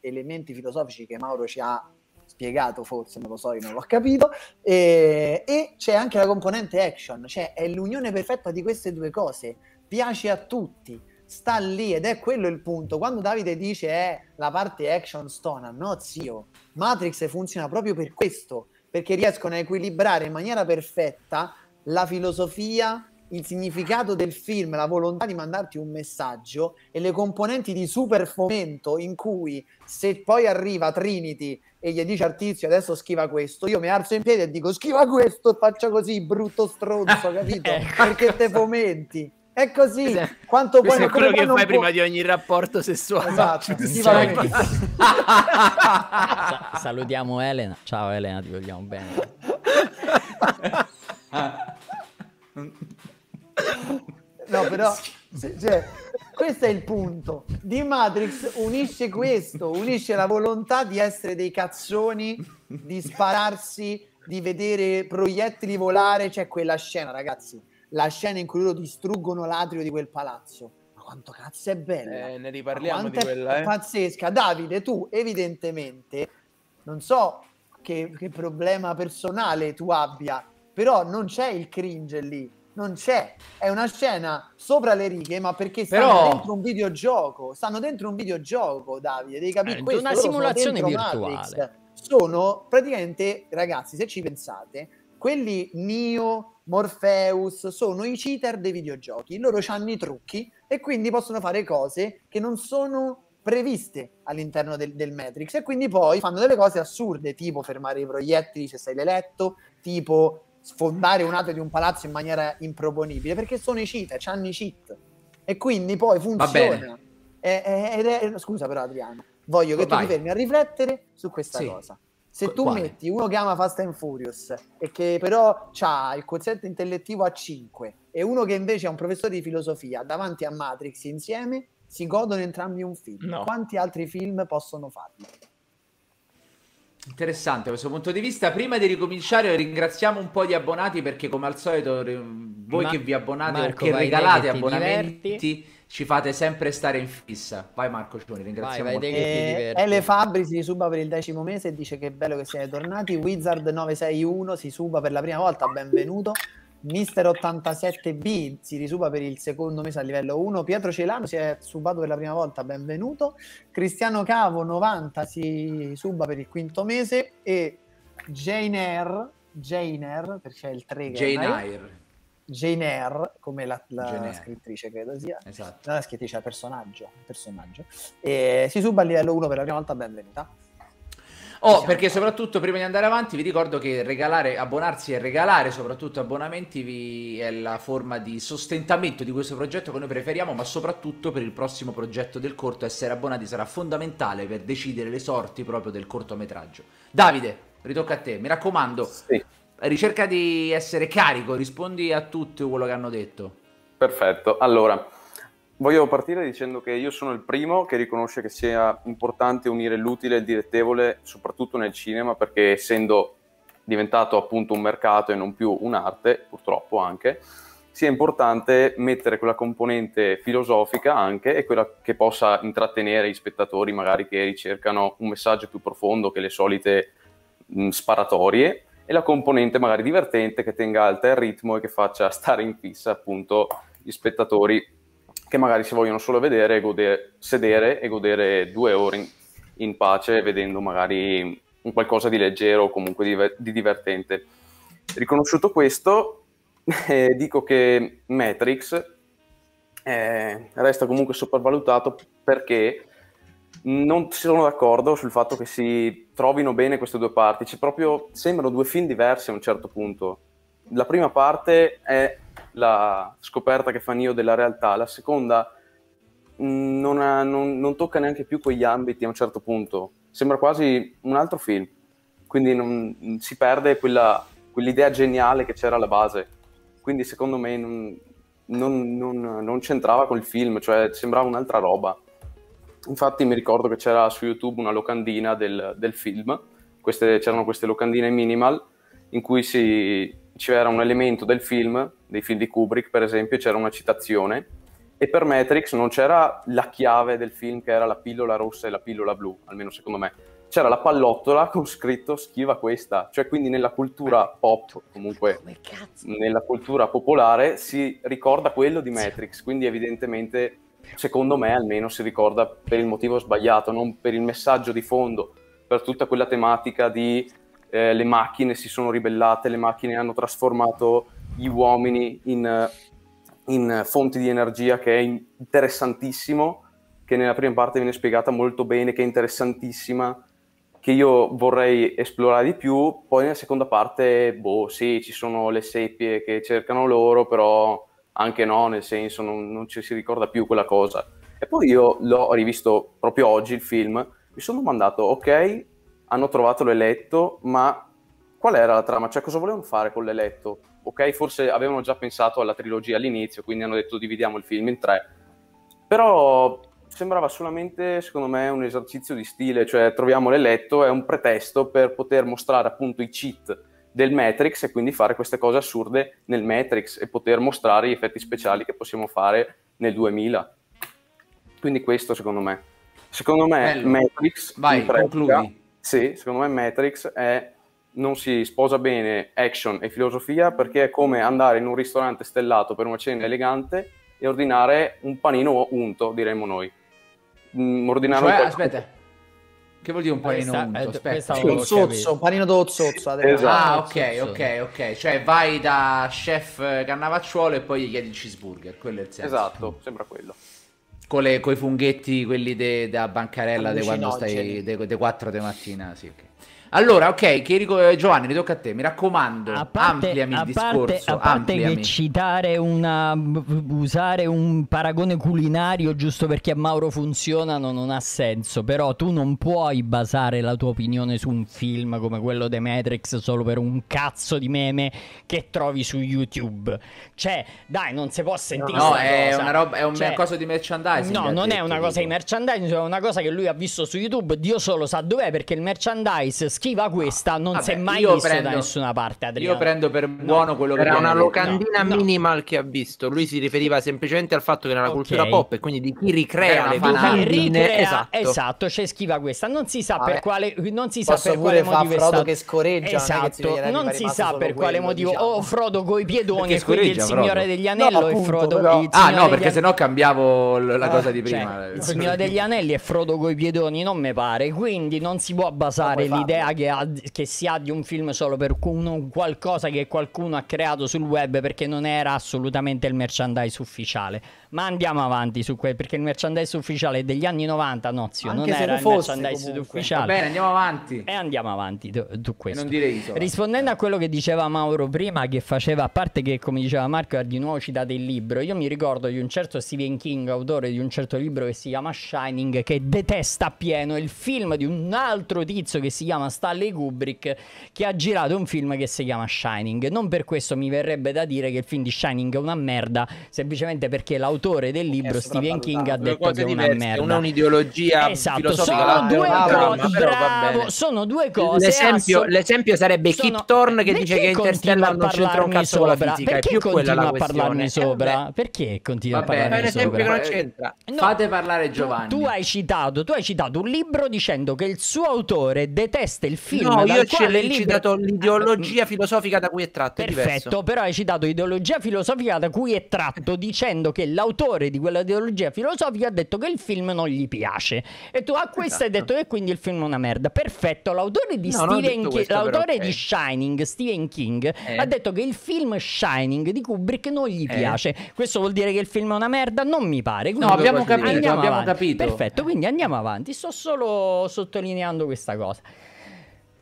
elementi filosofici che Mauro ci ha spiegato, forse non lo so, io non l'ho capito, e, e c'è anche la componente action, cioè è l'unione perfetta di queste due cose, piace a tutti sta lì ed è quello il punto. Quando Davide dice è eh, la parte action stona, no zio, Matrix funziona proprio per questo, perché riescono a equilibrare in maniera perfetta la filosofia il significato del film, la volontà di mandarti un messaggio e le componenti di super fomento in cui se poi arriva Trinity e gli dice al tizio adesso schiva questo, io mi alzo in piedi e dico schiva questo e faccio così, brutto stronzo, capito? Perché te fomenti. È così. Quanto Questo poi è quello che fai può- prima di ogni rapporto sessuale. Esatto, Ci sì, stai- vai. Sa- salutiamo Elena. Ciao Elena, ti vogliamo bene. No, però cioè, questo è il punto. Di Matrix unisce questo, unisce la volontà di essere dei cazzoni, di spararsi, di vedere proiettili volare. C'è quella scena, ragazzi, la scena in cui loro distruggono l'atrio di quel palazzo. Ma quanto cazzo è bella! Eh, ne riparliamo di è quella, eh. pazzesca. Davide, tu evidentemente non so che, che problema personale tu abbia, però non c'è il cringe lì. Non c'è, è una scena sopra le righe, ma perché stanno Però- dentro un videogioco. Stanno dentro un videogioco, Davide. Devi capire Eh, questo. una loro sono simulazione dentro virtuale. Matrix. Sono praticamente, ragazzi, se ci pensate, quelli Neo, Morpheus sono i cheater dei videogiochi. Loro hanno i trucchi e quindi possono fare cose che non sono previste all'interno del, del Matrix e quindi poi fanno delle cose assurde, tipo fermare i proiettili se sei l'eletto, tipo sfondare un atrio di un palazzo in maniera improponibile, perché sono i cheater, hanno i cheat. E quindi poi funziona. bene. E- e- ed è- scusa però Adriano, voglio che tu Vai. ti fermi a riflettere su questa Sì. cosa. Se tu quale? metti uno che ama Fast and Furious e che però ha il quoziente intellettivo a 5 e uno che invece è un professore di filosofia davanti a Matrix insieme, si godono entrambi un film. No. Quanti altri film possono farlo? Interessante questo punto di vista. Prima di ricominciare, ringraziamo un po' di abbonati perché, come al solito, voi Ma- che vi abbonate Marco, o che vai te regalate abbonamenti diverti. ci fate sempre stare in fissa. Vai, Marco Cioni, Vai, ringraziamo. vai te molto. che ti E diverti. Ele Fabri si suba per il decimo mese e dice che è bello che siete tornati. Wizard 961 si suba per la prima volta, benvenuto. Mister 87B si risuba per il secondo mese a livello 1. Pietro Celano si è subato per la prima volta, benvenuto. Cristiano Cavo 90 si suba per il quinto mese e Jane Eyre, Jane Eyre, perché c'è il 3 che è Jane Eyre. Jane Eyre, come la, la scrittrice credo sia. Esatto. Non la scrittrice, è personaggio, personaggio. E si suba a livello 1 per la prima volta, benvenuta. Oh, perché soprattutto prima di andare avanti vi ricordo che regalare, abbonarsi e regalare soprattutto abbonamenti vi- è la forma di sostentamento di questo progetto che noi preferiamo, ma soprattutto per il prossimo progetto del corto essere abbonati sarà fondamentale per decidere le sorti proprio del cortometraggio. Davide, ritocca a te, mi raccomando, Sì, ricerca di essere carico, rispondi a tutto quello che hanno detto. perfetto. Allora, voglio partire dicendo che io sono il primo che riconosce che sia importante unire l'utile e il dilettevole, soprattutto nel cinema, perché essendo diventato appunto un mercato e non più un'arte, purtroppo anche, sia importante mettere quella componente filosofica anche e quella che possa intrattenere gli spettatori magari che ricercano un messaggio più profondo che le solite mh, sparatorie e la componente magari divertente che tenga alta il ritmo e che faccia stare in fissa appunto gli spettatori che magari si vogliono solo vedere godere, sedere e godere due ore in, in pace vedendo magari un qualcosa di leggero o comunque di, di divertente. Riconosciuto questo, eh, dico che Matrix eh, resta comunque sopravvalutato perché non sono d'accordo sul fatto che si trovino bene queste due parti. C'è proprio, sembrano due film diversi a un certo punto. La prima parte è la scoperta che fa Neo della realtà, la seconda mh, non, ha- non- non tocca neanche più quegli ambiti a un certo punto. Sembra quasi un altro film. Quindi non- si perde quella- quell'idea geniale che c'era alla base. Quindi secondo me non c'entrava col film, cioè sembrava un'altra roba. Infatti mi ricordo che c'era su YouTube una locandina del, del film, Queste- c'erano queste locandine minimal in cui si- c'era un elemento del film, dei film di Kubrick per esempio, c'era una citazione e per Matrix non c'era la chiave del film che era la pillola rossa e la pillola blu, almeno secondo me. C'era la pallottola con scritto schiva questa, cioè quindi nella cultura pop, comunque nella cultura popolare si ricorda quello di Matrix, quindi evidentemente secondo me almeno si ricorda per il motivo sbagliato, non per il messaggio di fondo, per tutta quella tematica di eh, le macchine si sono ribellate, le macchine hanno trasformato gli uomini in eh, in fonti di energia che è interessantissimo, che nella prima parte viene spiegata molto bene, che è interessantissima, che io vorrei esplorare di più, poi nella seconda parte, boh, sì, ci sono le seppie che cercano loro, però anche no, nel senso non, non ci si ricorda più quella cosa. E poi io l'ho rivisto proprio oggi il film, mi sono domandato, ok, hanno trovato l'eletto, ma qual era la trama? Cioè cosa volevano fare con l'eletto? Ok, forse avevano già pensato alla trilogia all'inizio, quindi hanno detto dividiamo il film in tre. Però sembrava solamente, secondo me, un esercizio di stile, cioè troviamo l'eletto, è un pretesto per poter mostrare appunto i cheat del Matrix e quindi fare queste cose assurde nel Matrix e poter mostrare gli effetti speciali che possiamo fare nel 2000. Quindi questo secondo me. Secondo me Bello. Matrix Vai, concludi. Sì, secondo me Matrix è non si sposa bene action e filosofia perché è come andare in un ristorante stellato per una cena elegante e ordinare un panino unto, diremmo noi. Mm, ordinare Cioè, un qualcosa- aspetta. Che vuol dire un panino Questa- unto? eh, Aspetta. questa- un capito. un panino d'o zozzo. Esatto. Ah, ok, ok, ok. Cioè vai da chef Cannavacciuolo e poi gli chiedi il cheeseburger, quello è il senso. Esatto, sembra quello. Con coi funghetti, quelli da bancarella di quando stai Allucinogeni. de, de 4 di mattina, sì, ok. Allora, ok, che rico- eh, Giovanni, ritocca a te, mi raccomando, A parte, ampliami a il parte- discorso, a parte ampliami. che citare una usare un paragone culinario giusto perché a Mauro funzionano non ha senso, però tu non puoi basare la tua opinione su un film come quello di Matrix solo per un cazzo di meme che trovi su YouTube. Cioè, dai, non si può sentire No, è cosa. una roba, è un Cioè, cosa di merchandising. No, non è detto, una cosa di dico. merchandising, è una cosa che lui ha visto su YouTube. Dio solo sa dov'è perché il merchandise schiva questa non Vabbè, si è mai io visto prendo- da nessuna parte. Adriano. Io prendo per buono quello che Era una locandina No, no. minimal che ha visto. Lui si riferiva semplicemente al fatto che nella Ok. cultura pop e quindi di chi Era ricrea una le ricrea- Esatto. esatto, c'è schiva questa. Non si sa Vabbè. per quale non si sa Posso per pure quale fa motivo è stato che si Esatto, non si sa per quale motivo diciamo. o Frodo coi piedoni e quindi il Signore degli Anelli No, e Frodo però- Ah, no, perché sennò cambiavo la Eh, cosa di Cioè, prima. il Signore degli Anelli e Frodo coi piedoni non mi pare, quindi non si può basare No, l'idea farlo. che, ha- che si ha di un film solo per uno- qualcosa che qualcuno ha creato sul web perché non era assolutamente il merchandise ufficiale. Ma andiamo avanti su quel perché il merchandise ufficiale è degli anni 90, no, zio, Anche non se era lo il fosse, merchandise comunque. Va ufficiale. bene, andiamo avanti. E andiamo avanti tu, E questo. non dire isola. Rispondendo a quello che diceva Mauro prima, che faceva, a parte che come diceva Marco, ha di nuovo citato il libro, io mi ricordo di un certo Stephen King, autore di un certo libro che si chiama Shining, che detesta appieno il film di un altro tizio che si chiama Stanley Kubrick, che ha girato un film che si chiama Shining. Non per questo mi verrebbe da dire che il film di Shining è una merda, semplicemente perché l'autore del libro, Stephen King, ha detto che è una diverse. merda. Una è un'ideologia Esatto, filosofica, sono è due una bravo, sono due cose. L'esempio, assol- l'esempio sarebbe sono- Kip Thorne che dice che Interstellar non c'entra un cazzo con la sopra? fisica, è Perché più quella continua la a parlarmi questione. sopra? Eh Perché continua Vabbè, a parlarmi esempio che sopra? non c'entra. No, Fate parlare Giovanni. Tu, hai citato, tu hai citato un libro dicendo che il suo autore detesta il film. No, io quale ho citato l'ideologia filosofica da cui è tratto, è Perfetto, però hai citato ideologia filosofica da cui è tratto dicendo che l'autore di quella ideologia filosofica ha detto che il film non gli piace. E tu a questo hai Esatto. detto che quindi il film è una merda. Perfetto, l'autore di No, King, questo, però, l'autore ok. di Shining, Stephen King, Eh. ha detto che il film Shining di Kubrick non gli Eh. piace. Questo vuol dire che il film è una merda? Non mi pare. Quindi No, abbiamo capito, abbiamo capito. Perfetto, quindi andiamo avanti. Sto solo sottolineando questa cosa.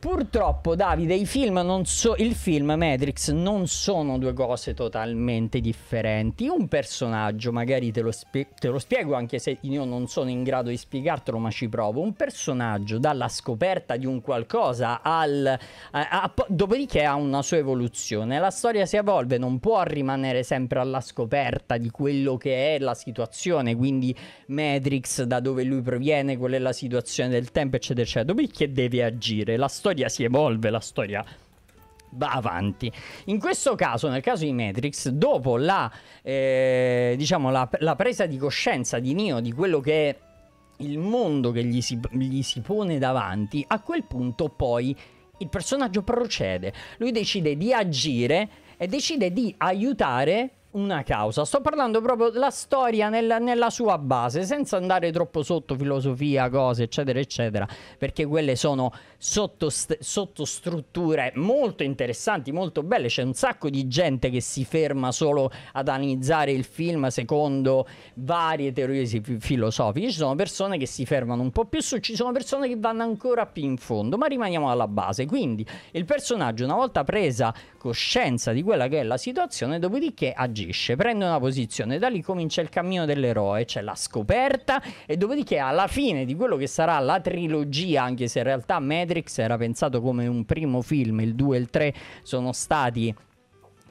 Purtroppo, Davide, i film non so- il film Matrix non sono due cose totalmente differenti. Un personaggio, magari te lo, spie- te lo spiego anche se io non sono in grado di spiegartelo, ma ci provo. Un personaggio dalla scoperta di un qualcosa al. a- a- po- dopodiché ha una sua evoluzione. La storia si evolve, non può rimanere sempre alla scoperta di quello che è la situazione. Quindi Matrix, da dove lui proviene, qual è la situazione del tempo, eccetera, eccetera. Dopodiché deve agire. La storia si evolve, la storia va avanti. In questo caso, nel caso di Matrix, dopo la, eh, diciamo, la, la presa di coscienza di Neo di quello che è il mondo che gli si, gli si pone davanti, a quel punto poi il personaggio procede. Lui decide di agire e decide di aiutare una causa. Sto parlando proprio della storia nel, nella sua base, senza andare troppo sotto filosofia, cose, eccetera, eccetera, perché quelle sono sottost- sottostrutture molto interessanti, molto belle. C'è un sacco di gente che si ferma solo ad analizzare il film secondo varie teorie filosofiche. Ci sono persone che si fermano un po' più su, ci sono persone che vanno ancora più in fondo, ma rimaniamo alla base. Quindi il personaggio, una volta presa coscienza di quella che è la situazione, dopodiché agisce, prende una posizione, da lì comincia il cammino dell'eroe, c'è la scoperta e dopodiché alla fine di quello che sarà la trilogia, anche se in realtà Matrix era pensato come un primo film, il 2 e il 3 sono stati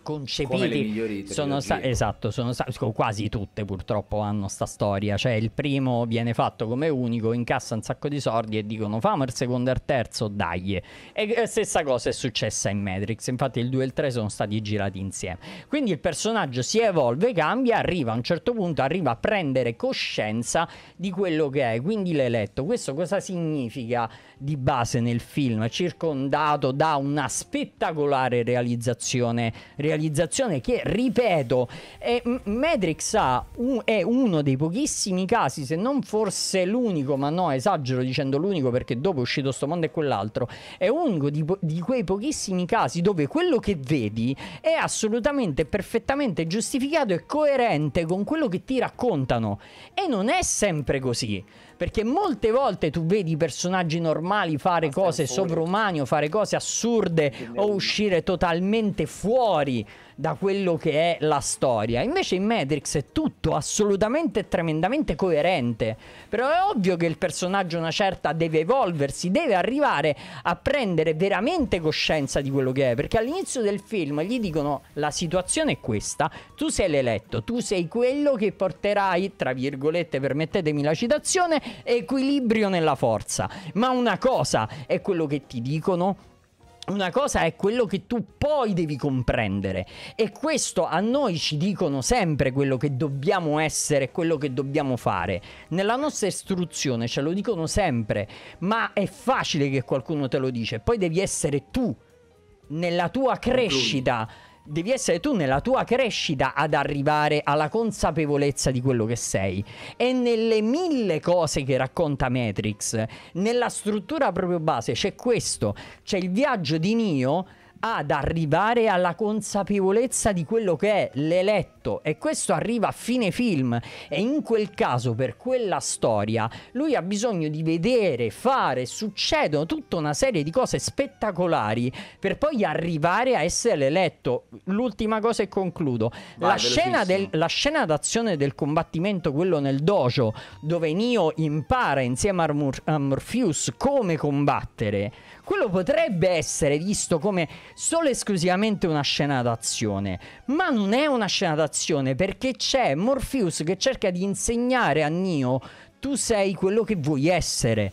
concepiti sono sta- esatto sono sta- quasi tutte purtroppo hanno sta storia. Cioè il primo viene fatto come unico incassa un sacco di soldi e dicono famo il secondo e il terzo dai. E stessa cosa è successa in Matrix. Infatti il 2 e il 3 sono stati girati insieme. Quindi il personaggio si evolve cambia arriva a un certo punto arriva a prendere coscienza di quello che è. Quindi l'eletto questo cosa significa di base nel film? Circondato da una spettacolare realizzazione realizzazione che, ripeto, è, Matrix ha un, è uno dei pochissimi casi, se non forse l'unico, ma no, esagero dicendo l'unico perché dopo è uscito sto mondo e quell'altro, è uno di, di quei pochissimi casi dove quello che vedi è assolutamente, perfettamente giustificato e coerente con quello che ti raccontano. E non è sempre così. Perché molte volte tu vedi personaggi normali fare Basta cose sovrumane o fare cose assurde o uscire totalmente fuori da quello che è la storia. Invece in Matrix è tutto assolutamente e tremendamente coerente. Però è ovvio che il personaggio una certa deve evolversi, deve arrivare a prendere veramente coscienza di quello che è. Perché all'inizio del film gli dicono la situazione è questa, tu sei l'eletto, tu sei quello che porterai, tra virgolette, permettetemi la citazione, equilibrio nella forza. Ma una cosa è quello che ti dicono una cosa è quello che tu poi devi comprendere e questo a noi ci dicono sempre quello che dobbiamo essere, quello che dobbiamo fare. Nella nostra istruzione ce lo dicono sempre, ma è facile che qualcuno te lo dice, poi devi essere tu nella tua crescita devi essere tu nella tua crescita ad arrivare alla consapevolezza di quello che sei. E nelle mille cose che racconta Matrix, nella struttura proprio base, c'è questo, c'è il viaggio di Neo ad arrivare alla consapevolezza di quello che è l'eletto e questo arriva a fine film e in quel caso per quella storia lui ha bisogno di vedere, fare, succedono tutta una serie di cose spettacolari per poi arrivare a essere l'eletto. L'ultima cosa e concludo. Vai, la, scena del, la scena d'azione del combattimento, quello nel dojo, dove Neo impara insieme a, Mor- a Morpheus come combattere quello potrebbe essere visto come solo e esclusivamente una scena d'azione, ma non è una scena d'azione perché c'è Morpheus che cerca di insegnare a Neo tu sei quello che vuoi essere.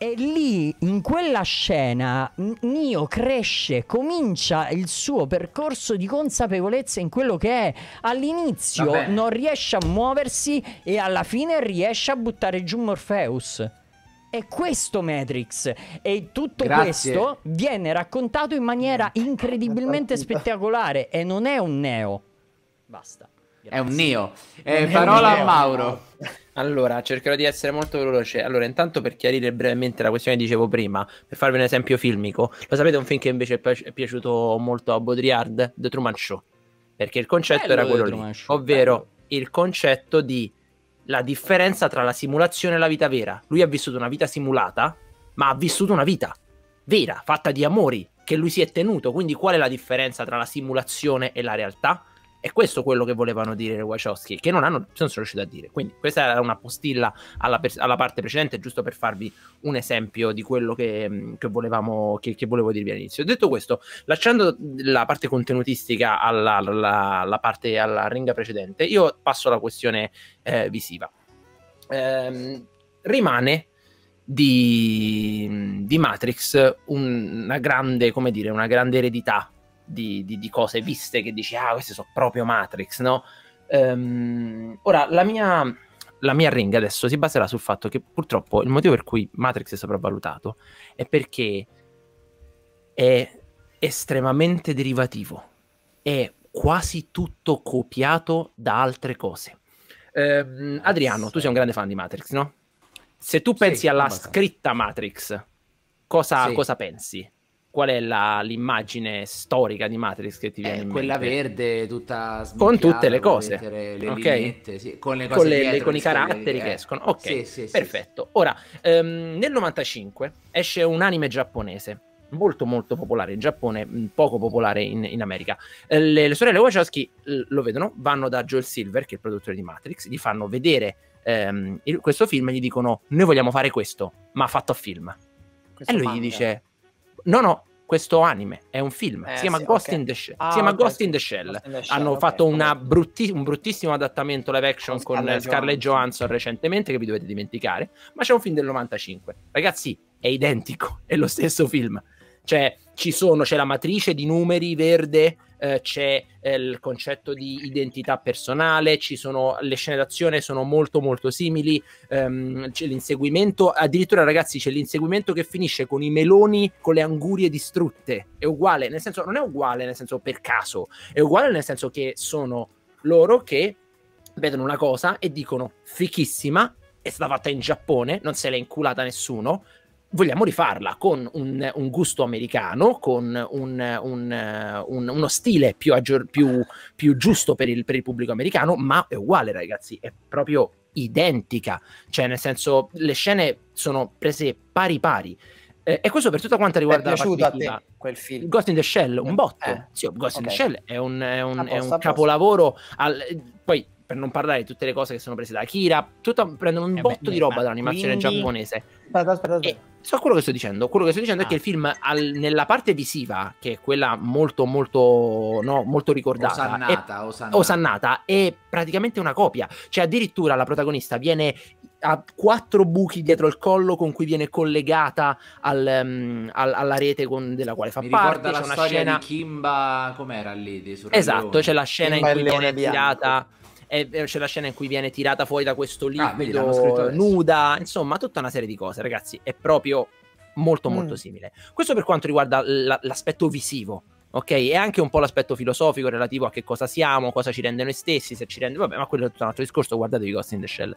E lì, in quella scena, Neo cresce, comincia il suo percorso di consapevolezza in quello che è. All'inizio non riesce a muoversi e alla fine riesce a buttare giù Morpheus. È questo Matrix e tutto Grazie. questo viene raccontato in maniera incredibilmente spettacolare e non è un neo. Basta. Grazie. È un neo. Eh, parola a Mauro. Allora, cercherò di essere molto veloce. Allora, intanto per chiarire brevemente la questione che dicevo prima, per farvi un esempio filmico, lo sapete un film che invece è piaciuto molto a Baudrillard? The Truman Show. Perché il concetto Bello era quello lì, ovvero Bello. il concetto di la differenza tra la simulazione e la vita vera. Lui ha vissuto una vita simulata, ma ha vissuto una vita vera, fatta di amori, che lui si è tenuto. Quindi qual è la differenza tra la simulazione e la realtà? È questo quello che volevano dire i Wachowski, che non, hanno, non sono riusciti a dire. Quindi questa era una postilla alla, alla, parte precedente, giusto per farvi un esempio di quello che, che, volevamo, che, che volevo dirvi all'inizio. Detto questo, lasciando la parte contenutistica alla, alla, alla parte, alla ringa precedente, io passo alla questione eh, visiva. Eh, rimane di, di Matrix un, una grande, come dire, una grande eredità di, di, di, cose viste che dici, ah, queste sono proprio Matrix, no? Um, ora, la mia, la mia ring adesso si baserà sul fatto che purtroppo il motivo per cui Matrix è sopravvalutato è perché è estremamente derivativo. È quasi tutto copiato da altre cose. Ehm, Adriano, tu sei un grande fan di Matrix, no? Se tu pensi Sì, alla abbastanza. scritta Matrix, cosa, Sì. cosa pensi? Qual è la- l'immagine storica di Matrix che ti viene Eh, in quella verde, tutta Con tutte le cose. le Ok. lineette, sì, con le cose con, le- dietro, con i caratteri che eh. escono. Ok, Sì, sì, perfetto. Ora, ehm, nel 95 esce un anime giapponese molto molto popolare in Giappone, mh, poco popolare in, in America. Eh, Le, le sorelle Wachowski lo vedono, vanno da Joel Silver, che è il produttore di Matrix, gli fanno vedere ehm, il- questo film e gli dicono noi vogliamo fare questo, ma fatto a film. Questo E lui manga. gli dice no no, questo anime è un film, Eh, si chiama sì, Ghost ok. in the Shell. Ah, si chiama ok, Ghost in the Shell. In the Shell, Hanno ok, fatto brutti- un bruttissimo adattamento live action Con Scarlett Scarlett. Johansson recentemente che vi dovete dimenticare, ma c'è un film del 95. Ragazzi, è identico, è lo stesso film. Cioè, ci sono, c'è la matrice di numeri verde, eh, c'è eh, il concetto di identità personale, ci sono le scene d'azione sono molto molto simili, ehm, c'è l'inseguimento, addirittura ragazzi c'è l'inseguimento che finisce con i meloni con le angurie distrutte, è uguale, nel senso non è uguale nel senso per caso, è uguale nel senso che sono loro che vedono una cosa e dicono fichissima, è stata fatta in Giappone, non se l'è inculata nessuno, vogliamo rifarla con un, un gusto americano, con un- un- un- uno stile più, aggior- più- più giusto per il, per il pubblico americano, ma è uguale ragazzi, è proprio identica, cioè nel senso le scene sono prese pari pari. Eh, e questo per tutta quanta è riguarda la piaciuto parte a te quel film? Ghost in the Shell, un botto. Eh, Sì, Ghost in the. Shell è un, è un- A è un capolavoro. al- poi, per non parlare di tutte le cose che sono prese da Akira, tutta- prendono un Eh botto beh, di roba ma dall'animazione quindi- giapponese. Aspetta, aspetta, aspetta. so quello che sto dicendo. Quello che sto dicendo è Ah. che il film, al- nella parte visiva, che è quella molto, molto, no, molto ricordata, è Osannata, osannata. osannata è praticamente una copia. Cioè, addirittura la protagonista viene ha quattro buchi dietro il collo con cui viene collegata al, um, al- alla rete con- della quale fa Mi parte. ricorda la C'è una storia scena. di Kimba, com'era lì? Di Esatto, c'è la scena in Kimba cui il leone viene bianco. tirata. e- e c'è la scena in cui viene tirata fuori da questo Ah, liquido adesso. nuda, insomma, tutta una serie di cose, ragazzi. È proprio molto, molto Mm. simile. Questo per quanto riguarda la- l'aspetto visivo. Ok, e anche un po' l'aspetto filosofico relativo a che cosa siamo, cosa ci rende noi stessi, se ci rende. Vabbè, ma quello è tutto un altro discorso. Guardatevi Ghost in the Shell.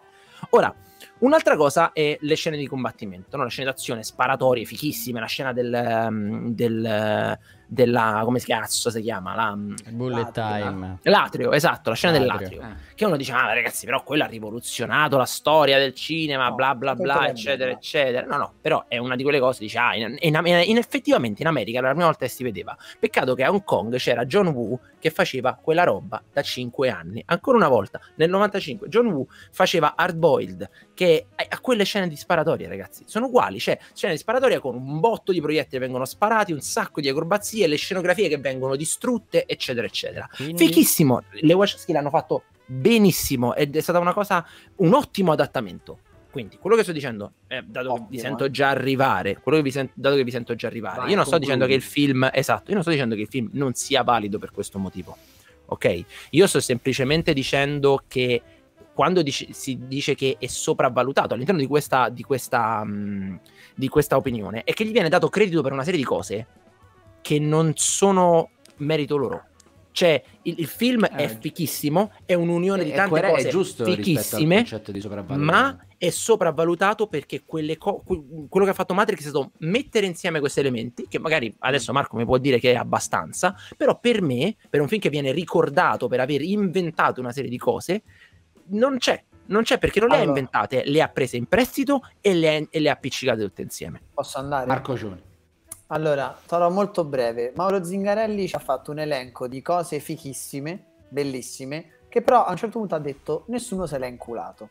Ora, un'altra cosa è le scene di combattimento, no? le scene d'azione sparatorie, fichissime, la scena del, ehm, del, della, come si cazzo si chiama? La, Bullet L'atrio, time. l'atrio, esatto, la scena L'atrio. dell'atrio. Eh. Che uno dice, ah ragazzi, però quello ha rivoluzionato la storia del cinema, No, bla bla bla, eccetera, eccetera. No, no, però è una di quelle cose, dice, ah, in, in- in- effettivamente in America era la prima volta che si vedeva. Peccato che a Hong Kong c'era John Woo che faceva quella roba da 5 anni. Ancora una volta, nel 95, John Woo faceva Hard Boiled, che ha quelle scene di sparatoria, ragazzi. Sono uguali, cioè scene di sparatoria con un botto di proiettili che vengono sparati, un sacco di acrobazie, le scenografie che vengono distrutte, eccetera, eccetera. Quindi- Fichissimo, le Wachowski l'hanno fatto benissimo ed è stata una cosa, un ottimo adattamento. Quindi, quello che sto dicendo, eh, dato che vi sento eh. già arrivare, quello che vi sen- dato che vi sento già arrivare, Vai, io non sto dicendo che il film, esatto, io non sto dicendo che il film non sia valido per questo motivo, ok? Io sto semplicemente dicendo che quando dice- si dice che è sopravvalutato all'interno di questa, di, questa, mh, di questa opinione è che gli viene dato credito per una serie di cose che non sono merito loro. Cioè, il, il film è Eh, fichissimo, è un'unione di È tante cose è giusto fichissime, concetto di sopravvalutato. ma è sopravvalutato perché quelle co- que- quello che ha fatto Matrix è stato mettere insieme questi elementi, che magari adesso Marco mi può dire che è abbastanza, però per me, per un film che viene ricordato per aver inventato una serie di cose, non c'è. Non c'è perché non le ha Allora. inventate, le ha prese in prestito e le, ha- e le ha appiccicate tutte insieme. Posso andare? Marco Cioni. Allora, sarò molto breve. Mauro Zingarelli ci ha fatto un elenco di cose fichissime, bellissime, che però a un certo punto ha detto nessuno se l'ha inculato.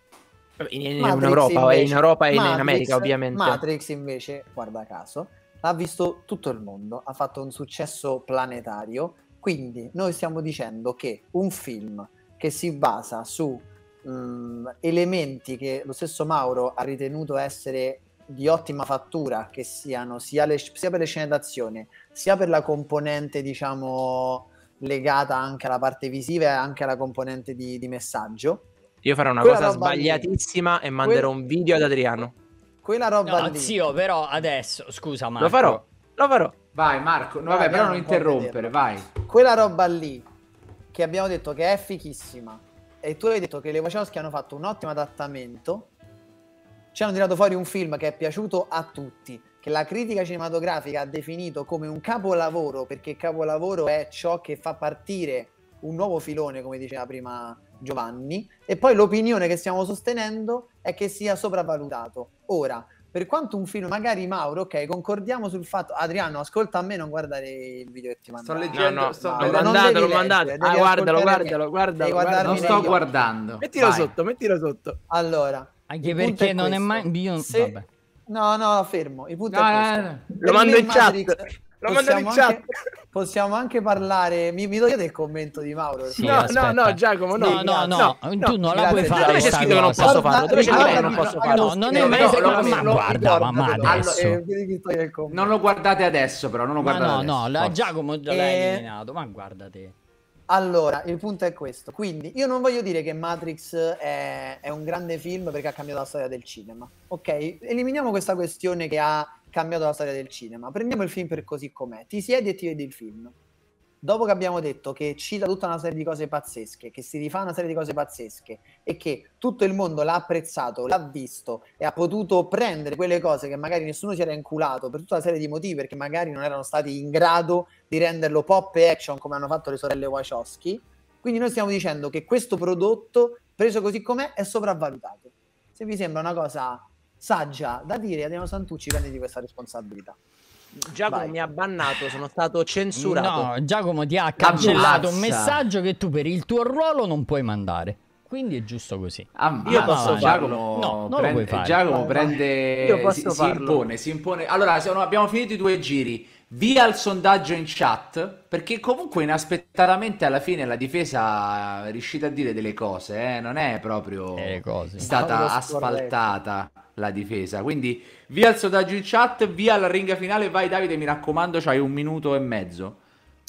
In, in- in Matrix Europa, invece- in Europa e in Matrix- America, ovviamente. Matrix invece, guarda caso, l'ha visto tutto il mondo, ha fatto un successo planetario. Quindi noi stiamo dicendo che un film che si basa su mh, elementi che lo stesso Mauro ha ritenuto essere di ottima fattura, che siano sia, le- sia per le scene d'azione, sia per la componente, diciamo, legata anche alla parte visiva e anche alla componente di, di messaggio. Io farò una Quella cosa roba lì. sbagliatissima e manderò un video ad Adriano. Quella roba No, lì. zio, però adesso, scusa Marco. Lo farò, lo farò. Vai Marco, no, vabbè, però non interrompere, vederlo. vai. quella roba lì che abbiamo detto che è fichissima e tu hai detto che le Wachowski hanno fatto un ottimo adattamento, ci hanno tirato fuori un film che è piaciuto a tutti, che la critica cinematografica ha definito come un capolavoro, perché capolavoro è ciò che fa partire un nuovo filone, come diceva prima Giovanni, e poi l'opinione che stiamo sostenendo è che sia sopravvalutato. Ora, per quanto un film, magari Mauro, ok, concordiamo sul fatto, Adriano, ascolta a me, non guardare il video che ti mando. Sto leggendo, no, sto no, vedendo. l'ho mandato, l'ho mandato. Ah, guardalo, guardalo, guardalo, guardalo. Non sto guardando. Mettilo Vai. sotto, mettilo sotto. Allora, Anche il perché è non è mai... Io... Se- Vabbè. No, no, fermo. Il punto No, è no, questo. no, no. Lo mando in chat. Lo mando in possiamo chat. anche- possiamo anche parlare. Mi, mi do io del commento di Mauro. Sì, no, aspetta. no, no, Giacomo, no. No, no, no, tu non la puoi fare. Dove c'è scritto che non posso farlo? Dove c'è scritto che non posso farlo? No, non è No, mai no, no, no, ma guarda, ma, adesso. Eh. Non lo guardate adesso, però. Non lo guardate no, adesso. no. Giacomo Eh, eliminato, ma guarda te. Allora, il punto è questo. Quindi, io non voglio dire che Matrix è, è un grande film perché ha cambiato la storia del cinema. Ok? Eliminiamo questa questione che ha cambiato la storia del cinema. Prendiamo il film per così com'è. Ti siedi e ti vedi il film. Dopo che abbiamo detto che cita tutta una serie di cose pazzesche, che si rifà una serie di cose pazzesche e che tutto il mondo l'ha apprezzato, l'ha visto e ha potuto prendere quelle cose che magari nessuno si era inculato per tutta una serie di motivi perché magari non erano stati in grado di renderlo pop e action come hanno fatto le sorelle Wachowski. Quindi noi stiamo dicendo che questo prodotto, preso così com'è, è sopravvalutato. Se vi sembra una cosa saggia da dire, Adriano Santucci prenditi questa responsabilità. Giacomo Vai. mi ha bannato, sono stato censurato. No, Giacomo ti ha cancellato un messaggio che tu per il tuo ruolo non puoi mandare. Quindi è giusto così. Ammazza, Io posso Giacomo. No, non lo prende, puoi fare. Giacomo prende Io posso si, si farlo. impone, si impone. Allora, se non abbiamo finito i due giri, via il sondaggio in chat, perché comunque inaspettatamente alla fine la difesa è riuscita a dire delle cose, eh, non è proprio Delle cose. stata asfaltata la difesa. Quindi via il sondaggio in chat, via la ringa finale, vai Davide, mi raccomando, c'hai un minuto e mezzo.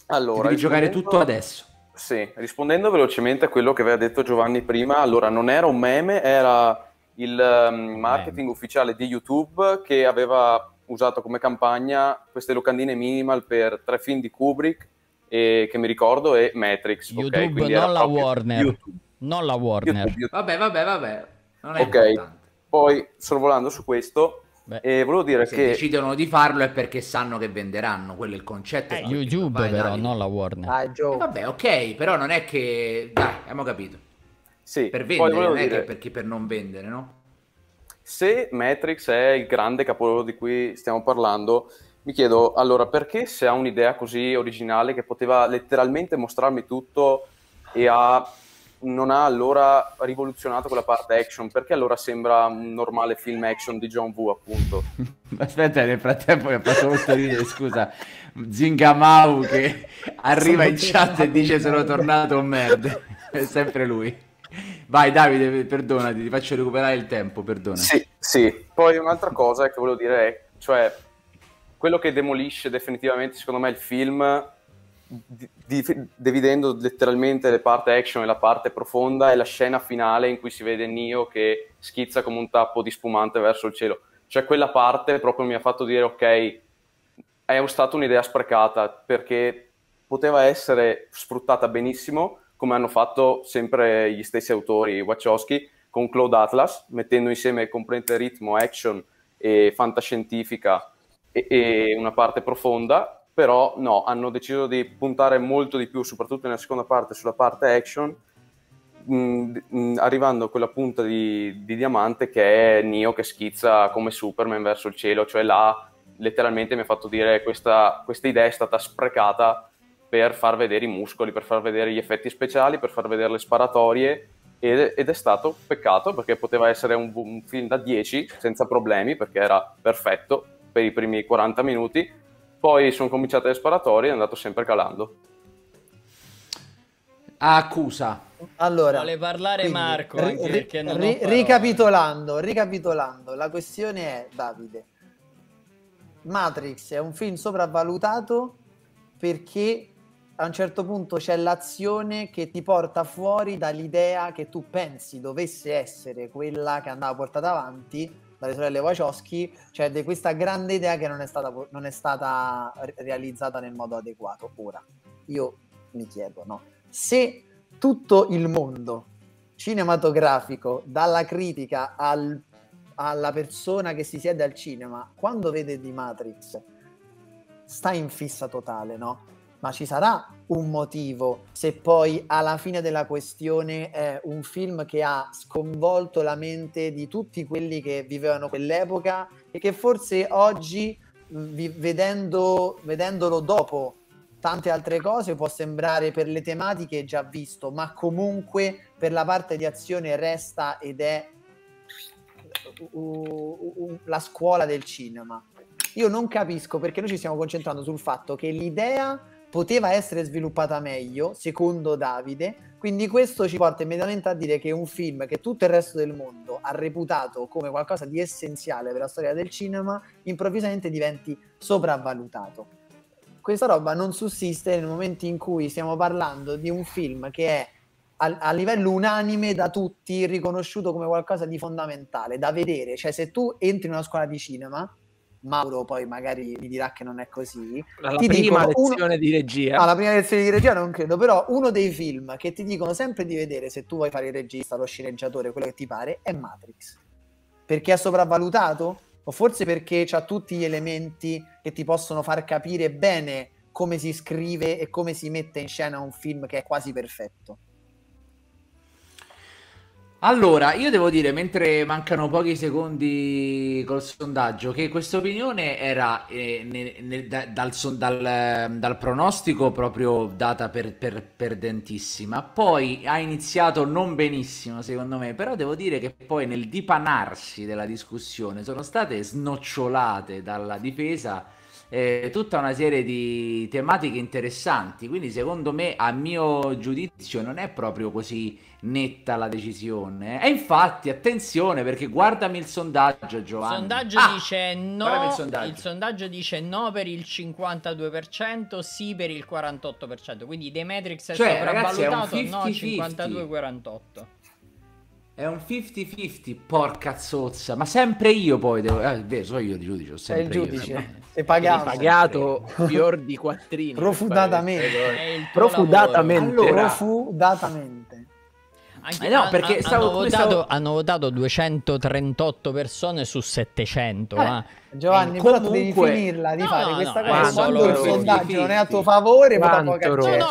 Allora, Devi giocare tutto adesso. Sì, rispondendo velocemente a quello che aveva detto Giovanni prima, allora non era un meme, era il ehm, marketing ufficiale di YouTube che aveva usato come campagna queste locandine minimal per tre film di Kubrick e, che mi ricordo e Matrix. YouTube, era non la Warner. YouTube, Non la Warner. YouTube, YouTube. Vabbè, vabbè, vabbè. Non è Ok. importante. Poi, sorvolando su questo, Beh, e volevo dire Se che decidono di farlo è perché sanno che venderanno, quello è il concetto. eh. YouTube Vai, però, Davide. non la Warner. Dai, Eh, Joe. Vabbè, ok, però non è che... Dai, abbiamo capito. sì, Per vendere, non è dire, che perché per non vendere, no? se Matrix è il grande capolavoro di cui stiamo parlando, mi chiedo allora perché se ha un'idea così originale che poteva letteralmente mostrarmi tutto e ha, non ha allora rivoluzionato quella parte action, perché allora sembra un normale film action di John Woo appunto? Aspetta, nel frattempo mi ha fatto molto ridere, scusa, Zingamau che arriva in chat e dice sono tornato un merda. È sempre lui. Vai Davide, perdonati, ti faccio recuperare il tempo, perdona. Sì, sì. Poi un'altra cosa che volevo dire è, cioè, quello che demolisce definitivamente, secondo me, il film, di- di- dividendo letteralmente le parti action e la parte profonda, è la scena finale in cui si vede Neo che schizza come un tappo di spumante verso il cielo. Cioè, quella parte proprio mi ha fatto dire, ok, è stata un'idea sprecata, perché poteva essere sfruttata benissimo, come hanno fatto sempre gli stessi autori Wachowski, con Cloud Atlas, mettendo insieme componente ritmo, action e fantascientifica e, e una parte profonda, però no, hanno deciso di puntare molto di più, soprattutto nella seconda parte, sulla parte action, mh, mh, arrivando a quella punta di, di diamante che è Neo che schizza come Superman verso il cielo, cioè là letteralmente mi ha fatto dire questa, questa idea è stata sprecata per far vedere i muscoli, per far vedere gli effetti speciali, per far vedere le sparatorie ed, ed è stato peccato perché poteva essere un, un film da 10 senza problemi perché era perfetto per i primi 40 minuti, poi sono cominciate le sparatorie e è andato sempre calando. Accusa. Allora, Vuole parlare quindi, Marco, ri- anche ri- perché non ho ri- parole. ricapitolando, ricapitolando, la questione è, Davide, Matrix è un film sopravvalutato perché a un certo punto c'è l'azione che ti porta fuori dall'idea che tu pensi dovesse essere quella che andava portata avanti dalle sorelle Wachowski, cioè di questa grande idea che non è stata, non è stata re- realizzata nel modo adeguato. Ora, io mi chiedo, no? se tutto il mondo cinematografico, dalla critica al, alla persona che si siede al cinema, quando vede di Matrix, sta in fissa totale, no? Ma ci sarà un motivo se poi alla fine della questione è un film che ha sconvolto la mente di tutti quelli che vivevano quell'epoca e che forse oggi, vi, vedendo, vedendolo dopo tante altre cose, può sembrare per le tematiche già visto, ma comunque per la parte di azione resta ed è la scuola del cinema. Io non capisco perché noi ci stiamo concentrando sul fatto che l'idea poteva essere sviluppata meglio, secondo Davide, quindi questo ci porta immediatamente a dire che un film che tutto il resto del mondo ha reputato come qualcosa di essenziale per la storia del cinema, improvvisamente diventi sopravvalutato. Questa roba non sussiste nel momento in cui stiamo parlando di un film che è a, a livello unanime da tutti riconosciuto come qualcosa di fondamentale da vedere, cioè se tu entri in una scuola di cinema Mauro poi magari mi dirà che non è così. La ti prima dicono, lezione uno... di regia. Ah, la prima lezione di regia non credo, però uno dei film che ti dicono sempre di vedere se tu vuoi fare il regista, lo sceneggiatore, quello che ti pare, è Matrix. Perché è sopravvalutato? O forse perché ha tutti gli elementi che ti possono far capire bene come si scrive e come si mette in scena un film che è quasi perfetto. Allora, io devo dire, mentre mancano pochi secondi col sondaggio, che questa opinione era eh, ne, ne, da, dal, son, dal, dal, pronostico proprio data per, per, perdentissima, poi ha iniziato non benissimo secondo me, però devo dire che poi nel dipanarsi della discussione sono state snocciolate dalla difesa eh, tutta una serie di tematiche interessanti, quindi secondo me a mio giudizio non è proprio così netta la decisione. E infatti attenzione perché guardami il sondaggio Giovanni. Il sondaggio ah, dice no, il sondaggio. il sondaggio. dice no per il 52%, sì per il 48%, quindi The Matrix è cioè, sopravvalutato, ragazzi, è no 52-48. È un 50-50, porca zozza. Ma sempre io poi devo... Eh, beh, so io il giudice, sempre Sei il giudice. Io, Sei pagato. Sei pagato fior di quattrini. Profudatamente. Profudatamente. Allora, profudatamente. Anche, eh no, perché stavo, hanno, votato, stavo... hanno, votato, 238 persone su 700. Eh, eh. Giovanni, eh, comunque... devi finirla di no, fare no, questa no, cosa. Quando il sondaggio non è a tuo favore, no, no,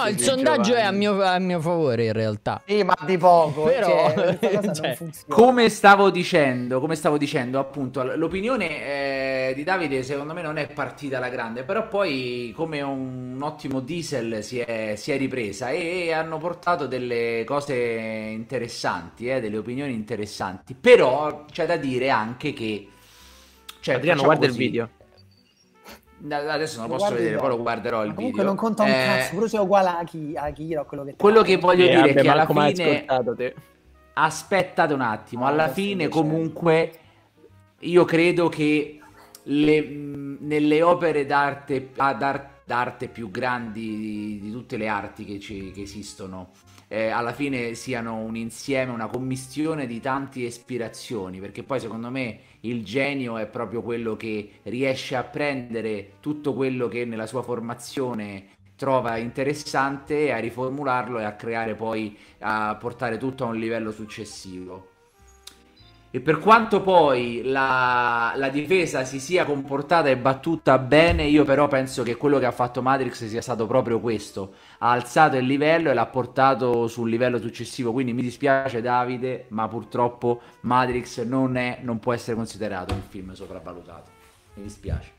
il sondaggio Giovanni. è a mio, a mio, favore in realtà. Sì, ma di poco. Però, cioè, cioè, come stavo dicendo, come stavo dicendo, appunto, l'opinione eh, di Davide secondo me non è partita alla grande, però poi come un ottimo diesel si è, si è ripresa e, e, hanno portato delle cose interessanti, eh, delle opinioni interessanti. Però c'è da dire anche che cioè, Adriano, guarda così. il video. Adesso non lo posso vedere, poi lo guarderò il comunque video. non conta un eh, cazzo, pure se è uguale a, chi, a Kira quello che Quello che voglio eh, dire è che alla fine aspettate un attimo, alla fine comunque io credo che le, nelle opere d'arte, d'arte più grandi di, di, tutte le arti che, ci, che esistono eh, alla fine siano un insieme, una commistione di tante ispirazioni, perché poi secondo me il genio è proprio quello che riesce a prendere tutto quello che nella sua formazione trova interessante, a riformularlo e a creare poi, a portare tutto a un livello successivo. E per quanto poi la, la, difesa si sia comportata e battuta bene, io però penso che quello che ha fatto Matrix sia stato proprio questo. Ha alzato il livello e l'ha portato sul livello successivo. Quindi mi dispiace Davide, ma purtroppo Matrix non, è, non può essere considerato un film sopravvalutato. Mi dispiace.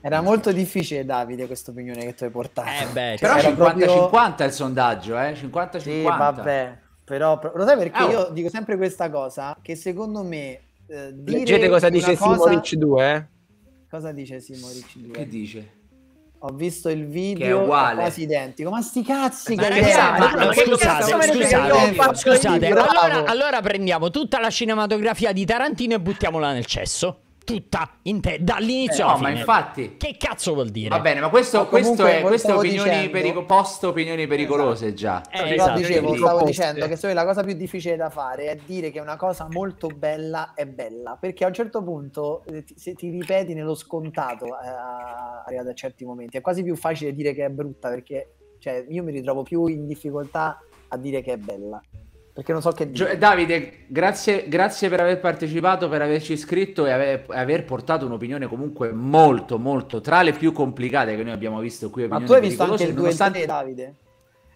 Era molto difficile, Davide, questa opinione che tu hai portato. Eh beh, però 50-50 proprio... è il sondaggio, eh? 50-50. Sì, vabbè. Però, lo sai perché oh. io dico sempre questa cosa? Che secondo me. Eh, Leggete cosa dice cosa... Simoric 2. Eh? Cosa dice Simoric 2? Che dice? Ho visto il video quasi identico. Ma sti cazzi ma che ragazzi, ma, ma scusate, scusate, scusate. Allora, allora prendiamo tutta la cinematografia di Tarantino e buttiamola nel cesso tutta in te dall'inizio eh, no, ma infatti che cazzo vuol dire va bene ma questo, questo è queste opinioni perico- post opinioni pericolose esatto. già eh, esatto. dicevo, stavo dicendo che so, la cosa più difficile da fare è dire che una cosa molto bella è bella perché a un certo punto eh, se ti ripeti nello scontato eh, arrivato a certi momenti è quasi più facile dire che è brutta perché Cioè, io mi ritrovo più in difficoltà a dire che è bella. Perché non so che dire. Davide, grazie, grazie per aver partecipato, per averci iscritto e aver, aver portato un'opinione comunque molto, molto tra le più complicate che noi abbiamo visto qui. Ma tu hai visto anche il 2 nonostante- e 3, Davide?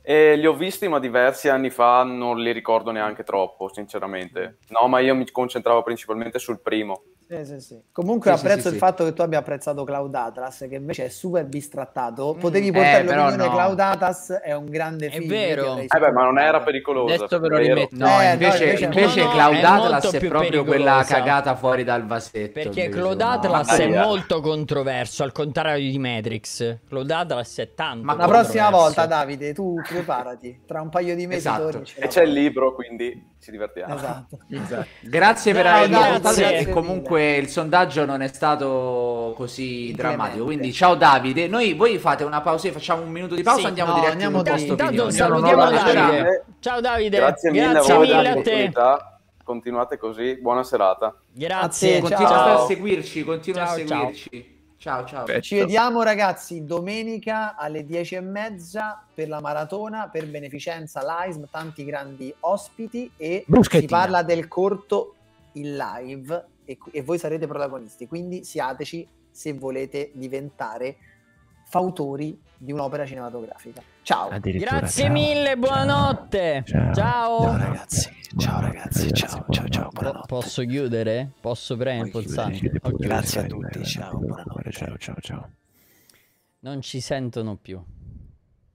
E li ho visti, ma diversi anni fa non li ricordo neanche troppo, sinceramente. No, ma io mi concentravo principalmente sul primo. Sì, sì, sì. Comunque apprezzo sì, il sì. fatto che tu abbia apprezzato Cloud Atlas, che invece è super bistrattato. Mm. Potevi Eh, portare però l'opinione no. Cloud Atlas è un grande È film. vero. che avrei Eh beh, ma non era pericolosa. Adesso ve lo vero? rimetto. No, Eh, no, invece, invece- invece no, no, Cloud è Atlas è proprio quella pericolosa. cagata fuori dal vasetto. Perché me. Atlas è molto controverso, al contrario di Matrix. Claude Atlas è tanto Ma La prossima volta, Davide, tu preparati. Tra un paio di mesi Esatto. torni. E c'è il libro, quindi ci divertiamo. Esatto. Grazie per grazie. ascoltato e Grazie comunque il sondaggio non è stato così drammatico. Quindi ciao Davide, noi voi fate una pausa, facciamo un minuto di pausa, Sì, andiamo no, diretti andiamo di- posto Intanto salutiamo Davide. Ciao Davide, Grazie mille grazie a voi mille a te. Continuate così, buona serata. Grazie, Continua ciao. a seguirci, continua Ciao, a seguirci. Ciao, ciao. Perfetto. Ci vediamo ragazzi domenica alle 10 e mezza per la maratona, per beneficenza live, tanti grandi ospiti e si parla del corto in live e, e voi sarete protagonisti, quindi siateci se volete diventare fautori di un'opera cinematografica. Ciao! Grazie ciao. mille, buonanotte. Ciao. Ciao. Ciao, ragazzi. Ciao ragazzi, ciao, ciao, ciao, Po- posso chiudere? Posso premere il pulsante? Grazie a tutti, ciao, buonanotte. Ciao, ciao, ciao. Non ci sentono più.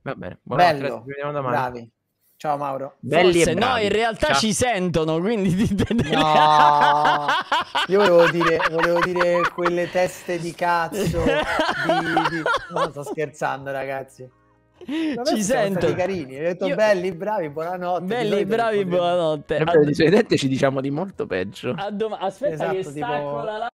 Va bene, buonanotte, Bello, ci vediamo domani. bravi. Ciao Mauro. Belli Forse e no, in realtà Ciao. ci sentono, quindi delle- No, io volevo dire, volevo dire quelle teste di cazzo. Di, di... No, sto scherzando, ragazzi. Ci sento. carini. Ho detto Io- belli, bravi, buonanotte. Di Belli, bravi, buonanotte. Sempre A, di solito ci diciamo di molto peggio. dom- Aspetta Esatto, che tipo- stacco la